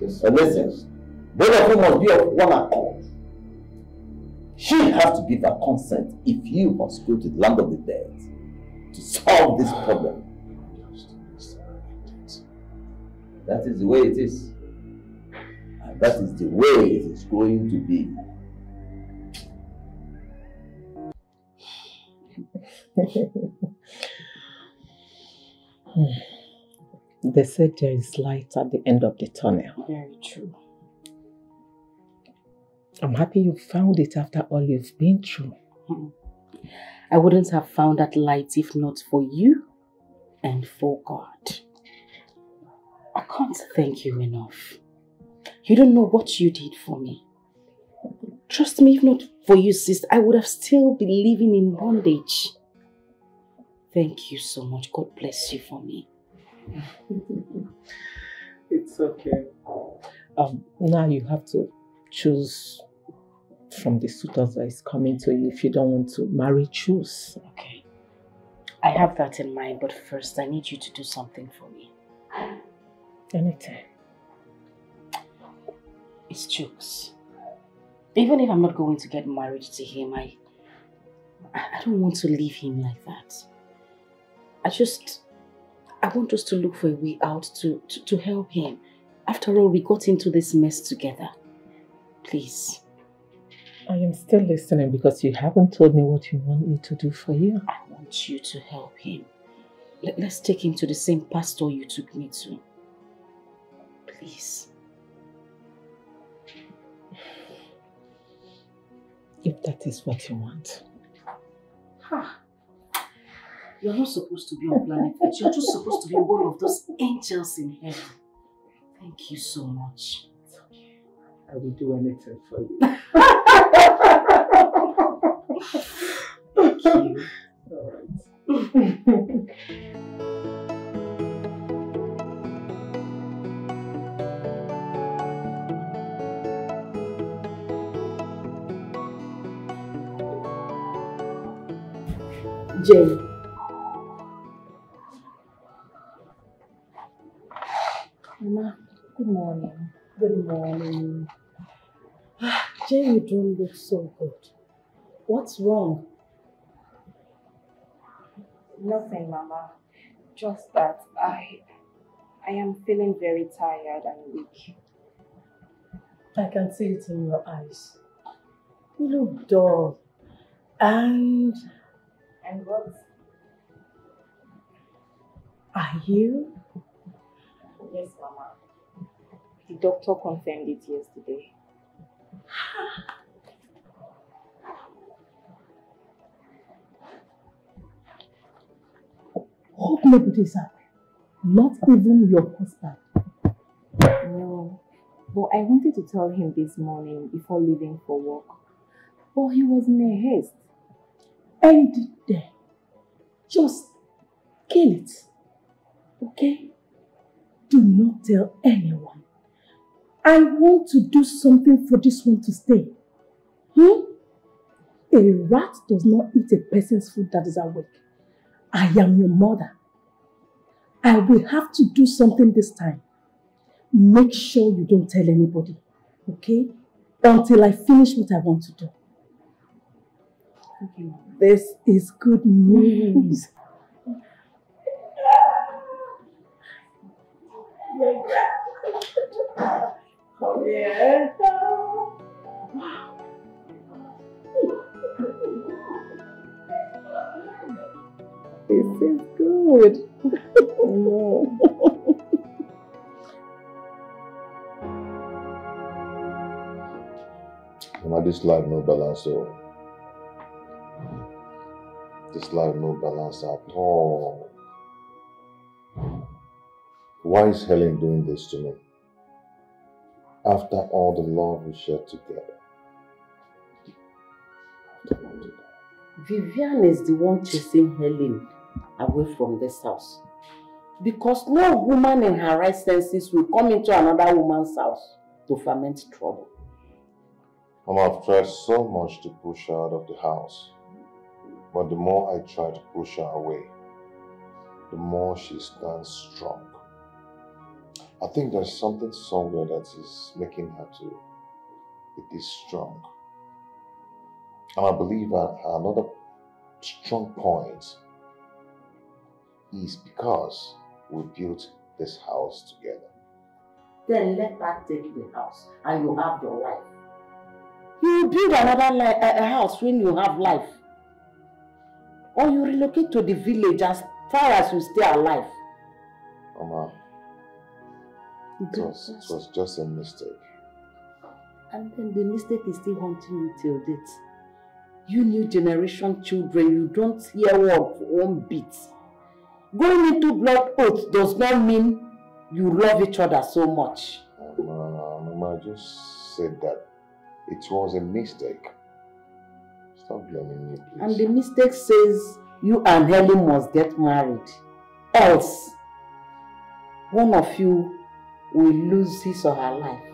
And listen, both of you must be of one accord. She has to give her consent if you must go to the land of the dead to solve this problem. That is the way it is. And that is the way it is going to be. They said there is light at the end of the tunnel. Very true. I'm happy you found it after all you've been through. Hmm. I wouldn't have found that light if not for you and for God. I can't thank you enough. You don't know what you did for me. Trust me, if not for you, sis, I would have still been living in bondage. Thank you so much. God bless you for me. it's okay. Um, now you have to choose from the suitors that is coming to you. If you don't want to marry, choose. Okay. I have that in mind, but first I need you to do something for me. Anything. It's Chuks. Even if I'm not going to get married to him, I, I don't want to leave him like that. I just, I want us to look for a way out to, to, to help him. After all, we got into this mess together. Please. I am still listening because you haven't told me what you want me to do for you. I want you to help him. Let, let's take him to the same pastor you took me to. Please. If that is what you want. Ha! You're not supposed to be on planet Earth. You're just supposed to be one of those angels in heaven. Thank you so much. I will do anything for you. Thank you. All right. Jane. Mama, good morning. Good morning. Ah, Jane, you don't look so good. What's wrong? Nothing, Mama. Just that I I am feeling very tired and weak. I can see it in your eyes. You look dull. And And what? are you? Yes, Mama. The doctor confirmed it yesterday. Hope nobody's happy. Not even your husband. No. But I wanted to tell him this morning before leaving for work. But he was in a haste. End it there. Just kill it. Okay? Do not tell anyone. I want to do something for this one to stay. Hmm? A rat does not eat a person's food that is awake. I am your mother. I will have to do something this time. Make sure you don't tell anybody. Okay? Until I finish what I want to do. Okay, Mama. This is good news. Come here. This is good. no. Mama, this life no balance, so this life no balance at all. Why is Helen doing this to me? After all the love we shared together. Vivian is the one chasing Helen away from this house. Because no woman in her right senses will come into another woman's house to ferment trouble. Mama, I've tried so much to push her out of the house. But the more I try to push her away, the more she stands strong. I think there's something somewhere that is making her to be this strong. And I believe that another strong point is because we built this house together. Then let that take the house and you have your life. You build another li- a, a house when you have life. Or you relocate to the village as far as you stay alive. Mama, it was, it was just a mistake. And then the mistake is still haunting you till date. You new generation children, you don't hear word for one bit. Going into blood oath does not mean you love each other so much. Mama, Mama, just said that it was a mistake. Stop blaming me, please. And the mistake says you and Helen must get married. Else, one of you will lose his or her life.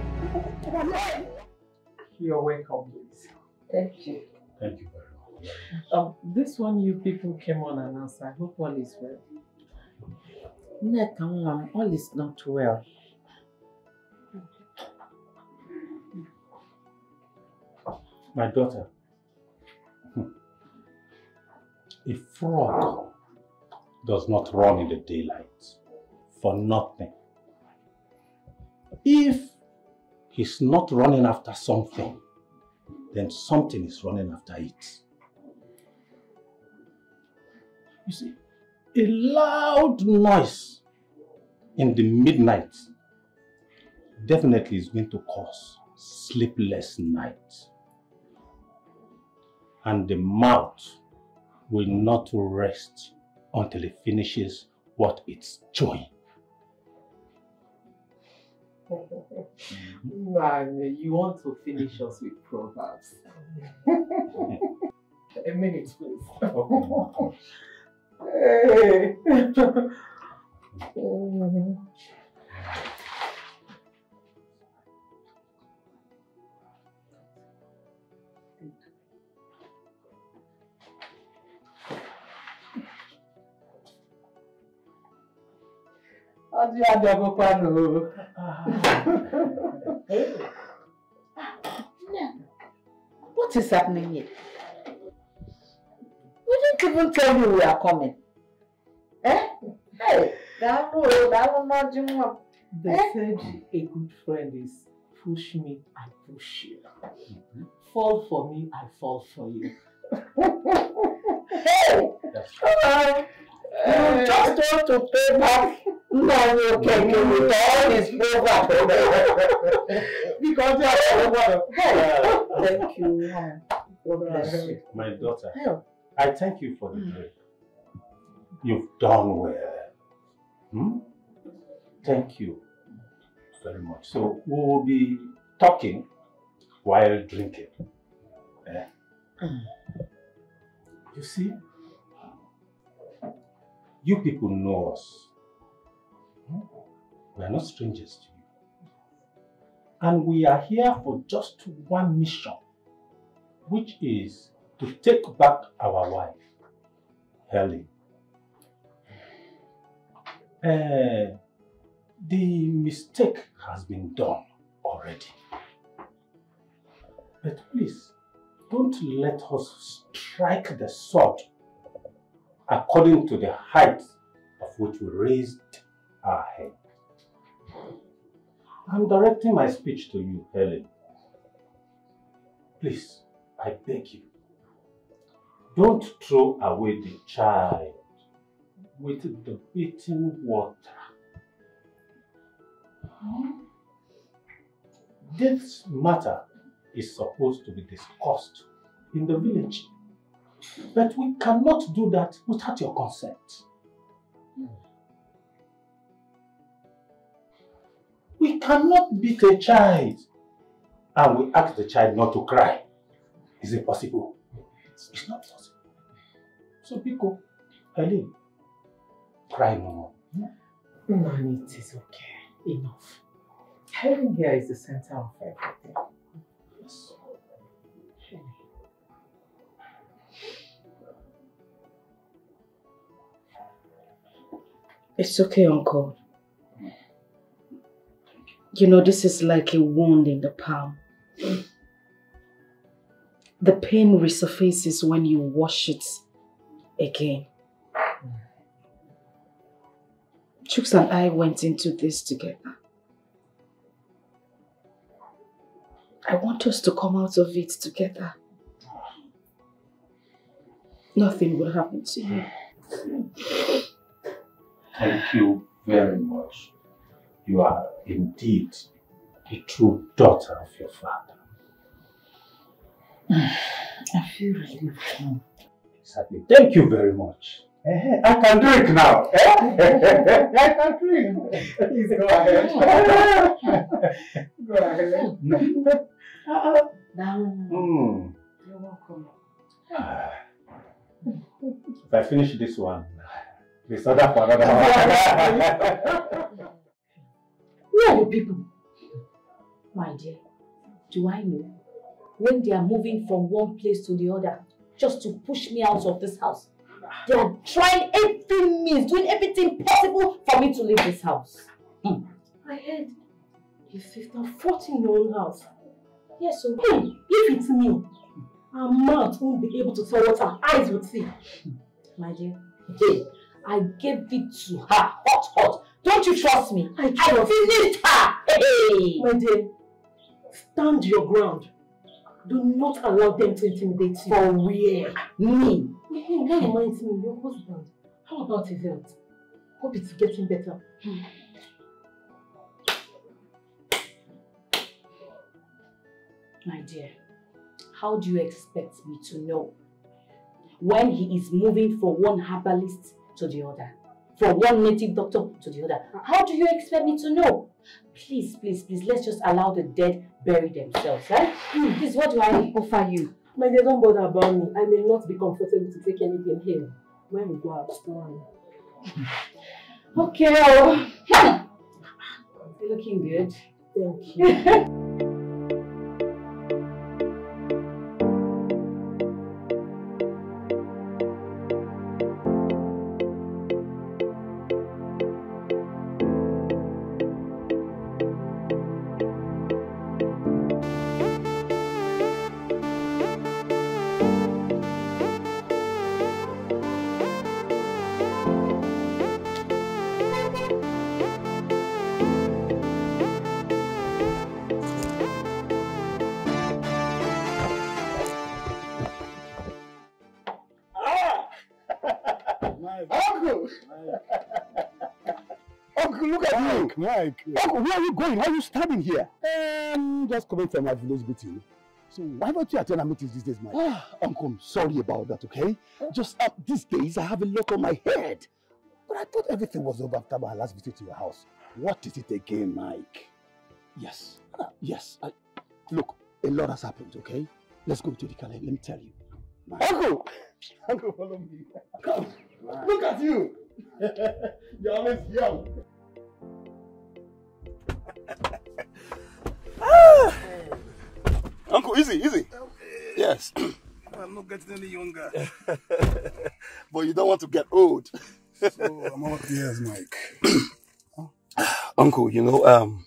welcome, please. Thank you. Thank you very much. Um, this one you people came on and asked. I hope all is well. Nneka nwa all is not well. My daughter, hmm, a frog does not run in the daylight for nothing. If he's not running after something, then something is running after it. You see, a loud noise in the midnight definitely is going to cause sleepless nights. And the mouth will not rest until it finishes what it's chewing. Mm-hmm. Man, you want to finish us with proverbs. A minute, please. Hey. Ọjọ́ àjọpọ̀pánù. What is happening here? We didn't even tell you we are coming. Eh? Hey, that road, that one not doing They Eh? said a good friend is push me, I push you. Fall for me, I fall for you. Hey! Uh, you just want to pay back Nani Okeke with all his program. because you are Hey, thank you. God bless you. My daughter, Yeah. I thank you for the break. You've done well. Hmm? Thank you very much. So we will be talking while drinking. Eh? You see, you people know us. We are not strangers to you. And we are here for just one mission, which is to take back our wife, Helen. Eh, the mistake has been done already. But please, don't let us strike the sword according to the height of which we raised our head. I'm directing my speech to you, Helen. Please, I beg you, don't throw away the child with the beating water. This matter is supposed to be discussed in the village. But we cannot do that without your consent. We cannot beat a child and we ask the child not to cry. Is it possible? It's not possible. So, Biko, Helen, cry no more. Nani, it is okay. Enough. Helen here is the center of everything. Yes. It's okay, Uncle. You know, this is like a wound in the palm. The pain resurfaces when you wash it again. Chuks and I went into this together. I want us to come out of it together. Nothing will happen to you. Thank you very much. You are indeed a true daughter of your father. I feel relieved now. Exactly. Thank you very much. Eh, I can drink now. eh? I can drink. Please go ahead. go ahead. Mm. You're welcome. If I finish this one, this other for another one. Who are the people? My dear, do I know when they are moving from one place to the other just to push me out of this house? They are trying every means, doing everything possible for me to leave this house. Hmm. I heard your sister fought in your own house. Yes, so Hmm, if it's me, her mouth won't be able to tell what her eyes would see. My dear, hey, I gave it to her hot, hot. Don't you trust me? I I trust finished her. Hey. My dear, stand your ground. Do not allow them to intimidate you. For where? Me. Hey, that reminds me, your husband. How about his health? Hope it's getting better. Hmm. My dear, how do you expect me to know when he is moving from one herbalist to the other, from one native doctor to the other? Ah. How do you expect me to know? Please, please, please, let's just allow the dead bury themselves, right? Hmm. Please, what do I offer you? My dear, don't bother about me. I may not be comfortable to take anything here. When we go out, tomorrow. Okay, oh. Hmm. You're looking good. Thank you. look at Mike, you. Mike. Uncle, where are you going? Why are you standing here? Um, just coming from my village meeting. So why don't you attend our meetings these days, Mike? Ah, Uncle, I'm sorry about that, okay? Just uh, these days, I have a lot on my head. But I thought everything was over after my last visit to your house. What is it again, Mike? Yes, uh, yes. I, look, a lot has happened, okay? Let's go to the car. Let me tell you. Uncle! Uncle, follow me. Come. Look at you. You're always young. Uncle, easy, easy. Yes. I'm not getting any younger. but you don't want to get old. so I'm out years, Mike. Uncle, you know, um,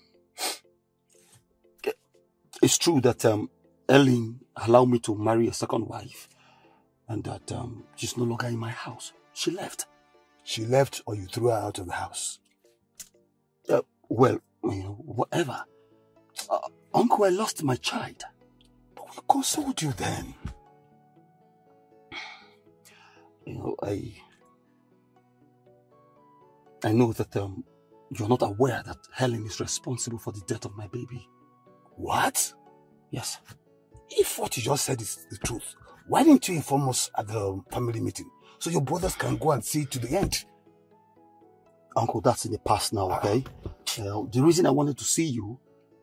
it's true that um, Ellen allowed me to marry a second wife, and that um, she's no longer in my house. She left. She left, or you threw her out of the house? Uh, well, you know, whatever. Uh, Uncle, I lost my child. But we consoled you then. You know, I I know that um, you're not aware that Helen is responsible for the death of my baby. What? Yes. If what you just said is the truth, why didn't you inform us at the family meeting so your brothers can go and see it to the end? Uncle, that's in the past now, okay? Uh, the reason I wanted to see you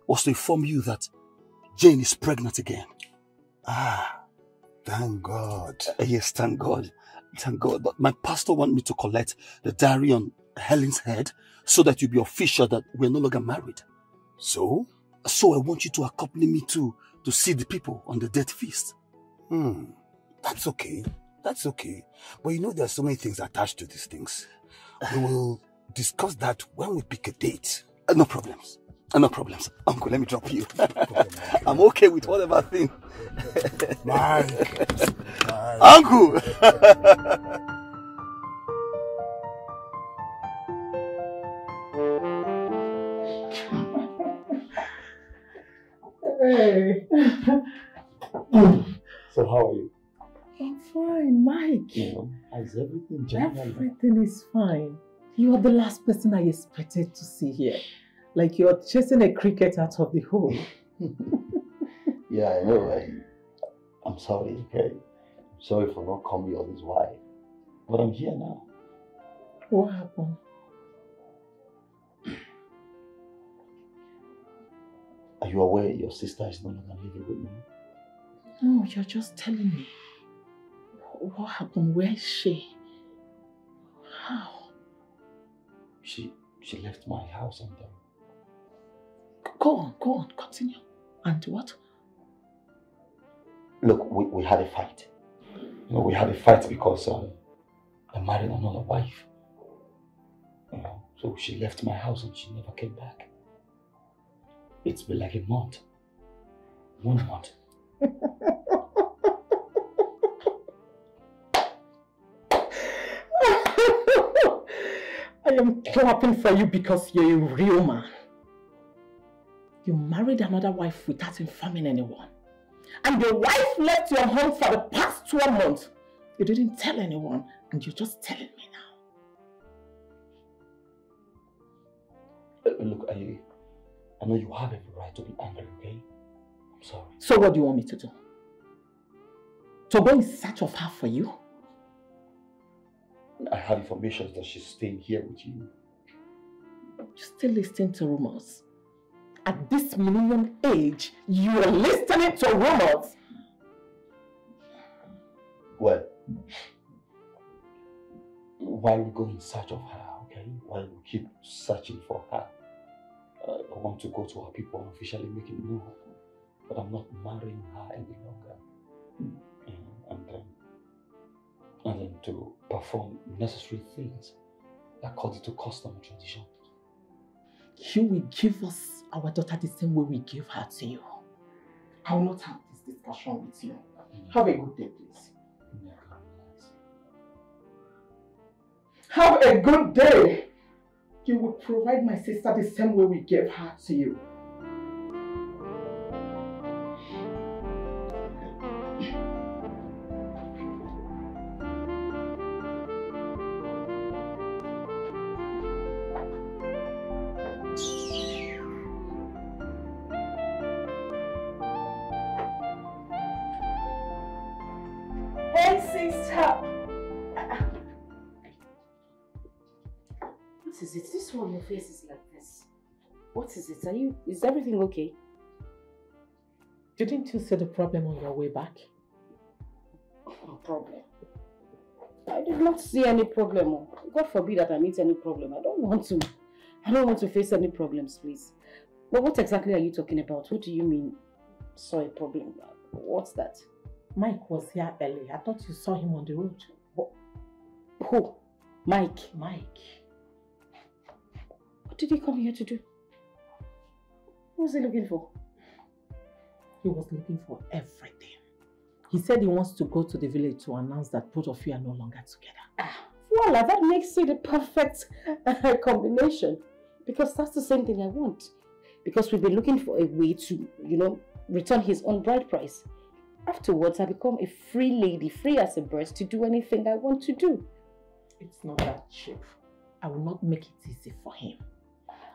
was to inform you that Jane is pregnant again. Ah, thank God. Uh, yes, thank God. Thank God. But my pastor wanted me to collect the diary on Helen's head so that you be official that we're no longer married. So? So I want you to accompany me to, to see the people on the death feast. Hmm, that's okay. That's okay. But you know, there's so many things attached to these things. We will discuss that when we pick a date. Uh, no problems. Uh, no problems. Uncle, let me drop you. I'm okay with whatever thing. Mike. Uncle! Hey. so how are you? I'm fine, Mike. You know, is everything generally? Everything is fine. You are the last person I expected to see here. Like you're chasing a cricket out of the hole. Yeah, I know. I, I'm sorry, okay? I'm sorry for not coming all this while. But I'm here now. What happened? Are you aware your sister is no longer living with me? No, you're just telling me. What happened? Where is she? How? She she left my house and um, Go on, go on, continue. And what? look, we, we had a fight. You know, we had a fight because um, I married another wife. You know, so she left my house and she never came back. It's been like a month. One month. I am clapping for you because you're a real man. You married another wife without informing anyone. And your wife left your home for the past 12 months. You didn't tell anyone, and you're just telling me now. Uh, Look, I, I know you have every right to be angry, okay? I'm sorry. So what do you want me to do? To go in search of her for you? I have information that she's staying here with you. You're still listening to rumors. At this millennium age, you are listening to rumors. Well, while we go in search of her, okay? While we keep searching for her, uh, I want to go to our people and officially make it known that I'm not marrying her any longer. You know, and then, and then to perform necessary things according to custom and tradition. You will give us our daughter the same way we gave her to you. I will not have this discussion with you. Mm. Have a good day, please. Have a good day. You will provide my sister the same way we gave her to you. Face is like this. What is it? Are you, is everything okay? Didn't you see the problem on your way back? No problem. I did not see any problem. oh. God forbid that I meet any problem. I don't want to. I don't want to face any problems, please. But what exactly are you talking about? What do you mean, saw a problem? What's that? Mike was here early. I thought you saw him on the road. Who? Mike. Mike. What did he come here to do? What was he looking for? He was looking for everything. He said he wants to go to the village to announce that both of you are no longer together. Voila, that makes it the perfect uh, combination. Because that's the same thing I want. Because we've been looking for a way to, you know, return his own bride price. Afterwards, I become a free lady, free as a bird, to do anything I want to do. It's not that cheap. I will not make it easy for him.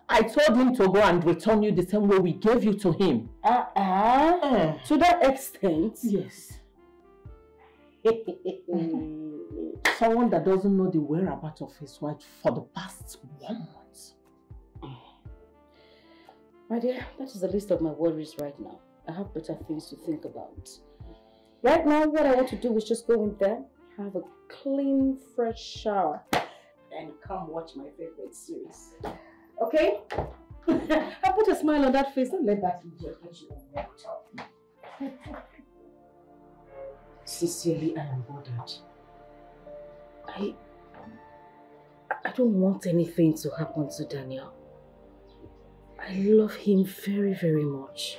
I told him to go and return you the same way we gave you to him. Uh-uh. Eh, to that extent? Yes. Eh, eh, someone that doesn't know the whereabouts of his wife for the past one month. My dear, that is the list of my worries right now. I have better things to think about. Right now, what I want to do is just go in there, have a clean, fresh shower, and come watch my favorite series. Okay? I put a smile on that face. Don't let that idiot get you on your top. Sincerely, I am bothered. I, I don't want anything to happen to Daniel. I love him very, very much.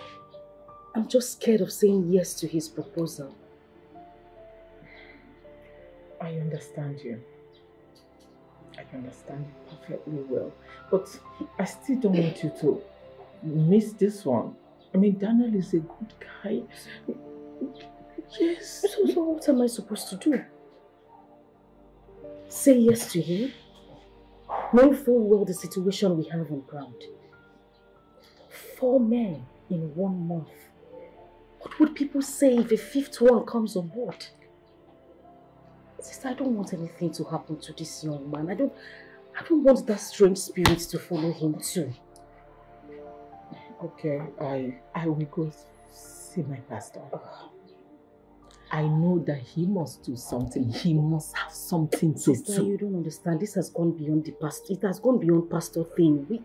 I'm just scared of saying yes to his proposal. I understand you. Understand you perfectly well. But I still don't want you to miss this one. I mean, Daniel is a good guy. Yes. So, so what am I supposed to do? Say yes to him? Knowing full well the situation we have on ground. Four men in one month. What would people say if a fifth one comes on board? Sister, I don't want anything to happen to this young man. I don't I don't want that strange spirit to follow him too. Okay, I I will go see my pastor. I know that he must do something. He must have something to Sister, do. you don't understand. This has gone beyond the past. It has gone beyond pastor thing. We,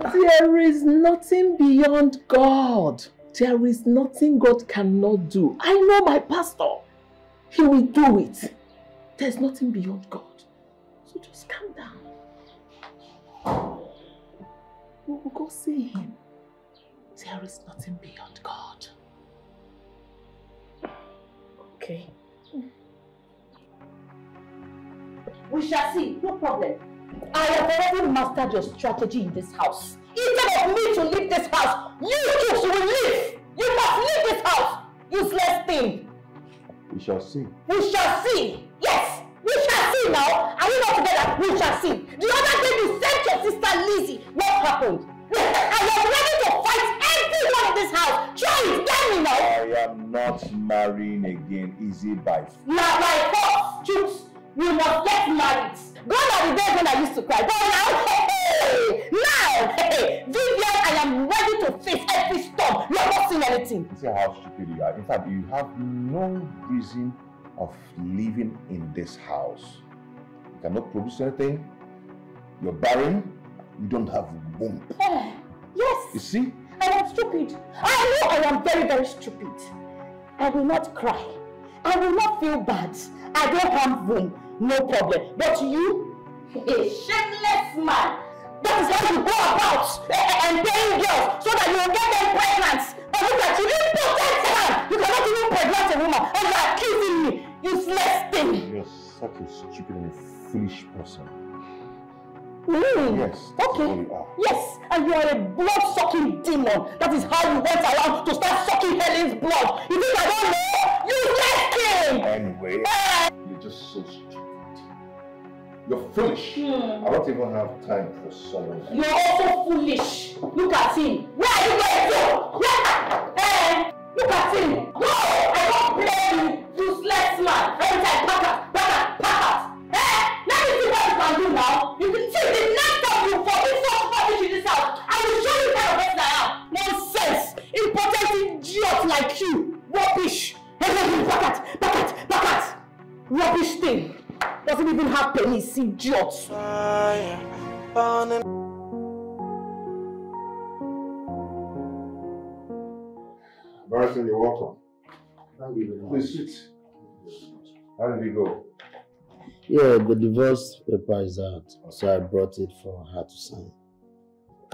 There is nothing beyond God. There is nothing God cannot do. I know my pastor. He will do it. There's nothing beyond God. So just calm down. We will go see him. There is nothing beyond God. Okay. We shall see. No problem. I have already mastered your strategy in this house. Instead of me to leave this house, you two will leave. You must leave this house. Useless thing. We shall see. We shall see. Yes, we shall see now. Are we not together? We shall see. The other day you sent your sister Lizzie. What happened? I am ready to fight everyone in this house. Try it. Tell me now. I am not marrying again. Easy by Now my force, Chuks, we must get married. Gone are the days when I used to cry. But now, hey, now, hey, Vivian, I am ready to face every storm. You are not seeing anything. See how stupid you are. In fact, you have no reason of living in this house. You cannot produce anything. You're barren. You don't have womb. Eh, yes, You see? I am stupid. I know I am very, very stupid. I will not cry. I will not feel bad. I don't have womb. No problem. But you, a shameless man, that is how you go about eh, and paying girls so that you will get them pregnant. But look at you, impotent man. You cannot even pregnant a woman and you are accusing me. Useless thing. You're such a stupid and a foolish person. Mm. Yes, Okay. what you are. Yes, and you are a blood-sucking demon. That is how you went around to start sucking Helen's blood. You think I don't know? You left him. Anyway, you're just so stupid. You're foolish. Mm. I don't even have time for someone. Like You're also foolish. Look at him. Where are you going to? Where? Eh? Look at him. No, I don't play you, useless man. Every time, pack out, pack out, pack up. Eh? Let me see what you can do now. You can see the next of you for this so foolish to this house. I will show you kind of person I am. Nonsense. Important idiot like you. Rubbish. Everything, pack out, pack out, pack out. Rubbish thing. Fire burning. Barrister, you're welcome. Thank you very much. Please sit. How did it go? Yeah, the divorce paper is out, so I brought it for her to sign.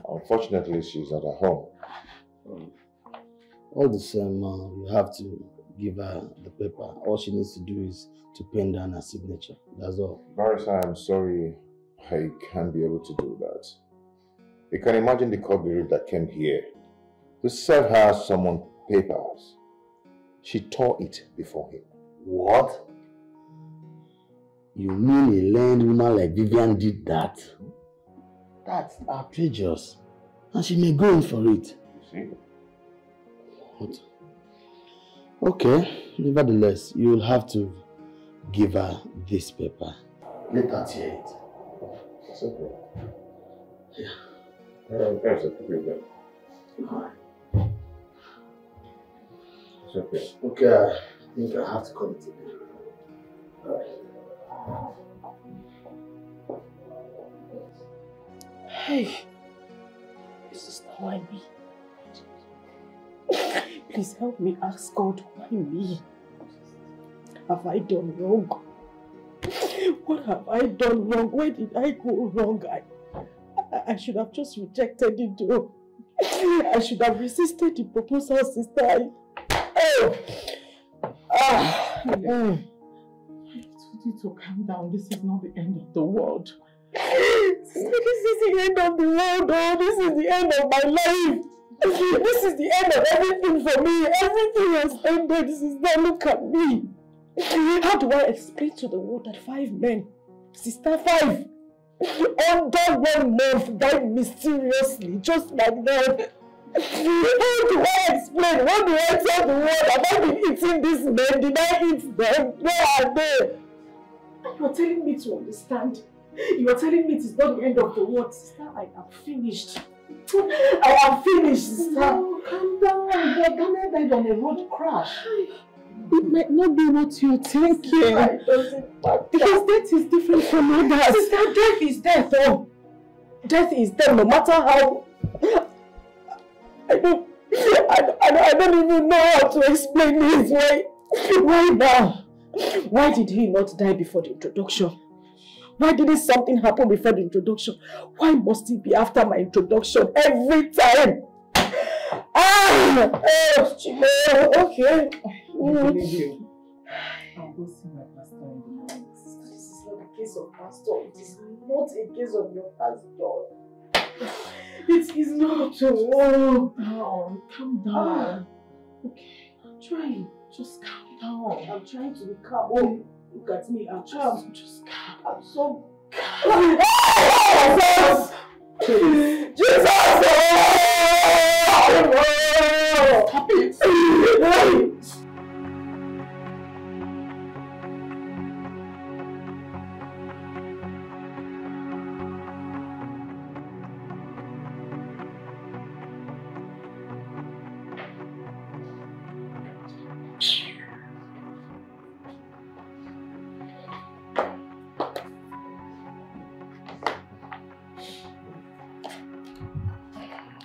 Unfortunately, she's not at home. All the same, uh, you have to give her the paper. All she needs to do is to pen down her signature. That's all. Barrister, I'm sorry I can't be able to do that. You can imagine the bereaved that came here to serve her someone papers. She tore it before him. What? You mean a learned woman like Vivian did that? That's outrageous. And she may go in for it. You see? What? Okay, nevertheless, you'll have to give her this paper. Let her tear it. It's okay. Yeah. There's a copy of that. Alright. It's okay. Okay, I think I have to call it a day. Alright. Hey, this is not why me. Please help me ask God why me. Have I done wrong? What have I done wrong? Where did I go wrong? I, I, should have just rejected it though. I should have resisted the proposal, sister. I, oh! Ah! I told you to calm down. This is not the end of the world. This is the end of the world, oh! This is the end of my life! This is the end of everything for me. Everything has ended. This is Sister, look at me. How do I explain to the world that five men, sister five, under one month died mysteriously, just like that? How do I explain? What do I tell the world? Have I been eating these men? Did I eat them? Where are they? You are telling me to understand. You are telling me it is not the end of the world. Sister, I am finished. I am finished, sister. No, calm down. Ghana died on a road crash. It might not be what you're thinking. Because death is different from others. Sister, death is death, oh. Death is death, no matter how. I don't. I, I, I don't even know how to explain this. Why? Why now? Why did he not die before the introduction? Why didn't something happen before the introduction? Why must it be after my introduction every time? Ah! Oh, Okay. You. I'll go see my pastor in the morning. This is not a case of pastor. It is not a case of your pastor. It is not. Oh, down. Calm down. Okay. I'm trying. Just calm down. I'm trying to be calm. Oh, look at me. I'm. Just calm. I'm so calm. Jesus! Jesus! Stop it.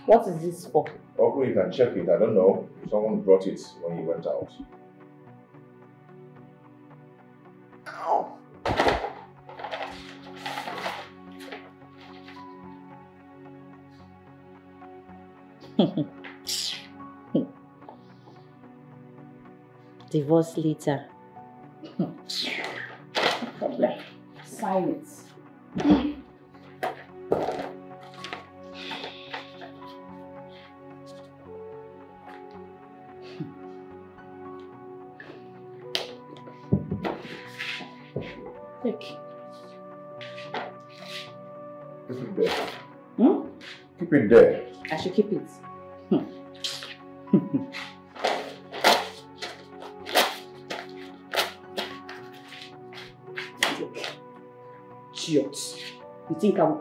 What is this for? Oh, Open you can check it. I don't know. Someone brought it when you went out. Divorce later. problem. Sign it.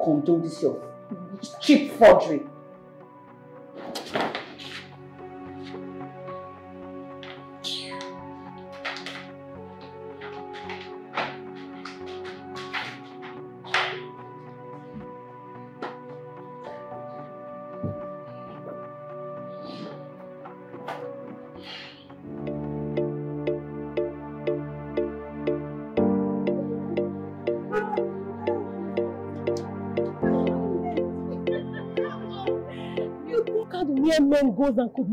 condone this your cheap forgery?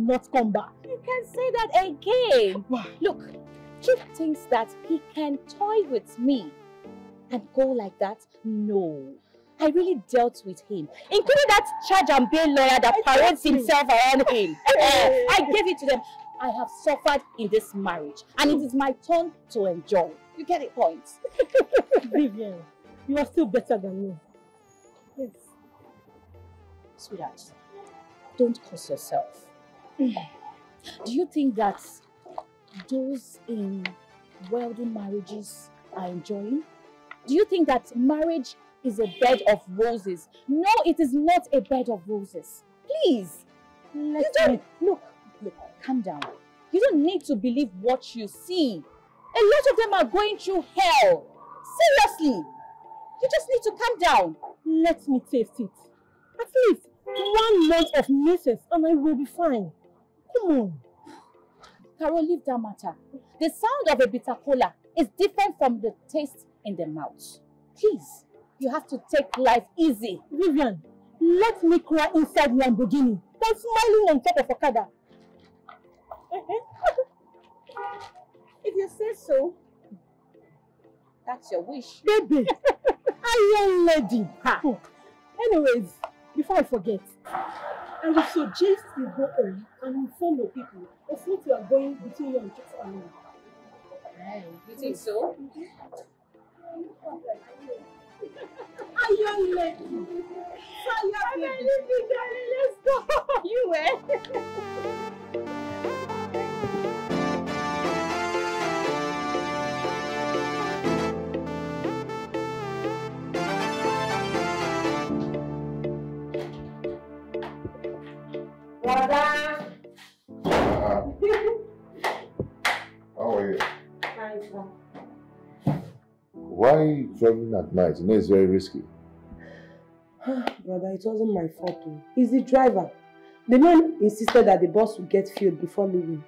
Not come back. You can say that again. Look, Chief thinks that he can toy with me and go like that. No. I really dealt with him, including that charge and bail lawyer that parades himself around him. Oh. Eh, I gave it to them. I have suffered in this marriage, and it is my turn to enjoy. You get the point? Vivian, you are still better than me. Yes. Sweetheart, don't curse yourself. Do you think that those in wealthy marriages are enjoying? Do you think that marriage is a bed of roses? No, it is not a bed of roses. Please. you don't, look, look, calm down. You don't need to believe what you see. A lot of them are going through hell. Seriously. You just need to calm down. Let me taste it. At least one month of misses and I will be fine. Come. Carol, leave that matter. The sound of a bitter kola is different from the taste in the mouth. Please, you have to take life easy. Vivian, let me cry inside Lamborghini than smiling on top of Okada. if you say so, that's your wish. Baby, iron lady. Ha. Anyways, before I forget, I will suggest you go home and inform your people of what you are going between you and Chuk's family. You think so? Iron lady. Fire baby. Let's go. You eh? Brother. Ah. How are you? Why traveling at night? You know it's very risky. Brother, it wasn't my fault. oh. He's the driver. The man insisted that the bus would get filled before leaving.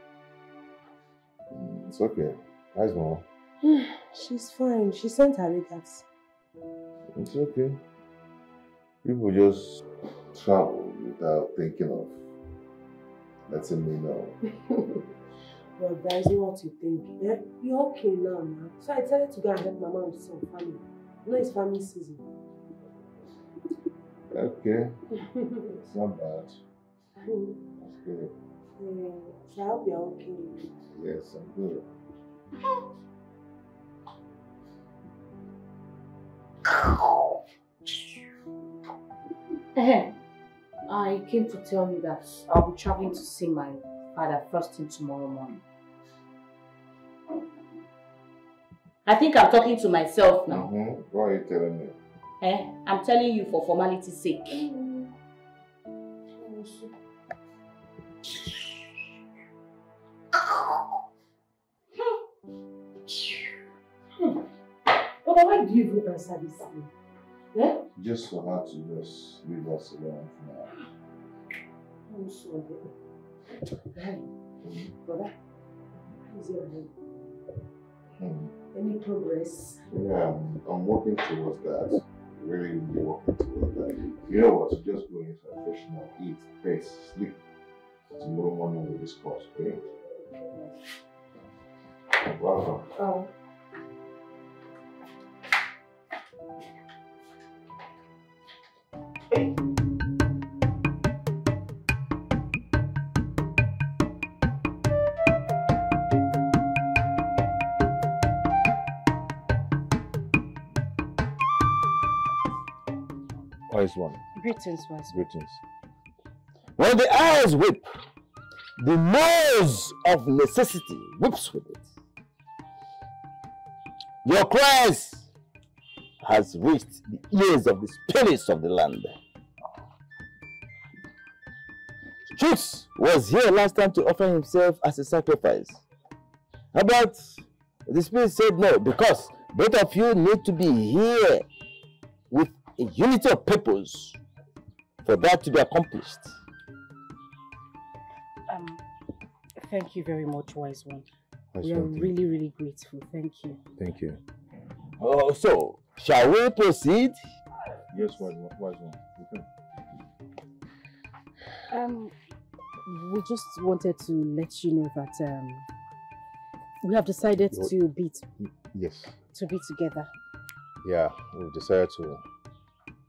Mm, it's okay. Nice mom. She's fine. She sent her regards. It's okay. People just travel without thinking of letting me know. But that isn't what you think. Yeah? You're okay now, man. So I decided to go and help Mama with some family. You know it's family season. Okay. It's not bad. That's good. Yeah, so I hope you're okay. Yes, I'm good. Eh, I came to tell you that I'll be traveling to see my father first thing tomorrow morning. I think I'm talking to myself now. Mm-hmm. Why are you telling me? Eh? I'm telling you for formality's sake. But why do you even answer this thing? Yeah? Just for her to just leave us alone for now. I'm sorry. Hey, brother, how's your head? Hmm. Any progress? Yeah, I'm, I'm working towards that. Really, really working towards that. You know what? Just go inside, freshen up, eat, rest, sleep. Tomorrow morning we'll discuss, okay? Welcome. Oh. Wise one. Greetings, wise Greetings. When the eyes whip, the nose of necessity whips with it. Your cries has reached the ears of the spirits of the land. Chuks was here last time to offer himself as a sacrifice. But the spirit said no, because both of you need to be here with a unity of purpose for that to be accomplished. Um, thank you very much, wise one. Wise we are really, really grateful. Thank you. Thank you. Oh, so shall we proceed? Yes, wise one. Wise one. You can. Um, we just wanted to let you know that um, we have decided What? to be Yes. to be together. Yeah, we've decided to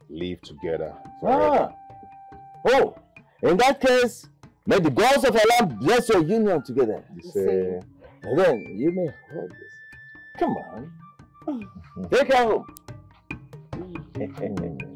live together forever. Ah. Oh, in that case, may the gods of Allah bless your union together. You say, And then you may hold this. Come on. Take her home.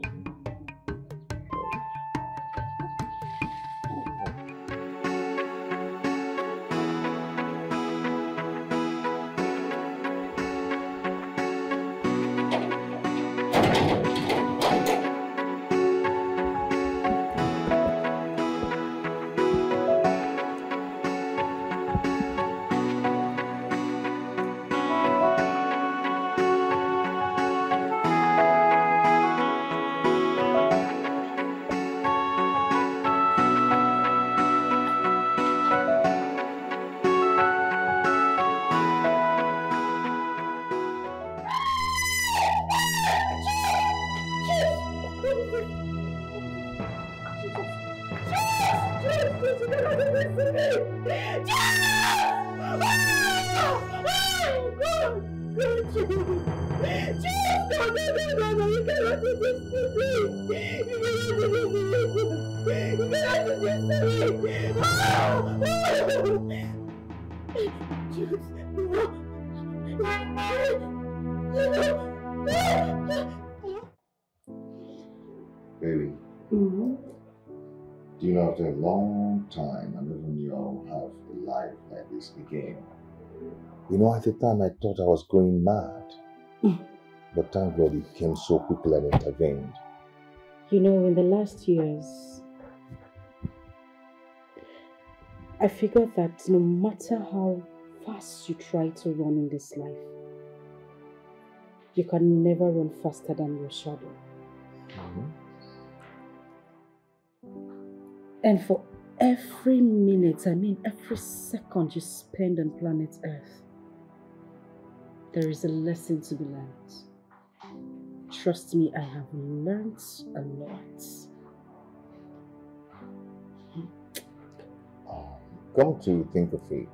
life like this again. You know, at the time I thought I was going mad. Hmm. But thank God you came so quickly and intervened. You know, in the last years, I figured that no matter how fast you try to run in this life, you can never run faster than your shadow. Mm-hmm. And for every minute, I mean every second you spend on planet Earth, there is a lesson to be learned. Trust me, I have learned a lot. Um, come to think of it,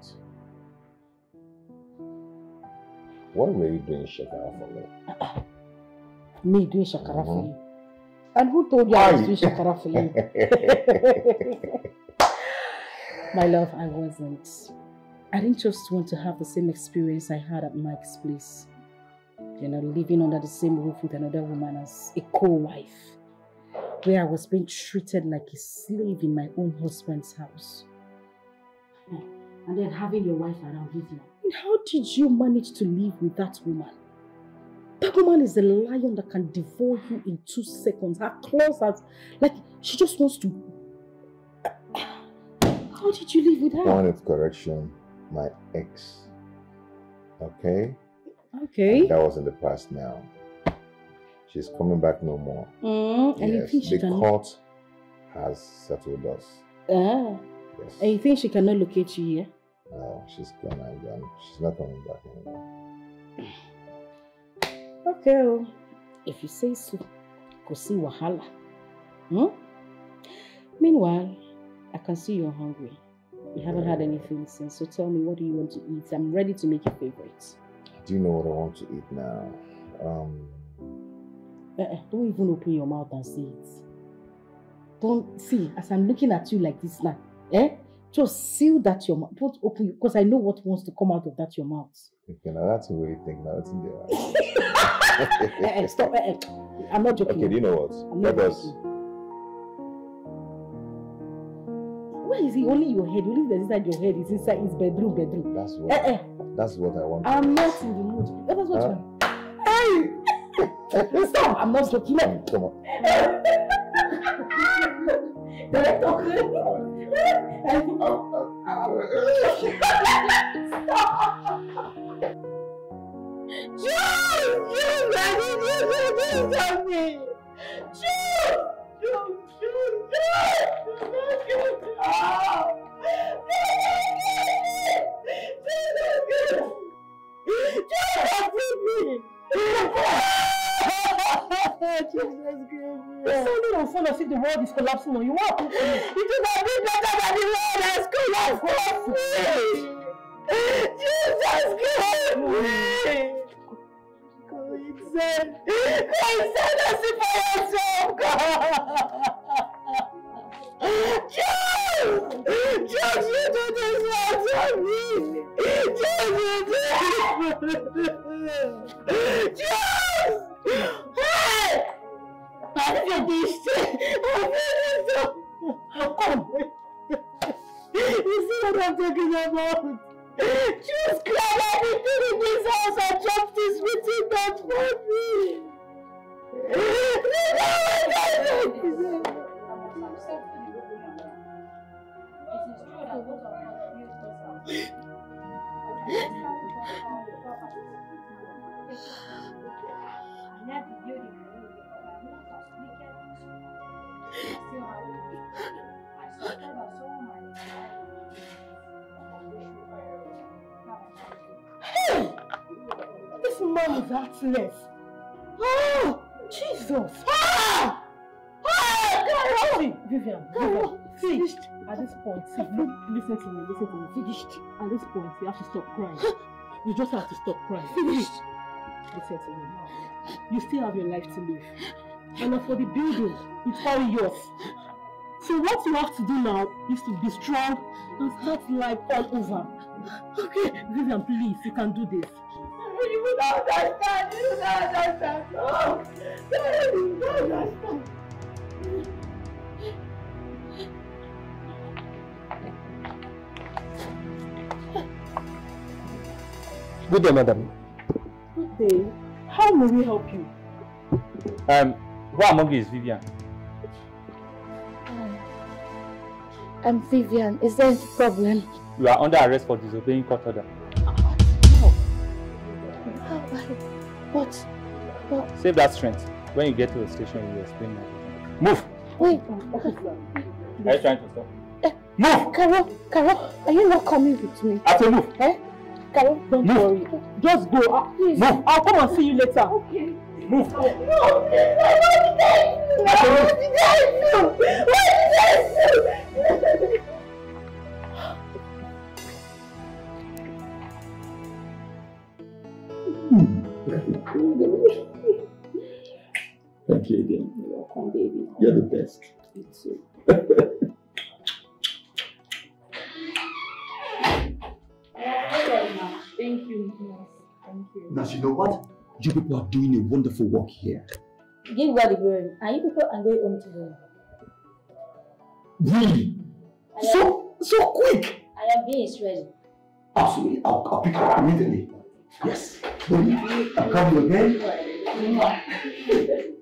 what were you doing Shakara for me? Me doing shakara for mm-hmm. you. And who told you I was doing shakara for you? My love, I wasn't. I didn't just want to have the same experience I had at Mike's place. You know, living under the same roof with another woman as a co-wife. Where I was being treated like a slave in my own husband's house. And then having your wife around Vivian. And how did you manage to live with that woman? That woman is a lion that can devour you in two seconds. Her claws are like she just wants to. How did you live with her? Point of correction, my ex. Okay? Okay. That was in the past now. She's coming back no more. Mm, and you yes, think she the can? court has settled us. Ah. Yes. And you think she cannot locate you here? No, she's gone and gone. She's not coming back anymore. Okay. oh. If you say so, go see Wahala. Hmm? Meanwhile, I can see you're hungry. You haven't had anything since, so tell me, what do you want to eat? I'm ready to make your favorites. Do you know what I want to eat now? Um, Uh-uh, don't even open your mouth and say it. Don't see as I'm looking at you like this now. Eh? Just seal that your mouth. Don't open because I know what wants to come out of that your mouth. okay, now that's the way you think. Now that's in there. Eh, eh, stop. eh. I'm not joking. Okay, do you know what? Let us. joking. Is he? Only your head. Only that's inside your head is inside his bedroom. Bedroom. That's what. Eh, eh. That's what I want. I'm not in the mood. That was what Huh? you Hey! Stop! I'm not joking. No. Come on. You're sounding unfun of it. if the world is collapsing on you? What happened to you? It would have been better than the world has collapsed on me. Jesus, help me. Coincidence. Coincidence for yourself, oh, God. Joe! Joe, you do this to me! Joe, you do this! Joe! Hey! I'm finished! I'm finished! How come? You see what I'm talking about? Just grab everything in this house and drop this meeting note for me! No, Hey! This man is heartless. Oh, Jesus. Ah! Ah! Carol! Vivian, Vivian, see, at this point, see, listen to me, listen to me. Finished. At this point, you have to stop crying. You just have to stop crying. Finished. Listen to me. You still have your life to live. And for the building, it's all yours. So what you have to do now is to be strong and start life all over. Okay, Vivian, please, you can do this. You don't understand. You don't understand. No. You don't understand. Good day, madam. Good day. How may we help you? Um, who among you is Vivian? I'm Vivian. Is there any problem? You are under arrest for disobeying court order. What? What? Save that strength. When you get to the station, you will explain everything. Move! Wait. Are you trying to stop? Move! Carol, Carol, are you not coming with me? I said move! Eh? Carol, don't worry. Just go. Uh, Please. Move. I'll come and see you later. Okay. Move. No, please, what did I do? What did I do? What did I do? Thank you again. You're welcome, baby. You're the best. You too. Thank you, Yes. Thank you. Now, you know what? You people are doing a wonderful work here. Give God the glory. And you people are going home today. Really? So, so quick! I am being ready. Absolutely. I'll, I'll pick up immediately. Yes. Baby, I'll come you again.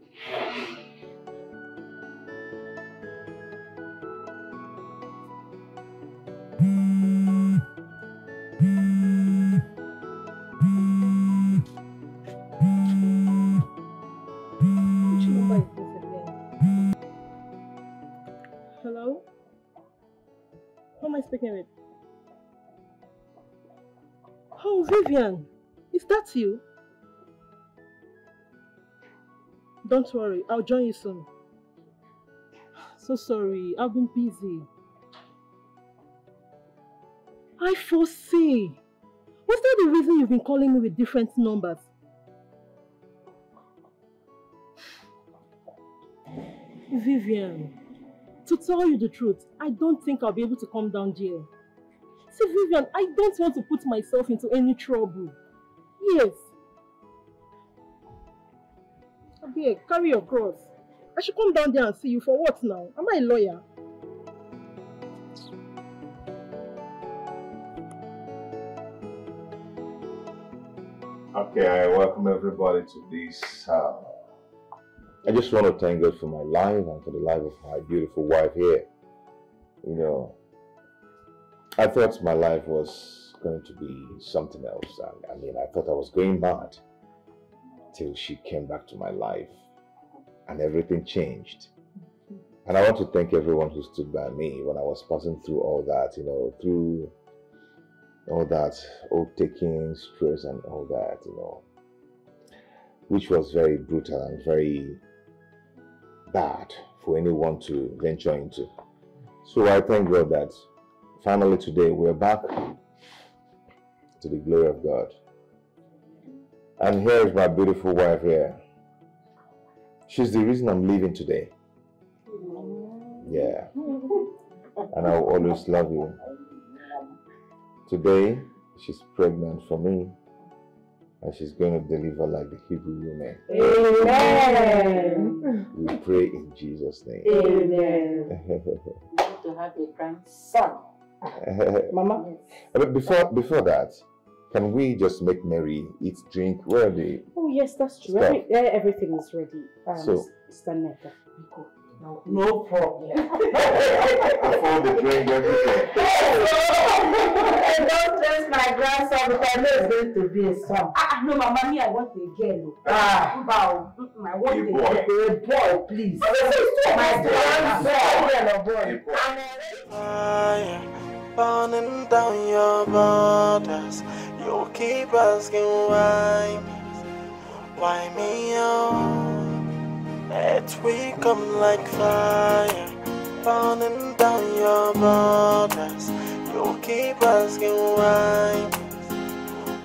That you? Don't worry, I'll join you soon. So sorry, I've been busy. I foresee. Was that the reason you've been calling me with different numbers? Vivian, to tell you the truth, I don't think I'll be able to come down there. See, Vivian, I don't want to put myself into any trouble. Yes. Abeg, carry your cross. I should come down there and see you for what now? Am I a lawyer? Okay, I welcome everybody to this. Uh, I just want to thank God for my life and for the life of my beautiful wife here. You know, I thought my life was going to be something else. I, I mean, I thought I was going mad till she came back to my life and everything changed. And I want to thank everyone who stood by me when I was passing through all that, you know, through all that old taking, stress, and all that, you know, which was very brutal and very bad for anyone to venture into. So I thank God that finally today we're back to the glory of God. And here is my beautiful wife here. She's the reason I'm leaving today. Yeah. And I'll always love you. Today, she's pregnant for me. And she's going to deliver like the Hebrew woman. Amen. We pray in Jesus' name. Amen. to have a grandson. Mama? But before before that, can we just make merry, eat, drink? Where are the Oh, yes, that's true. Every, everything is ready. Um, So- Mr. Nneka. No, no problem. before the drink, everything? Don't stress my grandson because I know it's going to be a son. Ah, no, Mama, me, I want a girl. oh. Ah. Bow. I want A a boy. girl. A boy, please. This is too My much. grandson. boy. Fire burning down your borders. You keep asking why me, why me, oh. It we come like fire burning down your borders. You keep asking why me,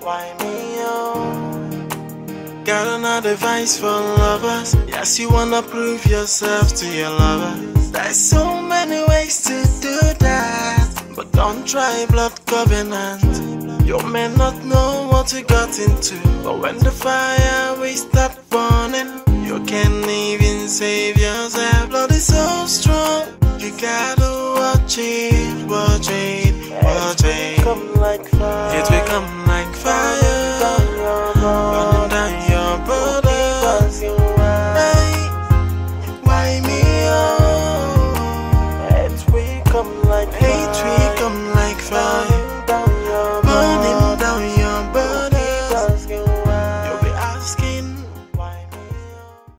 why me, oh. Got another advice for lovers. Yes, you wanna prove yourself to your lovers. There's so many ways to do. But don't try blood covenant. You may not know what you got into. But when the fire will start burning, you can't even save yourself. Blood is so strong. You gotta watch it, watch it, watch it. Come like fire. It will come like fire.